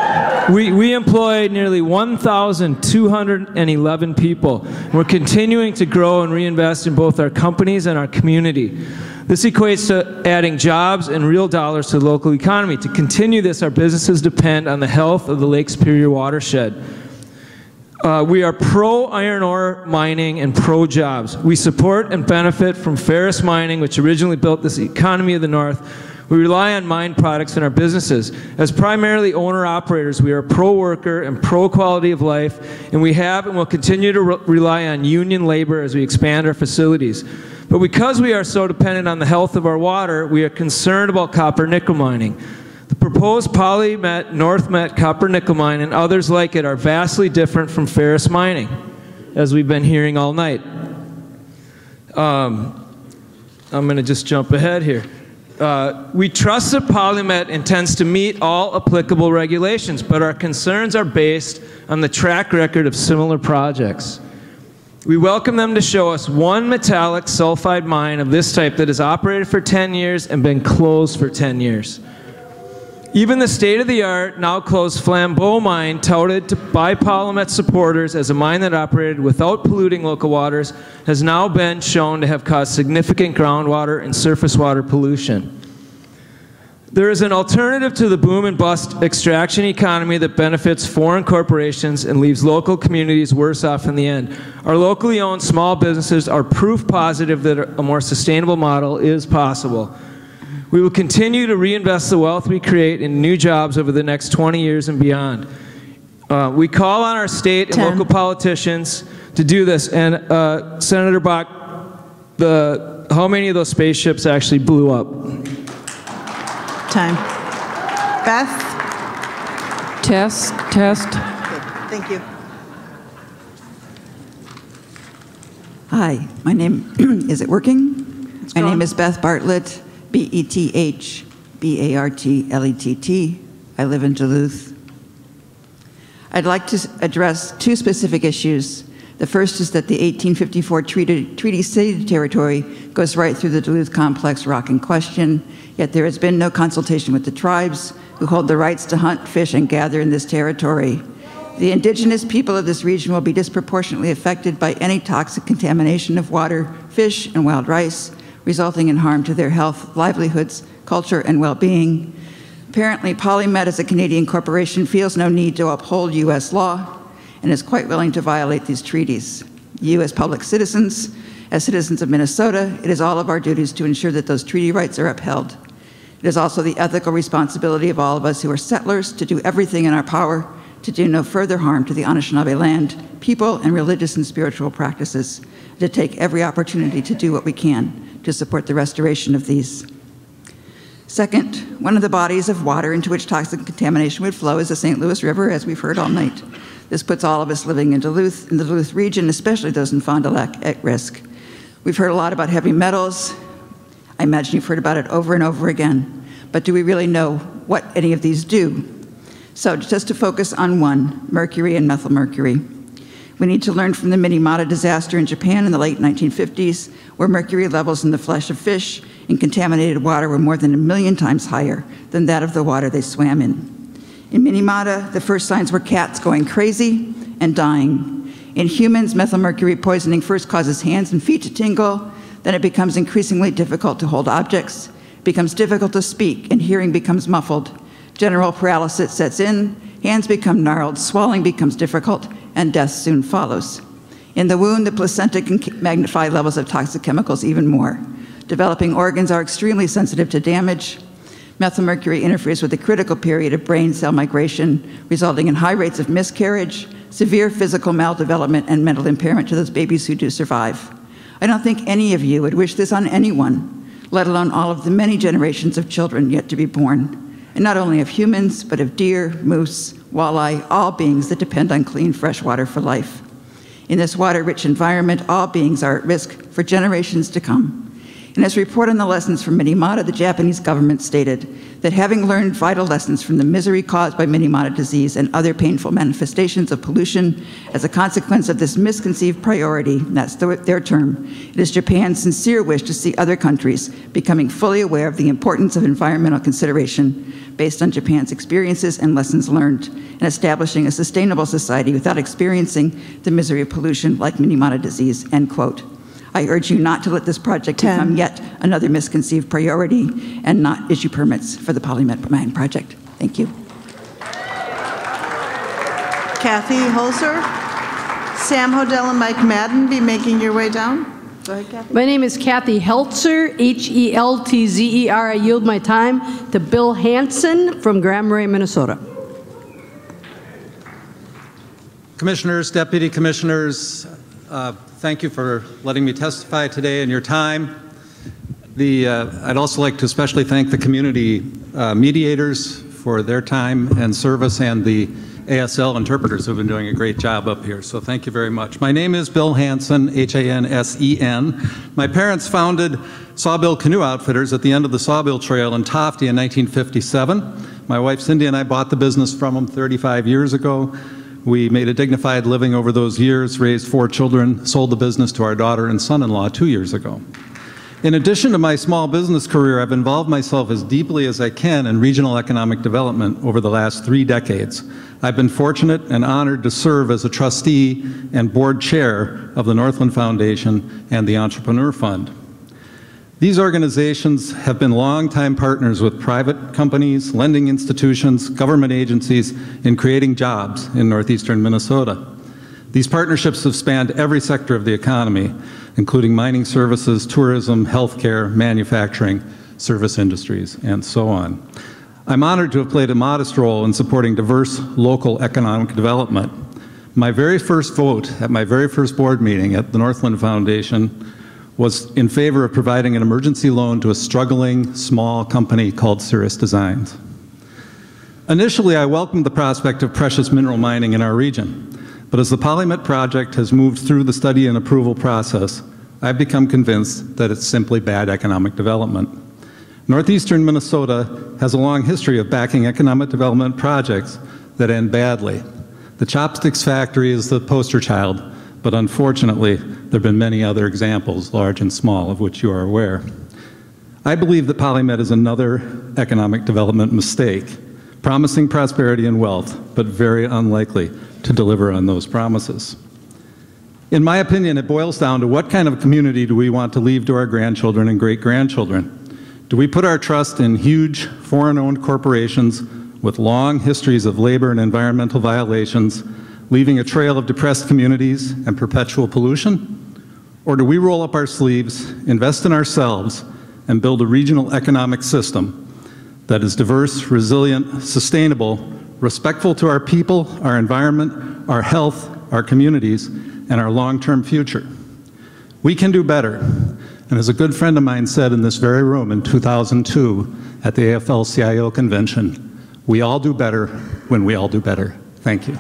we, we employ nearly 1,211 people. We're continuing to grow and reinvest in both our companies and our community. This equates to adding jobs and real dollars to the local economy. To continue this, our businesses depend on the health of the Lake Superior watershed. Uh, we are pro iron ore mining and pro jobs. We support and benefit from ferrous mining, which originally built this economy of the North. We rely on mine products in our businesses. As primarily owner operators, we are pro worker and pro quality of life, and we have and will continue to re rely on union labor as we expand our facilities. But because we are so dependent on the health of our water, we are concerned about copper nickel mining. The proposed PolyMet, NorthMet copper nickel mine and others like it are vastly different from ferrous mining, as we've been hearing all night. Um, I'm going to just jump ahead here. Uh, we trust that PolyMet intends to meet all applicable regulations, but our concerns are based on the track record of similar projects. We welcome them to show us one metallic sulfide mine of this type that has operated for 10 years and been closed for 10 years. Even the state-of-the-art, now closed Flambeau mine, touted by Polymet supporters as a mine that operated without polluting local waters, has now been shown to have caused significant groundwater and surface water pollution. There is an alternative to the boom and bust extraction economy that benefits foreign corporations and leaves local communities worse off in the end. Our locally owned small businesses are proof positive that a more sustainable model is possible. We will continue to reinvest the wealth we create in new jobs over the next 20 years and beyond. Uh, we call on our state and local politicians to do this. And uh, Senator Bakk, the, how many of those spaceships actually blew up? Time. Beth? Test, test. Thank you. Hi, my name, [CLEARS THROAT] is it working? My name is Beth Bartlett, E B-E-T-H, B-A-R-T-L-E-T-T. I live in Duluth. I'd like to address two specific issues. The first is that the 1854 treaty, treaty ceded territory goes right through the Duluth complex rock in question, yet there has been no consultation with the tribes who hold the rights to hunt, fish, and gather in this territory. The indigenous people of this region will be disproportionately affected by any toxic contamination of water, fish, and wild rice, resulting in harm to their health, livelihoods, culture, and well-being. Apparently, Polymet as a Canadian corporation feels no need to uphold U.S. law and is quite willing to violate these treaties. You, as public citizens, as citizens of Minnesota, it is all of our duties to ensure that those treaty rights are upheld. It is also the ethical responsibility of all of us who are settlers to do everything in our power to do no further harm to the Anishinaabe land, people, and religious and spiritual practices, to take every opportunity to do what we can to support the restoration of these. Second, one of the bodies of water into which toxic contamination would flow is the St. Louis River, as we've heard all night. This puts all of us living in Duluth, in the Duluth region, especially those in Fond du Lac, at risk. We've heard a lot about heavy metals. I imagine you've heard about it over and over again. But do we really know what any of these do? So just to focus on one, mercury and methylmercury. We need to learn from the Minamata disaster in Japan in the late 1950s, where mercury levels in the flesh of fish in contaminated water were more than a million times higher than that of the water they swam in. In Minamata, the first signs were cats going crazy and dying. In humans, methylmercury poisoning first causes hands and feet to tingle, then it becomes increasingly difficult to hold objects, becomes difficult to speak, and hearing becomes muffled. General paralysis sets in, hands become gnarled, swallowing becomes difficult, and death soon follows. In the wound, the placenta can magnify levels of toxic chemicals even more. Developing organs are extremely sensitive to damage. Methylmercury interferes with the critical period of brain cell migration, resulting in high rates of miscarriage, severe physical maldevelopment, and mental impairment to those babies who do survive. I don't think any of you would wish this on anyone, let alone all of the many generations of children yet to be born and not only of humans, but of deer, moose, walleye, all beings that depend on clean, fresh water for life. In this water-rich environment, all beings are at risk for generations to come. In its report on the lessons from Minamata, the Japanese government stated that having learned vital lessons from the misery caused by Minamata disease and other painful manifestations of pollution as a consequence of this misconceived priority, that's the, their term, it is Japan's sincere wish to see other countries becoming fully aware of the importance of environmental consideration based on Japan's experiences and lessons learned in establishing a sustainable society without experiencing the misery of pollution like Minamata disease, end quote. I urge you not to let this project become yet another misconceived priority and not issue permits for the Polymet Mine project. Thank you. Kathy Holzer, Sam Hodell, and Mike Madden be making your way down. Go ahead, Kathy. My name is Kathy Heltzer, H-E-L-T-Z-E-R. I yield my time to Bill Hansen from Grand Marais, Minnesota. Commissioners, Deputy Commissioners, uh, thank you for letting me testify today and your time. The, uh, I'd also like to especially thank the community uh, mediators for their time and service and the ASL interpreters who've been doing a great job up here. So thank you very much. My name is Bill Hansen, H-A-N-S-E-N. My parents founded Sawbill Canoe Outfitters at the end of the Sawbill Trail in Tofte in 1957. My wife Cindy and I bought the business from them 35 years ago. We made a dignified living over those years, raised four children, sold the business to our daughter and son-in-law two years ago. In addition to my small business career, I've involved myself as deeply as I can in regional economic development over the last three decades. I've been fortunate and honored to serve as a trustee and board chair of the Northland Foundation and the Entrepreneur Fund. These organizations have been longtime partners with private companies, lending institutions, government agencies in creating jobs in northeastern Minnesota. These partnerships have spanned every sector of the economy, including mining services, tourism, healthcare, manufacturing, service industries, and so on. I'm honored to have played a modest role in supporting diverse local economic development. My very first vote at my very first board meeting at the Northland Foundation was in favor of providing an emergency loan to a struggling small company called Cirrus Designs. Initially, I welcomed the prospect of precious mineral mining in our region, but as the Polymet project has moved through the study and approval process, I've become convinced that it's simply bad economic development. Northeastern Minnesota has a long history of backing economic development projects that end badly. The Chopsticks factory is the poster child, but unfortunately, there have been many other examples, large and small, of which you are aware. I believe that PolyMet is another economic development mistake, promising prosperity and wealth, but very unlikely to deliver on those promises. In my opinion, it boils down to what kind of community do we want to leave to our grandchildren and great grandchildren? Do we put our trust in huge foreign owned corporations with long histories of labor and environmental violations, leaving a trail of depressed communities and perpetual pollution? Or do we roll up our sleeves, invest in ourselves, and build a regional economic system that is diverse, resilient, sustainable, respectful to our people, our environment, our health, our communities, and our long term future? We can do better. And as a good friend of mine said in this very room in 2002 at the AFL CIO convention, we all do better when we all do better. Thank you.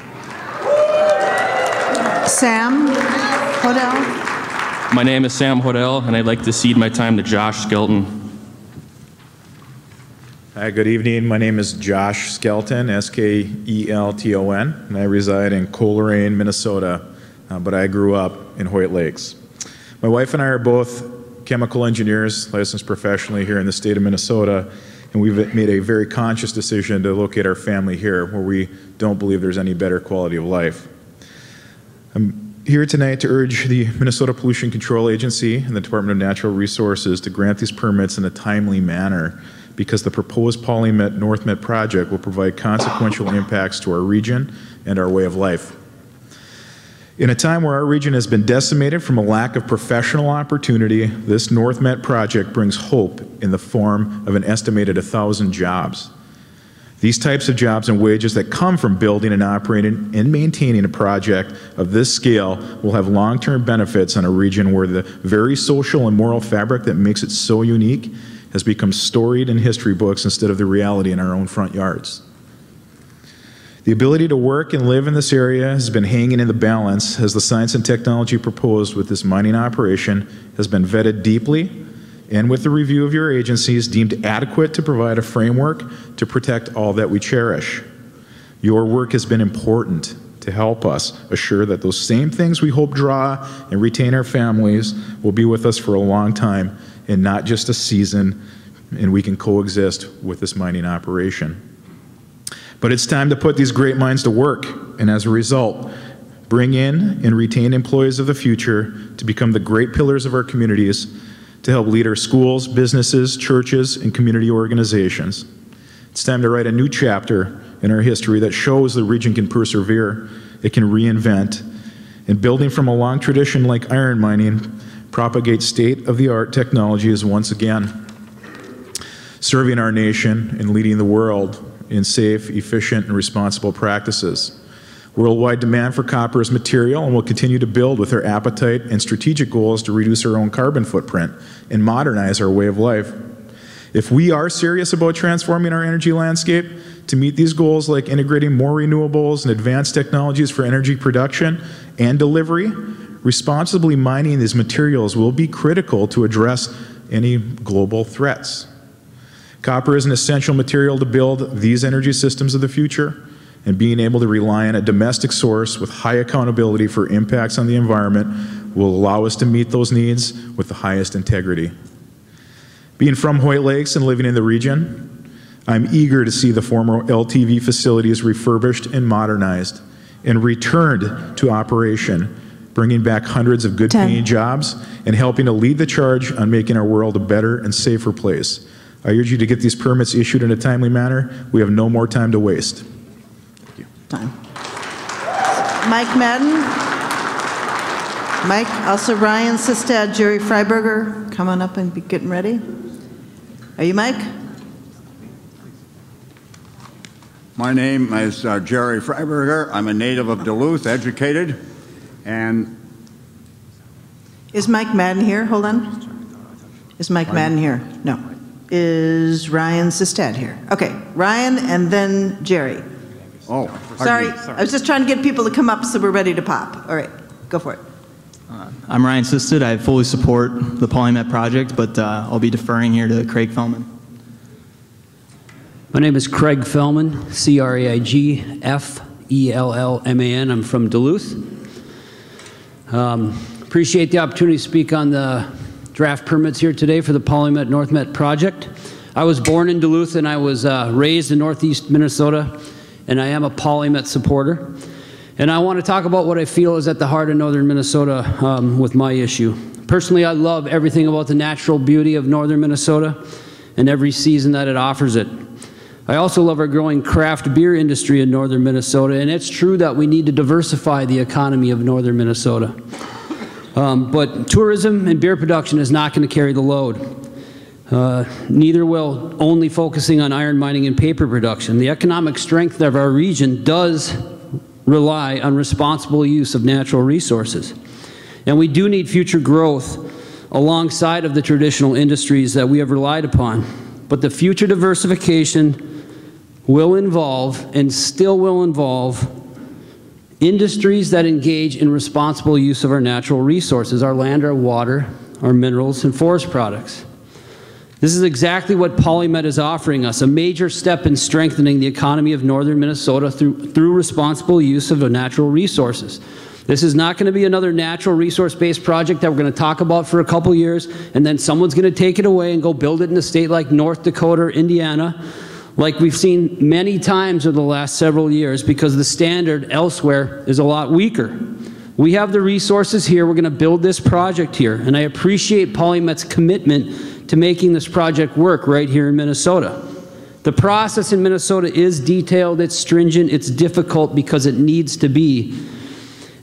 Sam Hodell. My name is Sam Hodell, and I'd like to cede my time to Josh Skelton. Hi, good evening. My name is Josh Skelton, S K E L T O N, and I reside in Coleraine, Minnesota, uh, but I grew up in Hoyt Lakes. My wife and I are both chemical engineers, licensed professionally here in the state of Minnesota, and we've made a very conscious decision to locate our family here where we don't believe there's any better quality of life. I'm here tonight to urge the Minnesota Pollution Control Agency and the Department of Natural Resources to grant these permits in a timely manner because the proposed Polymet NorthMet project will provide consequential impacts to our region and our way of life. In a time where our region has been decimated from a lack of professional opportunity, this NorthMet project brings hope in the form of an estimated 1,000 jobs. These types of jobs and wages that come from building and operating and maintaining a project of this scale will have long term benefits on a region where the very social and moral fabric that makes it so unique has become storied in history books instead of the reality in our own front yards. The ability to work and live in this area has been hanging in the balance as the science and technology proposed with this mining operation has been vetted deeply and with the review of your agencies deemed adequate to provide a framework to protect all that we cherish. Your work has been important to help us assure that those same things we hope draw and retain our families will be with us for a long time and not just a season and we can coexist with this mining operation. But it's time to put these great minds to work, and as a result, bring in and retain employees of the future to become the great pillars of our communities to help lead our schools, businesses, churches, and community organizations. It's time to write a new chapter in our history that shows the region can persevere, it can reinvent, and building from a long tradition like iron mining, propagate state of the art technologies once again. Serving our nation and leading the world in safe, efficient, and responsible practices. Worldwide demand for copper is material and will continue to build with our appetite and strategic goals to reduce our own carbon footprint and modernize our way of life. If we are serious about transforming our energy landscape to meet these goals, like integrating more renewables and advanced technologies for energy production and delivery, responsibly mining these materials will be critical to address any global threats. Copper is an essential material to build these energy systems of the future, and being able to rely on a domestic source with high accountability for impacts on the environment will allow us to meet those needs with the highest integrity. Being from Hoyt Lakes and living in the region, I'm eager to see the former LTV facilities refurbished and modernized and returned to operation, bringing back hundreds of good paying jobs and helping to lead the charge on making our world a better and safer place. I urge you to get these permits issued in a timely manner. We have no more time to waste. Mike Madden. Mike, also Ryan Sistad, Jerry Fryberger, come on up and be getting ready. Are you Mike? My name is uh, Jerry Fryberger. I'm a native of Duluth, educated, and Is Mike Madden here? Hold on. Is Mike Madden here? No. Is Ryan Sistad here? Okay, Ryan and then Jerry. oh, Sorry, pardon me. I was just trying to get people to come up so we're ready to pop. All right, go for it. I'm Ryan Sisted. I fully support the Polymet project, but uh, I'll be deferring here to Craig Fellman. My name is Craig Fellman, C R A I G F E L L M A N. I'm from Duluth. Um, appreciate the opportunity to speak on the draft permits here today for the Polymet NorthMet project. I was born in Duluth and I was uh, raised in Northeast Minnesota, and I am a Polymet supporter. And I want to talk about what I feel is at the heart of northern Minnesota um, with my issue. Personally, I love everything about the natural beauty of northern Minnesota and every season that it offers it. I also love our growing craft beer industry in northern Minnesota, and it's true that we need to diversify the economy of northern Minnesota. Um, but tourism and beer production is not going to carry the load. Uh, neither will only focusing on iron mining and paper production. The economic strength of our region does rely on responsible use of natural resources. And we do need future growth alongside of the traditional industries that we have relied upon. But the future diversification will involve and still will involve industries that engage in responsible use of our natural resources, our land, our water, our minerals, and forest products. This is exactly what Polymet is offering us, a major step in strengthening the economy of northern Minnesota through, through responsible use of natural resources. This is not going to be another natural resource-based project that we're going to talk about for a couple years, and then someone's going to take it away and go build it in a state like North Dakota or Indiana, like we've seen many times over the last several years, because the standard elsewhere is a lot weaker. We have the resources here. We're going to build this project here, and I appreciate Polymet's commitment to making this project work right here in Minnesota. The process in Minnesota is detailed, it's stringent, it's difficult because it needs to be.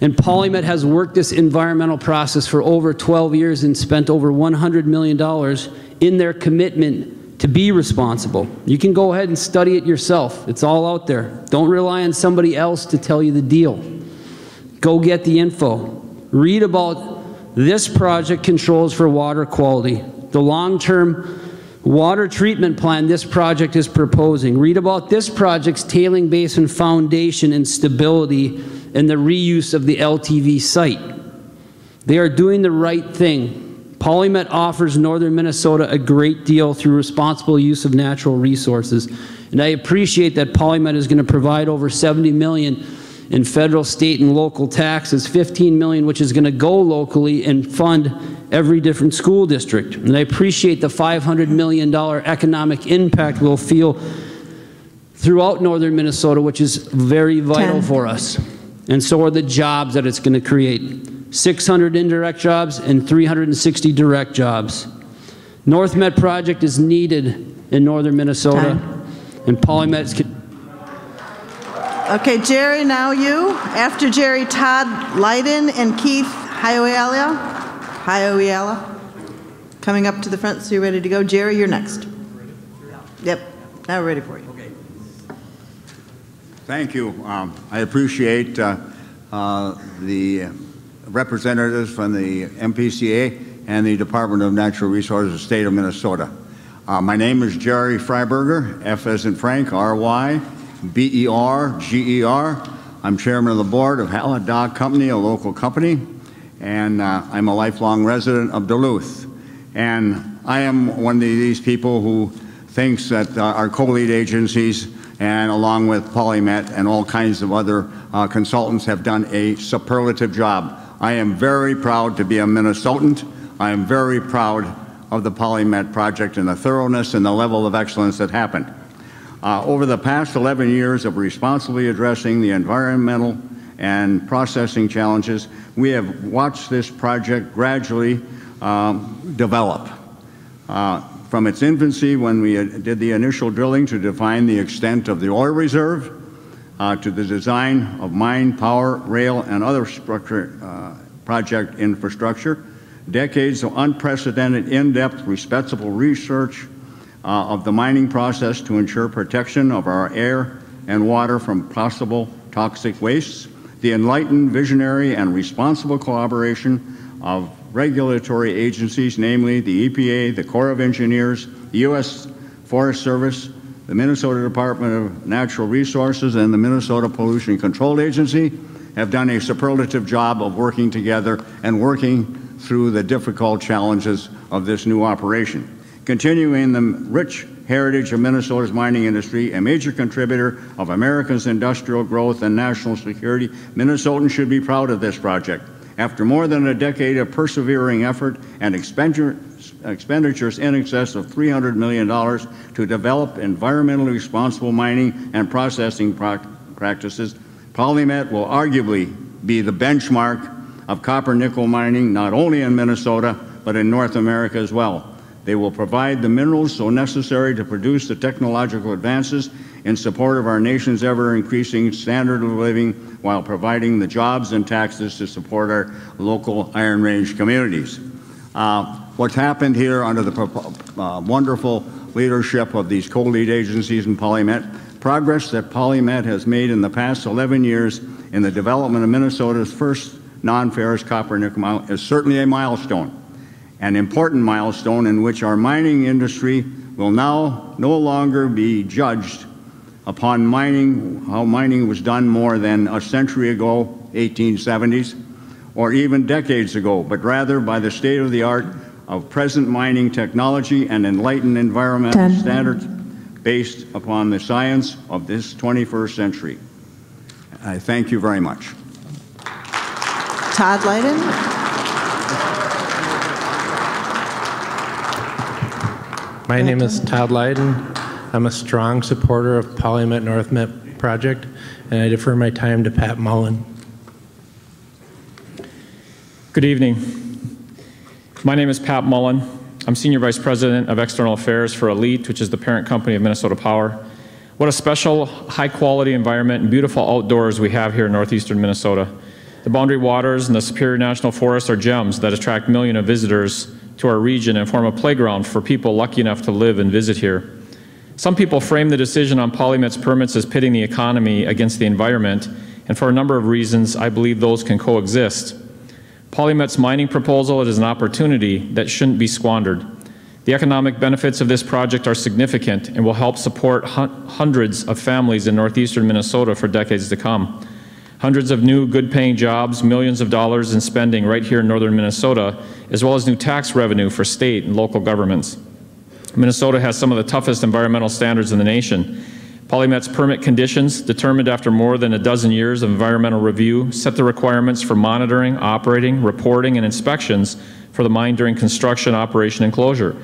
And Polymet has worked this environmental process for over 12 years and spent over $100 million in their commitment to be responsible. You can go ahead and study it yourself. It's all out there. Don't rely on somebody else to tell you the deal. Go get the info. Read about this project controls for water quality, the long-term water treatment plan this project is proposing. Read about this project's tailing basin foundation and stability and the reuse of the LTV site. They are doing the right thing. Polymet offers northern Minnesota a great deal through responsible use of natural resources. And I appreciate that Polymet is going to provide over 70 million in federal, state, and local taxes, 15 million which is going to go locally and fund every different school district. And I appreciate the $500 million economic impact we'll feel throughout northern Minnesota, which is very vital Ten. for us. And so are the jobs that it's going to create. 600 indirect jobs and 360 direct jobs. North NorthMet project is needed in northern Minnesota, and Polymet is Okay, Jerry, now you. After Jerry, Todd Lyden and Keith Hioala. Hioala. Coming up to the front, so you're ready to go. Jerry, you're next. Yep, now we're ready for you. Okay. Thank you. Um, I appreciate uh, uh, the representatives from the MPCA and the Department of Natural Resources, of State of Minnesota. Uh, my name is Jerry Fryberger, F as in Frank, R-Y, B-E-R, G-E-R. I'm chairman of the board of Hallett Dock Company, a local company, and uh, I'm a lifelong resident of Duluth. And I am one of these people who thinks that uh, our co-lead agencies and along with Polymet and all kinds of other uh, consultants have done a superlative job. I am very proud to be a Minnesotan. I am very proud of the Polymet project and the thoroughness and the level of excellence that happened. Uh, over the past 11 years of responsibly addressing the environmental and processing challenges, we have watched this project gradually um, develop. Uh, from its infancy, when we did the initial drilling to define the extent of the ore reserve, uh, to the design of mine, power, rail, and other uh, project infrastructure, decades of unprecedented, in-depth, respectable research Uh, of the mining process to ensure protection of our air and water from possible toxic wastes, the enlightened, visionary, and responsible collaboration of regulatory agencies, namely the EPA, the Corps of Engineers, the U.S. Forest Service, the Minnesota Department of Natural Resources, and the Minnesota Pollution Control Agency have done a superlative job of working together and working through the difficult challenges of this new operation. Continuing the rich heritage of Minnesota's mining industry, a major contributor of America's industrial growth and national security, Minnesotans should be proud of this project. After more than a decade of persevering effort and expenditures in excess of $300 million to develop environmentally responsible mining and processing practices, Polymet will arguably be the benchmark of copper nickel mining not only in Minnesota but in North America as well. They will provide the minerals so necessary to produce the technological advances in support of our nation's ever increasing standard of living while providing the jobs and taxes to support our local Iron Range communities. Uh, what's happened here under the uh, wonderful leadership of these co-lead agencies in Polymet, progress that Polymet has made in the past 11 years in the development of Minnesota's first non-ferrous copper nickel mine is certainly a milestone an important milestone in which our mining industry will now no longer be judged upon mining, how mining was done more than a century ago, 1870s, or even decades ago, but rather by the state of the art of present mining technology and enlightened environmental Ten. standards based upon the science of this 21st century. I thank you very much. Todd Lydon. My name is Todd Lydon. I'm a strong supporter of Polymet NorthMet project, and I defer my time to Pat Mullen. Good evening. My name is Pat Mullen. I'm Senior Vice President of External Affairs for ALLETE, which is the parent company of Minnesota Power. What a special, high-quality environment and beautiful outdoors we have here in northeastern Minnesota. The Boundary Waters and the Superior National Forest are gems that attract millions of visitors to our region and form a playground for people lucky enough to live and visit here. Some people frame the decision on Polymet's permits as pitting the economy against the environment, and for a number of reasons, I believe those can coexist. Polymet's mining proposal is an opportunity that shouldn't be squandered. The economic benefits of this project are significant and will help support hundreds of families in northeastern Minnesota for decades to come. Hundreds of new good paying jobs, millions of dollars in spending right here in northern Minnesota, as well as new tax revenue for state and local governments. Minnesota has some of the toughest environmental standards in the nation. Polymet's permit conditions, determined after more than a dozen years of environmental review, set the requirements for monitoring, operating, reporting, and inspections for the mine during construction, operation, and closure.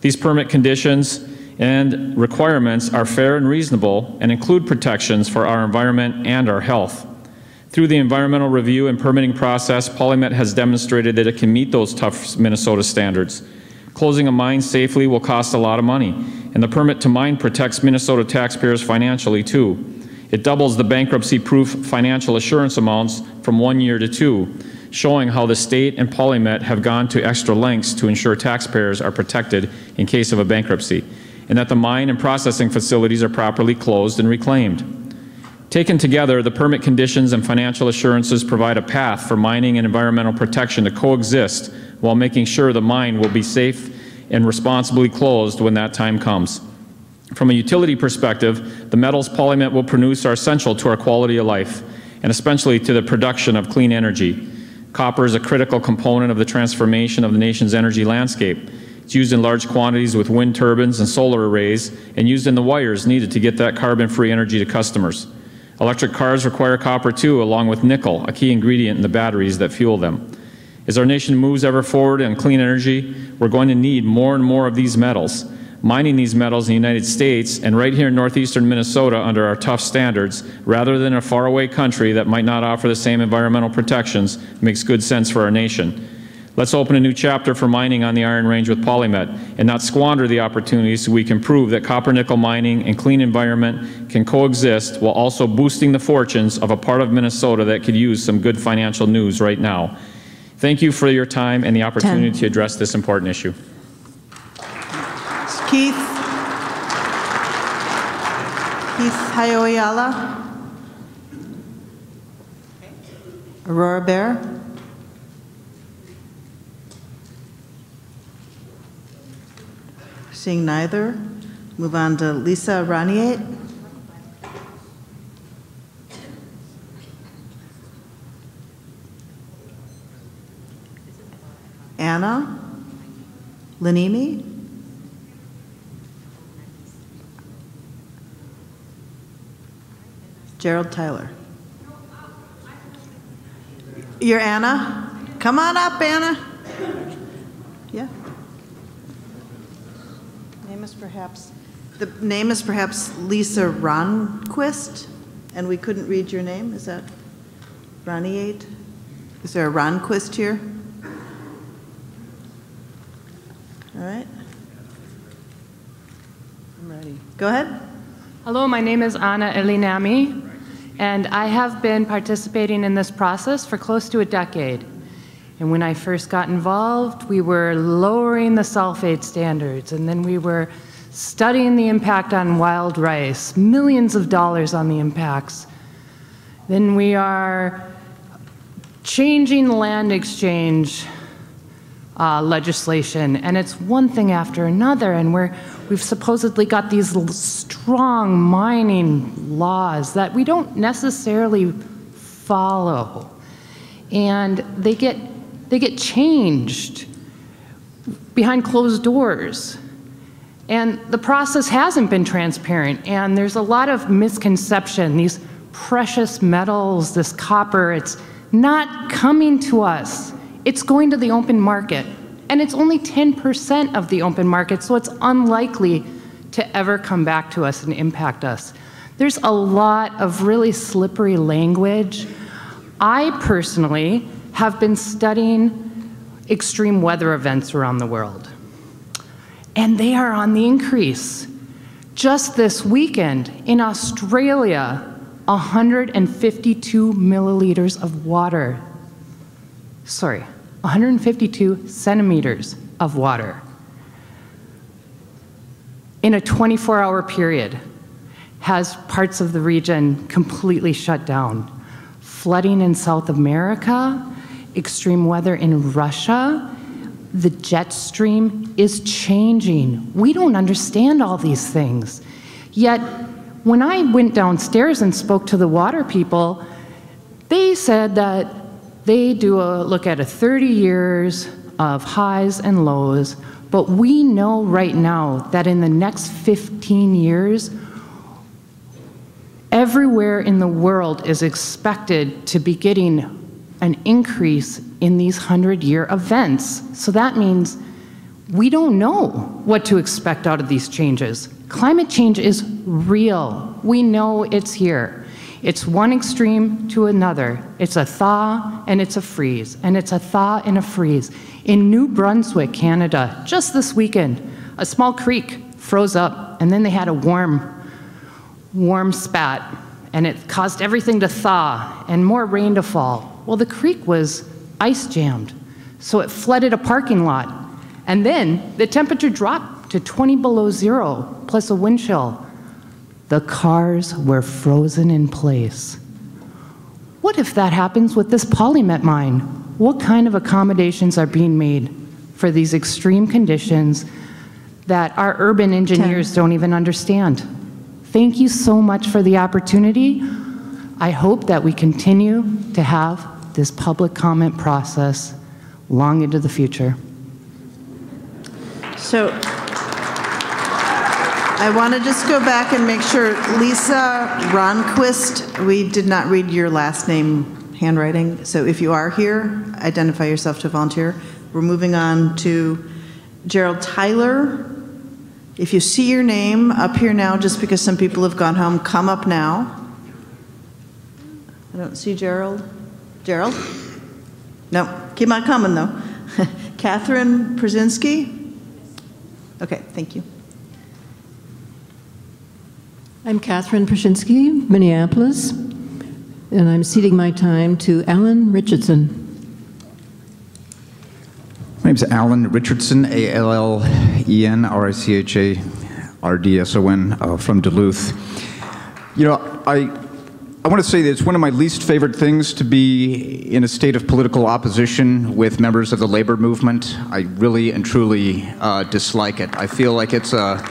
These permit conditions and requirements are fair and reasonable and include protections for our environment and our health. Through the environmental review and permitting process, Polymet has demonstrated that it can meet those tough Minnesota standards. Closing a mine safely will cost a lot of money, and the permit to mine protects Minnesota taxpayers financially too. It doubles the bankruptcy-proof financial assurance amounts from one year to two, showing how the state and Polymet have gone to extra lengths to ensure taxpayers are protected in case of a bankruptcy, and that the mine and processing facilities are properly closed and reclaimed. Taken together, the permit conditions and financial assurances provide a path for mining and environmental protection to coexist while making sure the mine will be safe and responsibly closed when that time comes. From a utility perspective, the metals PolyMet will produce are essential to our quality of life and especially to the production of clean energy. Copper is a critical component of the transformation of the nation's energy landscape. It's used in large quantities with wind turbines and solar arrays and used in the wires needed to get that carbon-free energy to customers. Electric cars require copper too, along with nickel, a key ingredient in the batteries that fuel them. As our nation moves ever forward in clean energy, we're going to need more and more of these metals. Mining these metals in the United States and right here in northeastern Minnesota under our tough standards, rather than a faraway country that might not offer the same environmental protections, makes good sense for our nation. Let's open a new chapter for mining on the Iron Range with Polymet and not squander the opportunities so we can prove that copper nickel mining and clean environment can coexist while also boosting the fortunes of a part of Minnesota that could use some good financial news right now. Thank you for your time and the opportunity Ten. to address this important issue. Keith. Keith Hayoyala. Aurora Bear. Seeing neither, move on to Lisa Raniate. Anna Lanimi. Gerald Tyler. You're Anna? Come on up, Anna. Yeah. Name is perhaps, the name is perhaps Lisa Ronquist, and we couldn't read your name, is that Roniate? Is there a Ronquist here? All right. I'm ready. Go ahead. Hello, my name is Anna Elinami, and I have been participating in this process for close to a decade. And when I first got involved, we were lowering the sulfate standards, and then we were studying the impact on wild rice, millions of dollars on the impacts. Then we are changing land exchange uh, legislation, and it's one thing after another, and we're, we've supposedly got these strong mining laws that we don't necessarily follow, and they get they get changed behind closed doors. And the process hasn't been transparent, and there's a lot of misconception. These precious metals, this copper, it's not coming to us. It's going to the open market. And it's only 10% of the open market, so it's unlikely to ever come back to us and impact us. There's a lot of really slippery language. I personally have been studying extreme weather events around the world, and they are on the increase. Just this weekend in Australia, 152 milliliters of water, sorry, 152 centimeters of water in a 24 hour period has parts of the region completely shut down. Flooding in South America, extreme weather in Russia, the jet stream is changing. We don't understand all these things. Yet, when I went downstairs and spoke to the water people, they said that they do a look at a 30 years of highs and lows, but we know right now that in the next 15 years, everywhere in the world is expected to be getting an increase in these 100 year events. So that means we don't know what to expect out of these changes. Climate change is real. We know it's here. It's one extreme to another. It's a thaw and it's a freeze, and it's a thaw and a freeze. In New Brunswick, Canada, just this weekend, a small creek froze up, and then they had a warm, warm spat, and it caused everything to thaw and more rain to fall. Well, the creek was ice jammed, so it flooded a parking lot. And then the temperature dropped to 20 below zero, plus a wind chill. The cars were frozen in place. What if that happens with this polymet mine? What kind of accommodations are being made? for these extreme conditions that our urban engineers don't even understand. Thank you so much for the opportunity. I hope that we continue to have this public comment process long into the future. So I want to just go back and make sure, Lisa Ronquist, we did not read your last name handwriting, so if you are here, identify yourself to volunteer. We're moving on to Gerald Tyler. If you see your name up here now, just because some people have gone home, come up now. I don't see Gerald. Gerald? No, keep on coming though. [LAUGHS] Catherine Przinski? Okay, thank you. I'm Catherine Prashinsky, Minneapolis, and I'm ceding my time to Allen Richardson. My name's Allen Richardson, A L L E N R I C H A R D S O N, uh, from Duluth. You know, I, I want to say that it's one of my least favorite things to be in a state of political opposition with members of the labor movement. I really and truly uh, dislike it. I feel like it's a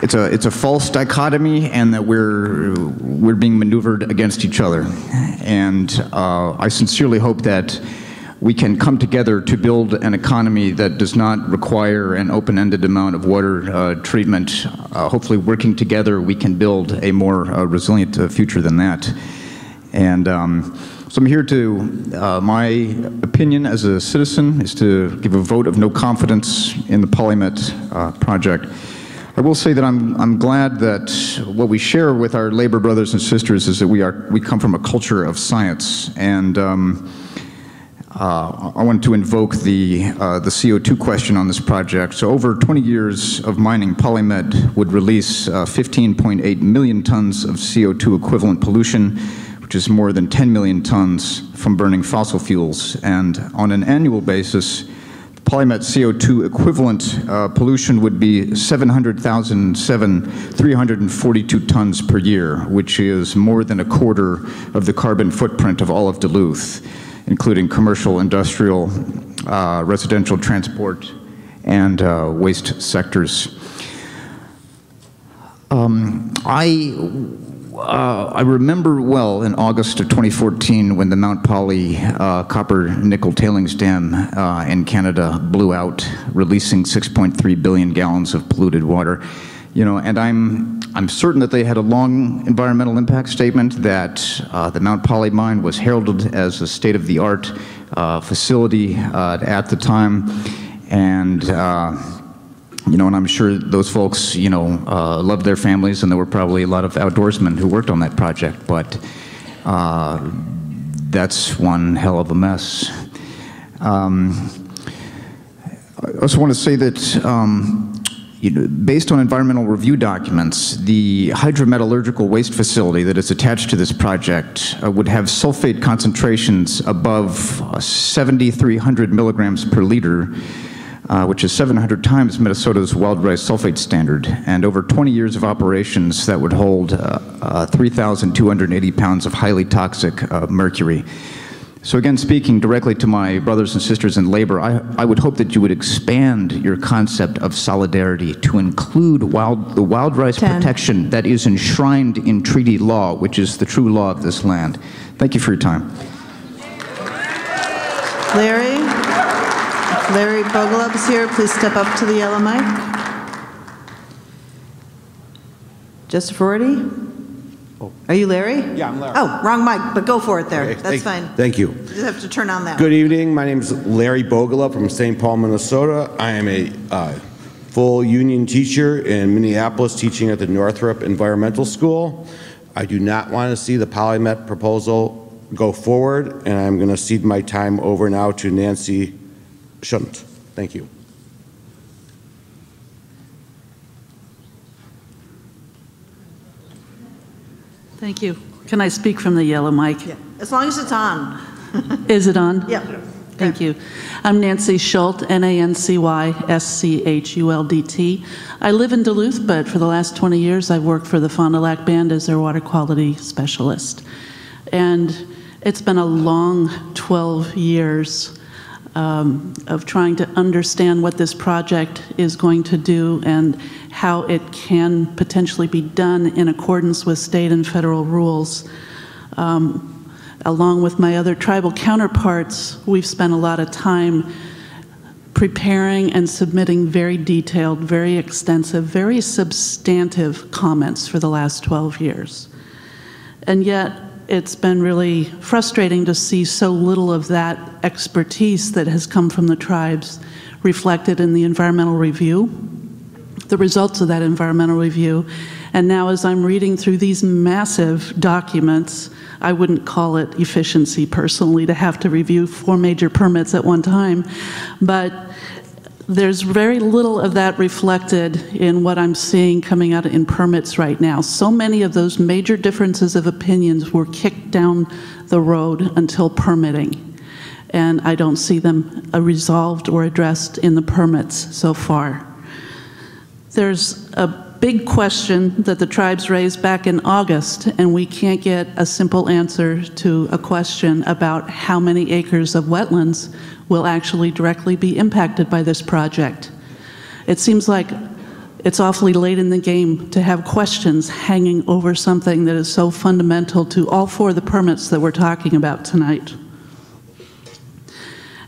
it's a it's a false dichotomy, and that we're we're being maneuvered against each other. And uh, I sincerely hope that we can come together to build an economy that does not require an open-ended amount of water uh, treatment. Uh, hopefully, working together, we can build a more uh, resilient uh, future than that. And um, so I'm here to, uh, my opinion as a citizen is to give a vote of no confidence in the PolyMet uh, project. I will say that I'm, I'm glad that what we share with our labor brothers and sisters is that we, are, we come from a culture of science. And um, uh, I wanted to invoke the, uh, the CO2 question on this project. So over 20 years of mining, PolyMet would release uh, 15.8 million tons of CO2 equivalent pollution, which is more than 10 million tons from burning fossil fuels. And on an annual basis, PolyMet CO2 equivalent uh, pollution would be 700,342 tons per year, which is more than a quarter of the carbon footprint of all of Duluth, including commercial, industrial, uh, residential, transport, and uh, waste sectors. Um, I uh, I remember well in August of 2014 when the Mount Polley uh, copper nickel tailings dam uh, in Canada blew out, releasing 6.3 billion gallons of polluted water. You know, and I'm I'm certain that they had a long environmental impact statement that uh, the Mount Polley mine was heralded as a state-of-the-art uh, facility uh, at the time, and you know, and I'm sure those folks, you know, uh, loved their families, and there were probably a lot of outdoorsmen who worked on that project. But uh, that's one hell of a mess. Um, I also want to say that, um, you know, based on environmental review documents, the hydrometallurgical waste facility that is attached to this project uh, would have sulfate concentrations above uh, 7,300 milligrams per liter uh, which is 700 times Minnesota's wild rice sulfate standard. And over 20 years of operations, that would hold uh, uh, 3,280 pounds of highly toxic uh, mercury. So again, speaking directly to my brothers and sisters in labor, I, I would hope that you would expand your concept of solidarity to include wild, the wild rice Ten. protection that is enshrined in treaty law, which is the true law of this land. Thank you for your time. Larry? Larry Bogelub is here, please step up to the yellow mic. Joseph Rorty? Are you Larry? Yeah, I'm Larry. Oh, wrong mic, but go for it there. Okay, That's thank- fine. Thank you. You just have to turn on that. Good evening. My name is Larry Bogala from St. Paul, Minnesota. I am a uh, full union teacher in Minneapolis, teaching at the Northrop Environmental School. I do not want to see the Polymet proposal go forward, and I'm going to cede my time over now to Nancy Shunt. Thank you. Thank you. Can I speak from the yellow mic? Yeah. As long as it's on. [LAUGHS] Is it on? Yep. Thank you. I'm Nancy Schuldt, N-A-N-C-Y S-C-H-U-L-D-T. I live in Duluth, but for the last 20 years I've worked for the Fond du Lac Band as their water quality specialist. And it's been a long 12 years um, of trying to understand what this project is going to do and how it can potentially be done in accordance with state and federal rules. Um, along with my other tribal counterparts, we've spent a lot of time preparing and submitting very detailed, very extensive, very substantive comments for the last 12 years. And yet, it's been really frustrating to see so little of that expertise that has come from the tribes reflected in the environmental review, the results of that environmental review. And now, as I'm reading through these massive documents, I wouldn't call it efficiency personally to have to review four major permits at one time, but there's very little of that reflected in what I'm seeing coming out in permits right now. So many of those major differences of opinions were kicked down the road until permitting. And I don't see them uh, resolved or addressed in the permits so far. There's a big question that the tribes raised back in August, and we can't get a simple answer to a question about how many acres of wetlands will actually directly be impacted by this project. It seems like it's awfully late in the game to have questions hanging over something that is so fundamental to all four of the permits that we're talking about tonight.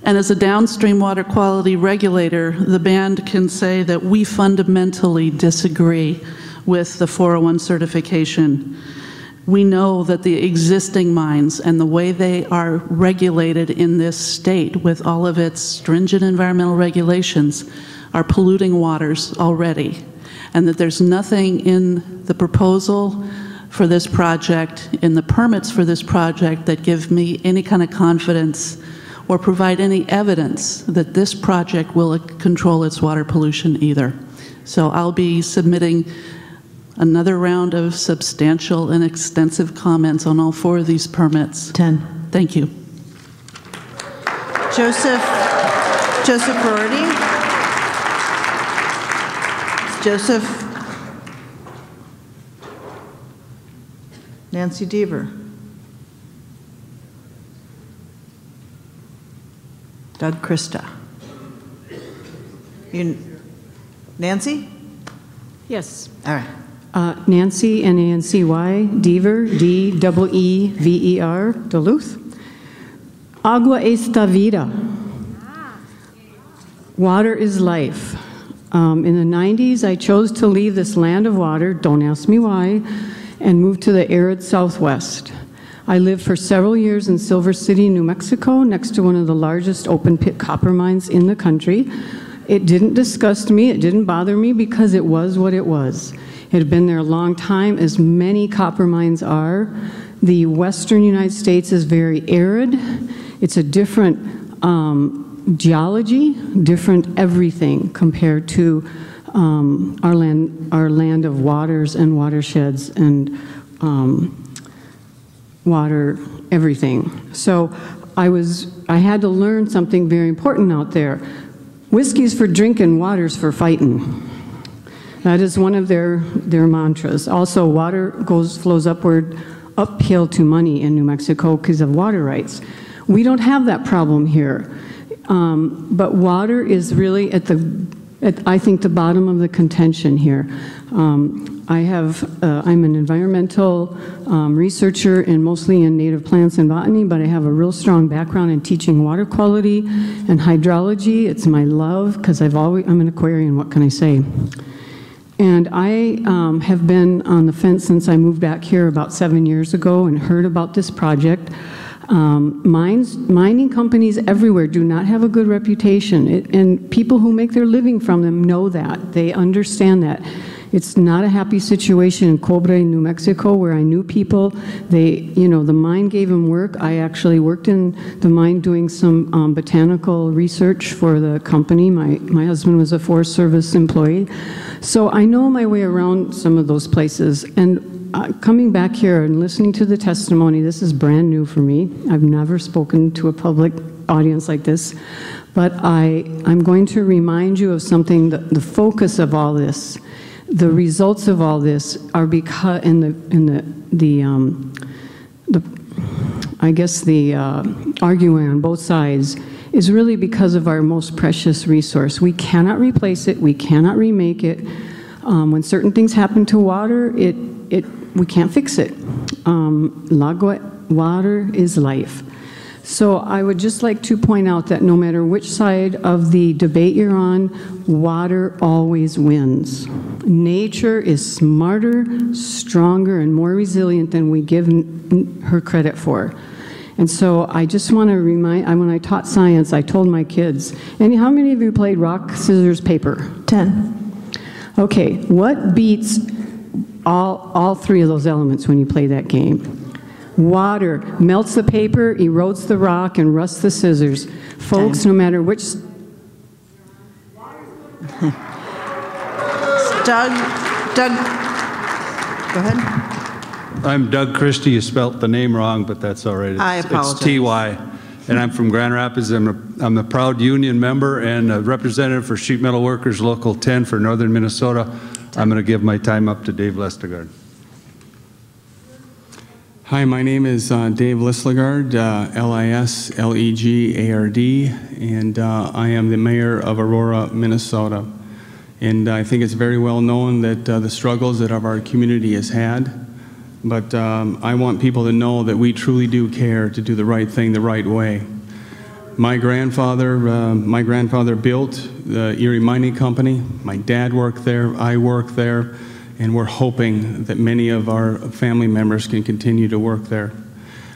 And as a downstream water quality regulator, the band can say that we fundamentally disagree with the 401 certification. We know that the existing mines and the way they are regulated in this state with all of its stringent environmental regulations are polluting waters already. And that there's nothing in the proposal for this project, in the permits for this project, that give me any kind of confidence or provide any evidence that this project will control its water pollution either. So I'll be submitting another round of substantial and extensive comments on all four of these permits. 10. Thank you. Joseph, Joseph Rorty. Joseph. Nancy Deaver. Doug Krista. You, Nancy? Yes. All right. Uh, Nancy, N-A-N-C-Y, Deaver, D-E-E-V-E-R, Duluth. Agua esta vida. Water is life. Um, in the 90s, I chose to leave this land of water, don't ask me why, and move to the arid Southwest. I lived for several years in Silver City, New Mexico, next to one of the largest open pit copper mines in the country. It didn't disgust me, it didn't bother me because it was what it was. It had been there a long time, as many copper mines are. The western United States is very arid. It's a different um, geology, different everything compared to um, our, land, our land of waters and watersheds and um, water, everything. So I was, I had to learn something very important out there. Whiskey's for drinking, water's for fighting. That is one of their, their mantras. Also, water goes, flows upward, uphill to money in New Mexico because of water rights. We don't have that problem here. Um, but water is really at the, at, I think, the bottom of the contention here. Um, I have, uh, I'm an environmental um, researcher and mostly in native plants and botany, but I have a real strong background in teaching water quality and hydrology. It's my love because I've always, I'm an Aquarian, what can I say? And I um, have been on the fence since I moved back here about seven years ago and heard about this project. Um, mines, mining companies everywhere do not have a good reputation, it, and people who make their living from them know that. They understand that. It's not a happy situation in Cobre, New Mexico, where I knew people. They, you know, the mine gave them work. I actually worked in the mine doing some um, botanical research for the company. My, my husband was a Forest Service employee. So I know my way around some of those places. And uh, coming back here and listening to the testimony, this is brand new for me. I've never spoken to a public audience like this. But I, I'm going to remind you of something, the, the focus of all this the results of all this are because in the in the the um, the I guess the uh, arguing on both sides is really because of our most precious resource. We cannot replace it, we cannot remake it. Um, when certain things happen to water, it, it, we can't fix it. Um, water is life. So I would just like to point out that no matter which side of the debate you're on, water always wins. Nature is smarter, stronger, and more resilient than we give her credit for. And so I just want to remind, I- when I taught science, I told my kids, and how many of you played rock, scissors, paper? 10. Okay, what beats all, all three of those elements when you play that game? Water melts the paper, erodes the rock, and rusts the scissors. Folks, no matter which. Doug, Doug, go ahead. I'm Doug Christie. You spelt the name wrong, but that's all right. It's- I apologize. It's T-Y, and I'm from Grand Rapids. I'm a, I'm a proud union member and a representative for Sheet Metal Workers Local 10 for Northern Minnesota. I'm going to give my time up to Dave Lislegard. Hi, my name is uh, Dave Lislegard, uh, L-I-S-L-E-G-A-R-D, and uh, I am the mayor of Aurora, Minnesota. And I think it's very well known that uh, the struggles that our community has had, but um, I want people to know that we truly do care to do the right thing the right way. My grandfather, uh, my grandfather built the Erie Mining Company. My dad worked there. I worked there and we're hoping that many of our family members can continue to work there.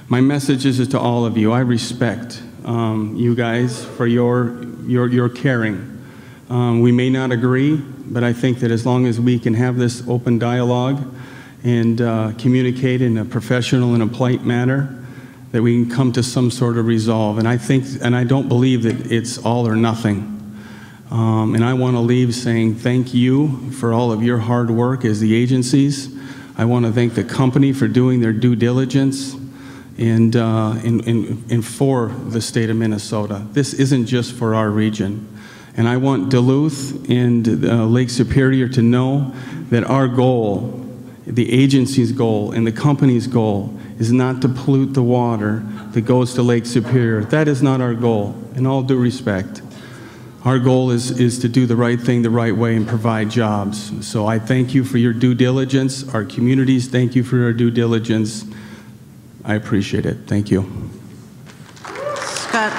My message is to all of you. I respect um, you guys for your, your, your caring. Um, we may not agree, but I think that as long as we can have this open dialogue and uh, communicate in a professional and a polite manner, that we can come to some sort of resolve. And I think, and I don't believe that it's all or nothing. Um, and I want to leave saying thank you for all of your hard work as the agencies. I want to thank the company for doing their due diligence and, uh, and, and, and for the state of Minnesota. This isn't just for our region. And I want Duluth and uh, Lake Superior to know that our goal, the agency's goal, and the company's goal is not to pollute the water that goes to Lake Superior. That is not our goal, in all due respect. Our goal is, is to do the right thing the right way and provide jobs. So I thank you for your due diligence. Our communities thank you for your due diligence. I appreciate it. Thank you. Scott,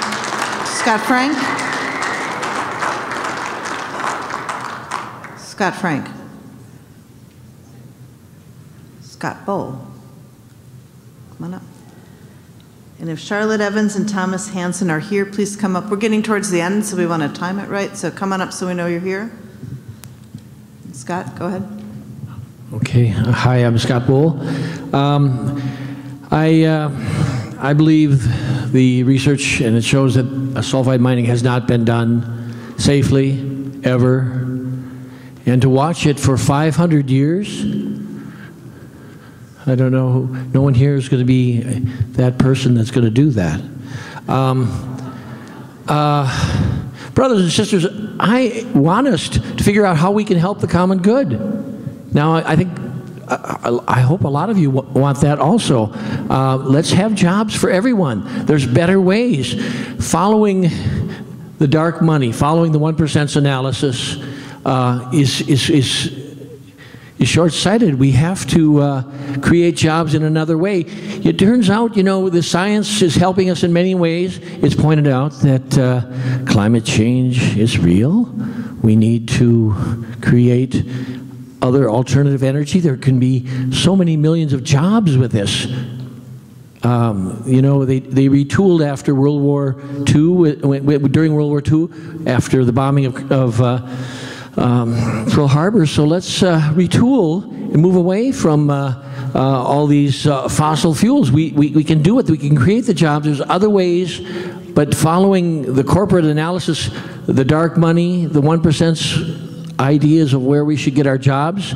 Scott Frank? Scott Frank? Scott Bowl? Come on up. And if Charlotte Evans and Thomas Hanson are here, please come up. We're getting towards the end, so we want to time it right. So come on up so we know you're here. Scott, go ahead. Okay. Hi, I'm Scott Bull. Um, I, uh, I believe the research, and it shows that sulfide mining has not been done safely, ever. And to watch it for 500 years, I don't know, no one here is going to be that person that's going to do that. Um, uh, brothers and sisters, I want us to figure out how we can help the common good. Now, I think, I, I hope a lot of you want that also. Uh, let's have jobs for everyone. There's better ways. Following the dark money, following the 1% analysis uh, is, is, is is short-sighted. We have to uh, create jobs in another way. It turns out, you know, the science is helping us in many ways. It's pointed out that uh, climate change is real. We need to create other alternative energy. There can be so many millions of jobs with this. Um, you know, they, they retooled after World War II, during World War II, after the bombing of, of uh, um, Pearl Harbor. So let's uh, retool and move away from uh, uh, all these uh, fossil fuels. We, we, we can do it. We can create the jobs. There's other ways, but following the corporate analysis, the dark money, the 1%'s ideas of where we should get our jobs,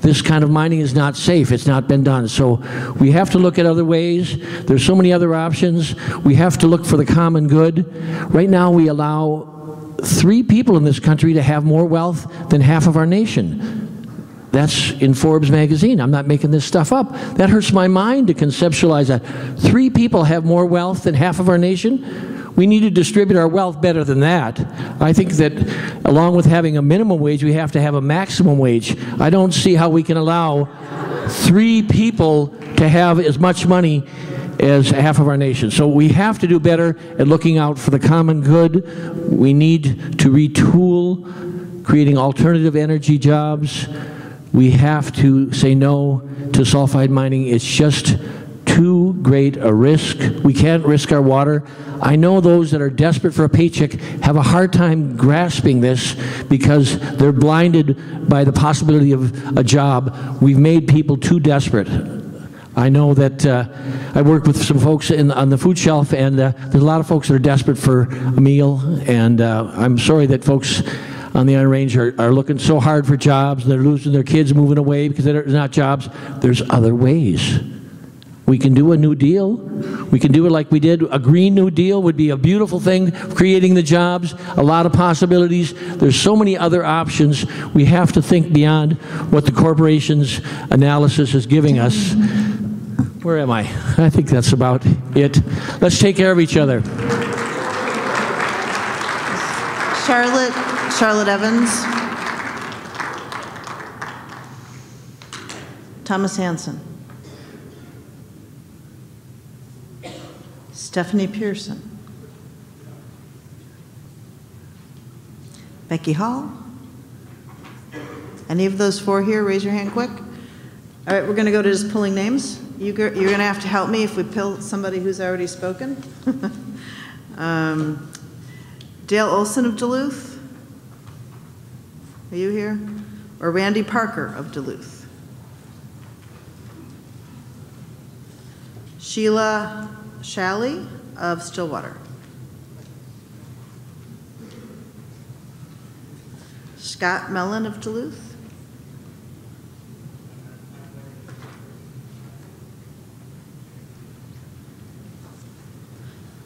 this kind of mining is not safe. It's not been done. So we have to look at other ways. There's so many other options. We have to look for the common good. Right now, we allow three people in this country to have more wealth than half of our nation. That's in Forbes magazine. I'm not making this stuff up. That hurts my mind to conceptualize that. Three people have more wealth than half of our nation. We need to distribute our wealth better than that. I think that along with having a minimum wage, we have to have a maximum wage. I don't see how we can allow three people to have as much money as half of our nation. So we have to do better at looking out for the common good. We need to retool, creating alternative energy jobs. We have to say no to sulfide mining. It's just too great a risk. We can't risk our water. I know those that are desperate for a paycheck have a hard time grasping this because they're blinded by the possibility of a job. We've made people too desperate. I know that uh, I work with some folks in, on the food shelf, and uh, there's a lot of folks that are desperate for a meal, and uh, I'm sorry that folks on the Iron Range are, are looking so hard for jobs. They're losing their kids, moving away because there's not jobs. There's other ways. We can do a new deal. We can do it like we did. A Green New Deal would be a beautiful thing, creating the jobs, a lot of possibilities. There's so many other options. We have to think beyond what the corporation's analysis is giving us. Where am I? [LAUGHS] I think that's about it. Let's take care of each other. Charlotte, Charlotte Evans. Thomas Hanson. Stephanie Pearson. Becky Hall. Any of those four here, raise your hand quick. All right, we're going to go to just pulling names. You you're going to have to help me if we pull somebody who's already spoken. [LAUGHS] um, Dale Olson of Duluth. Are you here? Or Randy Parker of Duluth? Sheila Shalley of Stillwater. Scott Mellon of Duluth.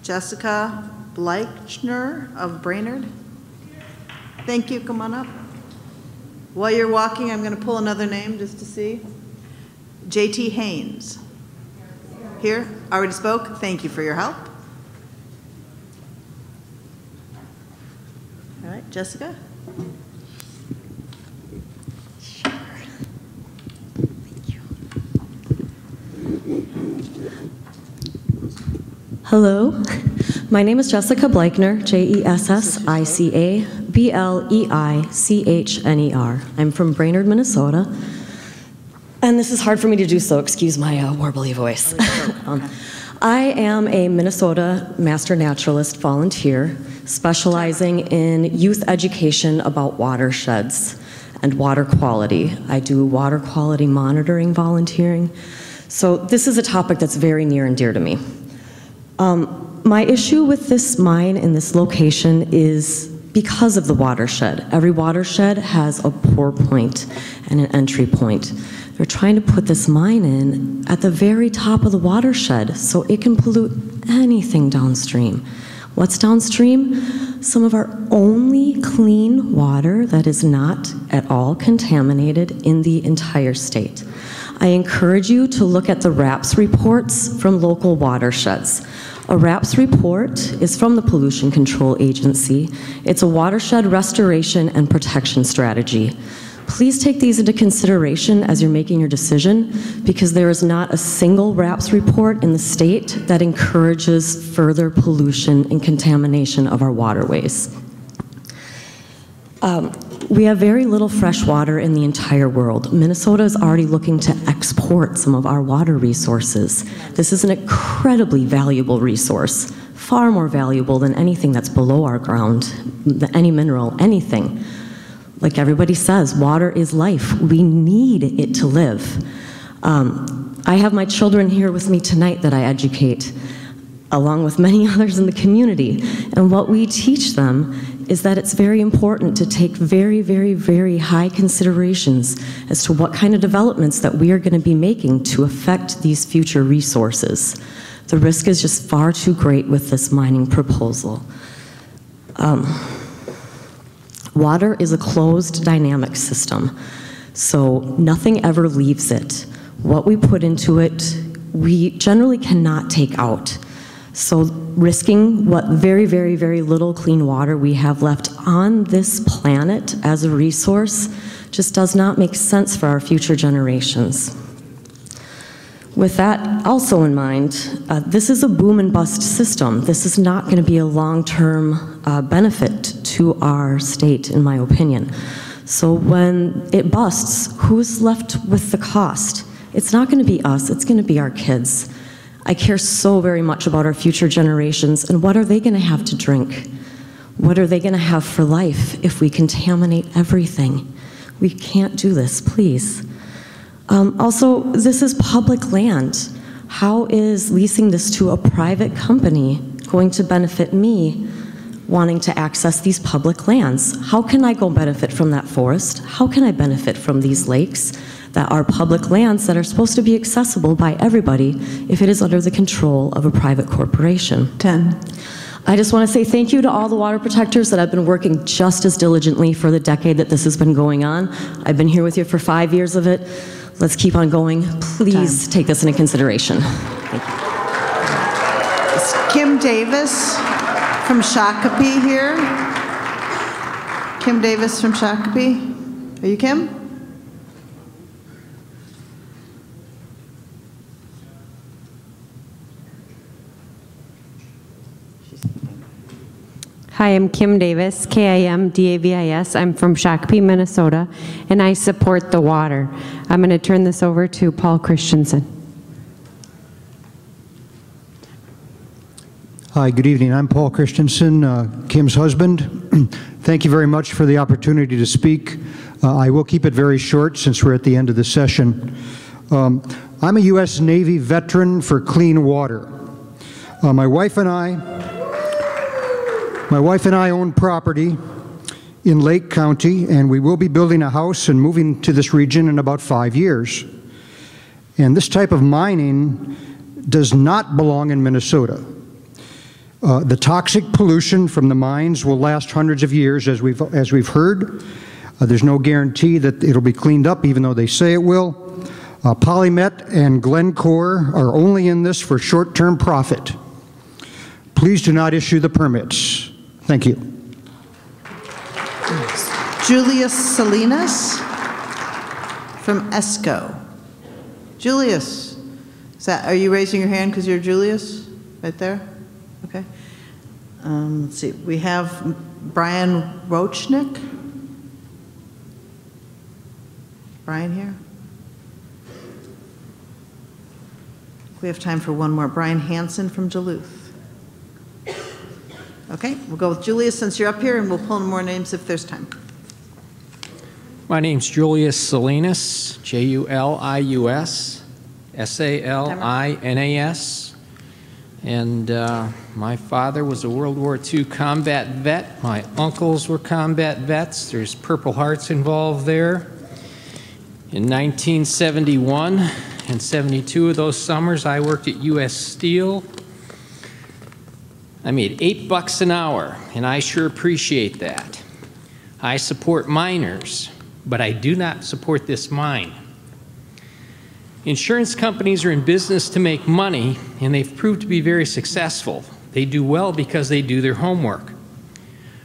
Jessica Bleichner of Brainerd. Thank you, come on up. While you're walking, I'm going to pull another name just to see. JT Haynes. Here, already spoke. Thank you for your help. All right, Jessica? Hello, my name is Jessica Bleichner, J E S S I C A B L E I C H N E R. I'm from Brainerd, Minnesota. And this is hard for me to do, so excuse my uh, warbly voice. [LAUGHS] um, I am a Minnesota Master Naturalist volunteer specializing in youth education about watersheds and water quality. I do water quality monitoring volunteering. So, this is a topic that's very near and dear to me. Um, my issue with this mine in this location is because of the watershed. Every watershed has a pour point and an entry point. They're trying to put this mine in at the very top of the watershed so it can pollute anything downstream. What's downstream? Some of our only clean water that is not at all contaminated in the entire state. I encourage you to look at the WRAPS reports from local watersheds. A WRAPS report is from the Pollution Control Agency. It's a watershed restoration and protection strategy. Please take these into consideration as you're making your decision because there is not a single WRAPS report in the state that encourages further pollution and contamination of our waterways. Um, we have very little fresh water in the entire world. Minnesota is already looking to export some of our water resources. This is an incredibly valuable resource, far more valuable than anything that's below our ground, any mineral, anything. Like everybody says, water is life. We need it to live. Um, I have my children here with me tonight that I educate, along with many [LAUGHS] others in the community. And what we teach them is that it's very important to take very, very, very high considerations as to what kind of developments that we are going to be making to affect these future resources. The risk is just far too great with this mining proposal. Um, water is a closed dynamic system, so nothing ever leaves it. What we put into it, we generally cannot take out. So risking what very, very, very little clean water we have left on this planet as a resource just does not make sense for our future generations. With that also in mind, uh, this is a boom and bust system. This is not going to be a long-term uh, benefit to our state, in my opinion. So when it busts, who's left with the cost? It's not going to be us, it's going to be our kids. I care so very much about our future generations and what are they going to have to drink? What are they going to have for life if we contaminate everything? We can't do this, please. Um, also, this is public land. How is leasing this to a private company going to benefit me wanting to access these public lands? How can I go benefit from that forest? How can I benefit from these lakes that are public lands that are supposed to be accessible by everybody if it is under the control of a private corporation? 10. I just want to say thank you to all the water protectors that have been working just as diligently for the decade that this has been going on. I've been here with you for five years of it. Let's keep on going. Please take this into consideration. Is Kim Davis from Shakopee here? Kim Davis from Shakopee? Are you Kim? Hi, I'm Kim Davis, K-I-M D-A-V-I-S. I'm from Shakopee, Minnesota, and I support the water. I'm going to turn this over to Paul Christensen. Hi, good evening. I'm Paul Christensen, uh, Kim's husband. [CLEARS THROAT] Thank you very much for the opportunity to speak. Uh, I will keep it very short since we're at the end of the session. Um, I'm a U.S. Navy veteran for clean water. Uh, my wife and I, my wife and I own property in Lake County, and we will be building a house and moving to this region in about five years. And this type of mining does not belong in Minnesota. Uh, the toxic pollution from the mines will last hundreds of years, as we've, as we've heard. Uh, there's no guarantee that it'll be cleaned up, even though they say it will. Uh, PolyMet and Glencore are only in this for short-term profit. Please do not issue the permits. Thank you. Julius Salinas from Esko. Julius, that, are you raising your hand because you're Julius? Right there? Okay. Um, let's see, we have Brian Rochnick. Brian here? We have time for one more. Brian Hanson from Duluth. Okay, we'll go with Julius since you're up here, and we'll pull in more names if there's time. My name's Julius Salinas, J-U-L-I-U-S, S-A-L-I-N-A-S. And uh, my father was a World War II combat vet. My uncles were combat vets. There's Purple Hearts involved there. In 1971 and 72 of those summers, I worked at U.S. Steel. I made eight bucks an hour, and I sure appreciate that. I support miners, but I do not support this mine. Insurance companies are in business to make money, and they've proved to be very successful. They do well because they do their homework.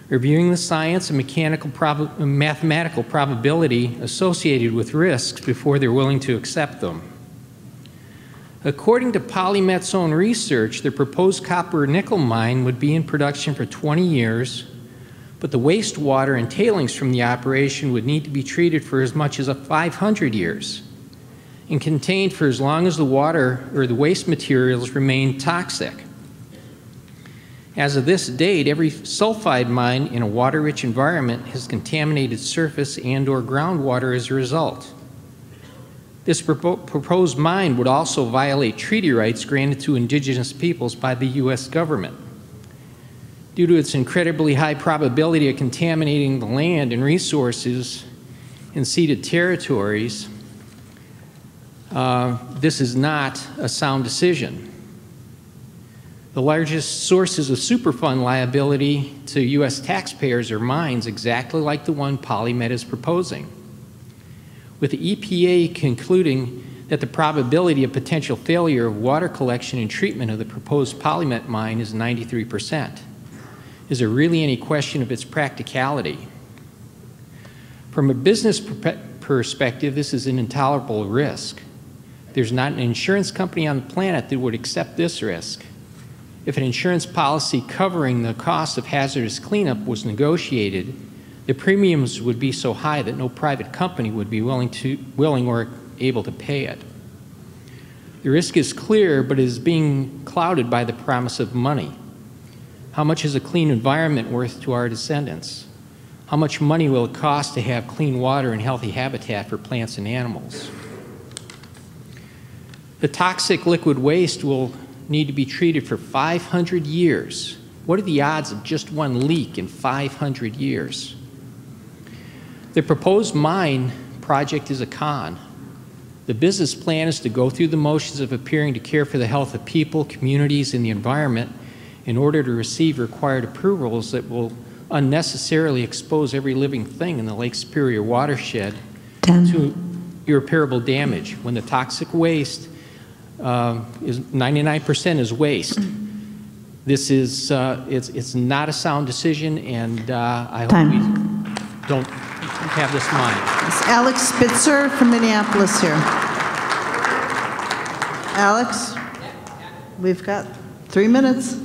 Reviewing the science and mechanical prob mathematical probability associated with risks before they're willing to accept them. According to PolyMet's own research, the proposed copper nickel mine would be in production for 20 years, but the wastewater and tailings from the operation would need to be treated for as much as 500 years and contained for as long as the water or the waste materials remain toxic. As of this date, every sulfide mine in a water-rich environment has contaminated surface and or groundwater as a result. This propo proposed mine would also violate treaty rights granted to indigenous peoples by the U.S. government. Due to its incredibly high probability of contaminating the land and resources in ceded territories, uh, this is not a sound decision. The largest sources of Superfund liability to U.S. taxpayers are mines exactly like the one PolyMet is proposing. With the EPA concluding that the probability of potential failure of water collection and treatment of the proposed PolyMet mine is 93%. Is there really any question of its practicality? From a business per perspective, this is an intolerable risk. There's not an insurance company on the planet that would accept this risk. If an insurance policy covering the cost of hazardous cleanup was negotiated, the premiums would be so high that no private company would be willing, to, willing or able to pay it. The risk is clear, but is being clouded by the promise of money. How much is a clean environment worth to our descendants? How much money will it cost to have clean water and healthy habitat for plants and animals? The toxic liquid waste will need to be treated for 500 years. What are the odds of just one leak in 500 years? The proposed mine project is a con. The business plan is to go through the motions of appearing to care for the health of people, communities, and the environment in order to receive required approvals that will unnecessarily expose every living thing in the Lake Superior watershed Ten. to irreparable damage when the toxic waste uh, is 99% is waste. This is uh, it's it's not a sound decision, and uh, I hope Time. we don't have this in mind. It's Alex Spitzer from Minneapolis here. Alex, we've got three minutes.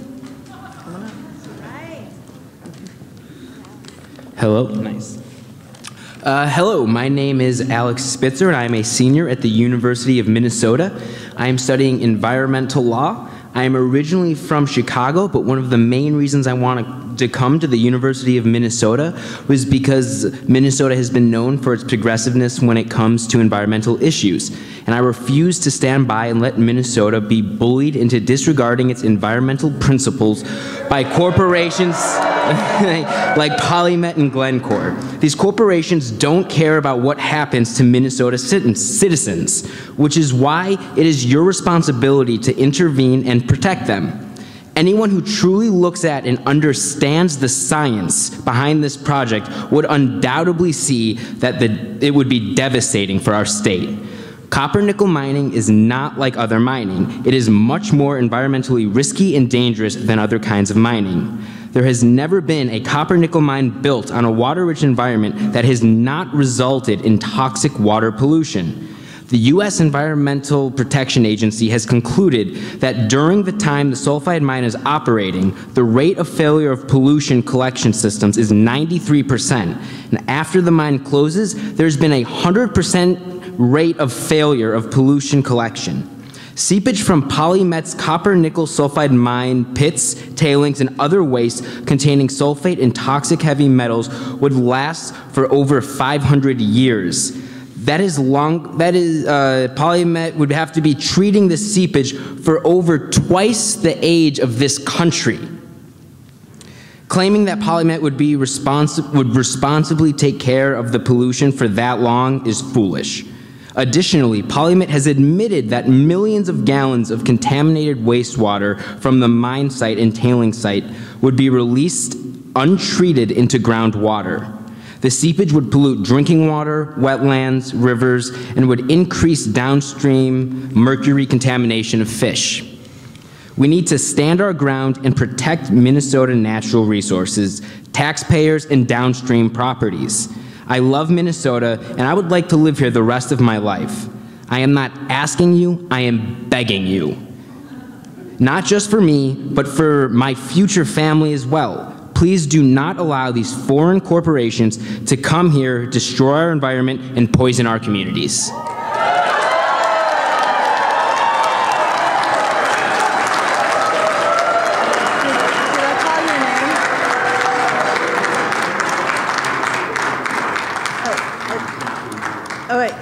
Hello. Nice. Uh, hello, my name is Alex Spitzer, and I am a senior at the University of Minnesota. I am studying environmental law. I am originally from Chicago, but one of the main reasons I want to come to the University of Minnesota was because Minnesota has been known for its progressiveness when it comes to environmental issues. And I refuse to stand by and let Minnesota be bullied into disregarding its environmental principles by corporations [LAUGHS] like PolyMet and Glencore. These corporations don't care about what happens to Minnesota citizens, which is why it is your responsibility to intervene and protect them. Anyone who truly looks at and understands the science behind this project would undoubtedly see that the, it would be devastating for our state. Copper nickel mining is not like other mining. It is much more environmentally risky and dangerous than other kinds of mining. There has never been a copper nickel mine built on a water rich environment that has not resulted in toxic water pollution. The U.S. Environmental Protection Agency has concluded that during the time the sulfide mine is operating, the rate of failure of pollution collection systems is 93%. And after the mine closes, there's been a 100% rate of failure of pollution collection. Seepage from PolyMet's copper nickel sulfide mine pits, tailings, and other waste containing sulfate and toxic heavy metals would last for over 500 years. That is long, that is, uh, PolyMet would have to be treating the seepage for over twice the age of this country. Claiming that PolyMet would be responsi- would responsibly take care of the pollution for that long is foolish. Additionally, PolyMet has admitted that millions of gallons of contaminated wastewater from the mine site and tailing site would be released untreated into groundwater. The seepage would pollute drinking water, wetlands, rivers, and would increase downstream mercury contamination of fish. We need to stand our ground and protect Minnesota natural resources, taxpayers, and downstream properties. I love Minnesota, and I would like to live here the rest of my life. I am not asking you, I am begging you. Not just for me, but for my future family as well. Please do not allow these foreign corporations to come here, destroy our environment, and poison our communities.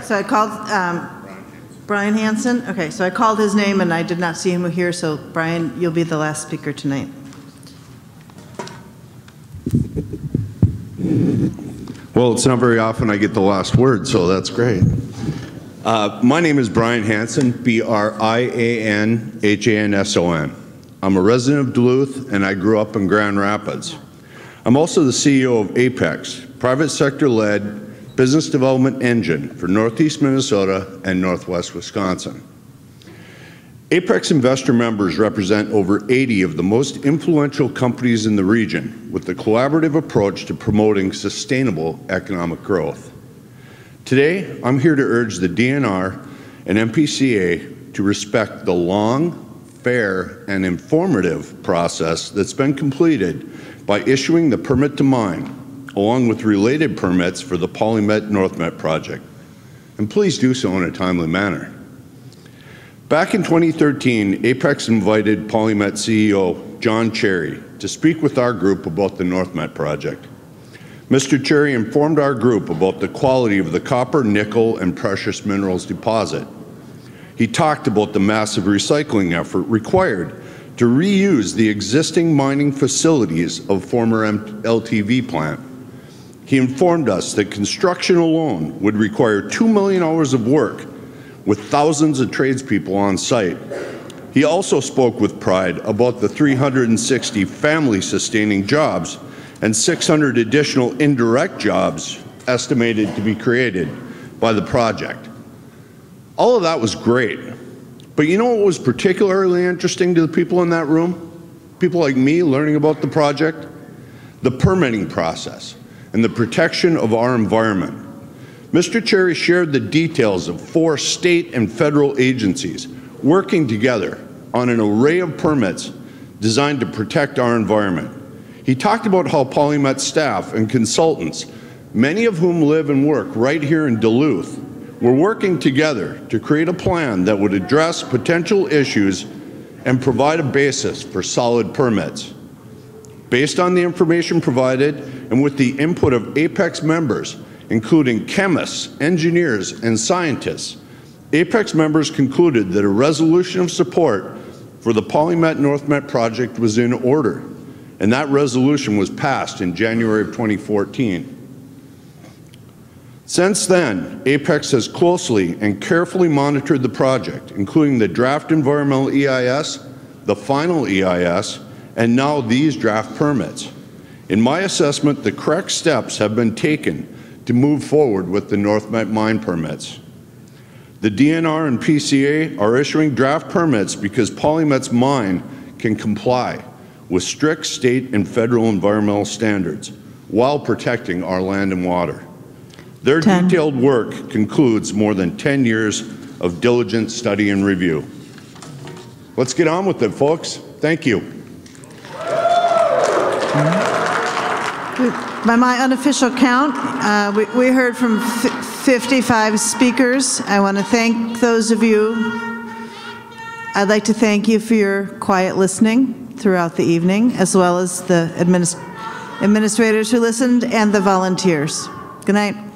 So I called um, Brian Hanson? Okay, so I called his name and I did not see him here, so Brian, you'll be the last speaker tonight. Well, it's not very often I get the last word, so that's great. Uh, my name is Brian Hanson, B R I A N H A N S O N. I'm a resident of Duluth and I grew up in Grand Rapids. I'm also the CEO of Apex, private sector led business development engine for Northeast Minnesota and Northwest Wisconsin. Apex investor members represent over 80 of the most influential companies in the region with a collaborative approach to promoting sustainable economic growth. Today, I'm here to urge the DNR and MPCA to respect the long, fair, and informative process that's been completed by issuing the permit to mine, along with related permits for the PolyMet NorthMet project. And please do so in a timely manner. Back in 2013, Apex invited PolyMet CEO Jon Cherry to speak with our group about the NorthMet project. Mr. Cherry informed our group about the quality of the copper, nickel, and precious minerals deposit. He talked about the massive recycling effort required to reuse the existing mining facilities of former LTV plant. He informed us that construction alone would require 2 million hours of work with thousands of tradespeople on site. He also spoke with pride about the 360 family sustaining jobs and 600 additional indirect jobs estimated to be created by the project. All of that was great. But you know what was particularly interesting to the people in that room? People like me learning about the project? The permitting process and the protection of our environment. Mr. Cherry shared the details of four state and federal agencies working together on an array of permits designed to protect our environment. He talked about how PolyMet staff and consultants, many of whom live and work right here in Duluth, were working together to create a plan that would address potential issues and provide a basis for solid permits. Based on the information provided and with the input of APEX members, including chemists, engineers, and scientists, APEX members concluded that a resolution of support for the PolyMet NorthMet project was in order, and that resolution was passed in January of 2014. Since then, APEX has closely and carefully monitored the project, including the draft environmental EIS, the final EIS, and now these draft permits. In my assessment, the correct steps have been taken to move forward with the NorthMet mine permits. The DNR and PCA are issuing draft permits because PolyMet's mine can comply with strict state and federal environmental standards while protecting our land and water. Their Ten. detailed work concludes more than 10 years of diligent study and review. Let's get on with it, folks. Thank you. By my unofficial count, uh, we, we, heard from 55 speakers. I want to thank those of you. I'd like to thank you for your quiet listening throughout the evening, as well as the administ administrators who listened and the volunteers. Good night.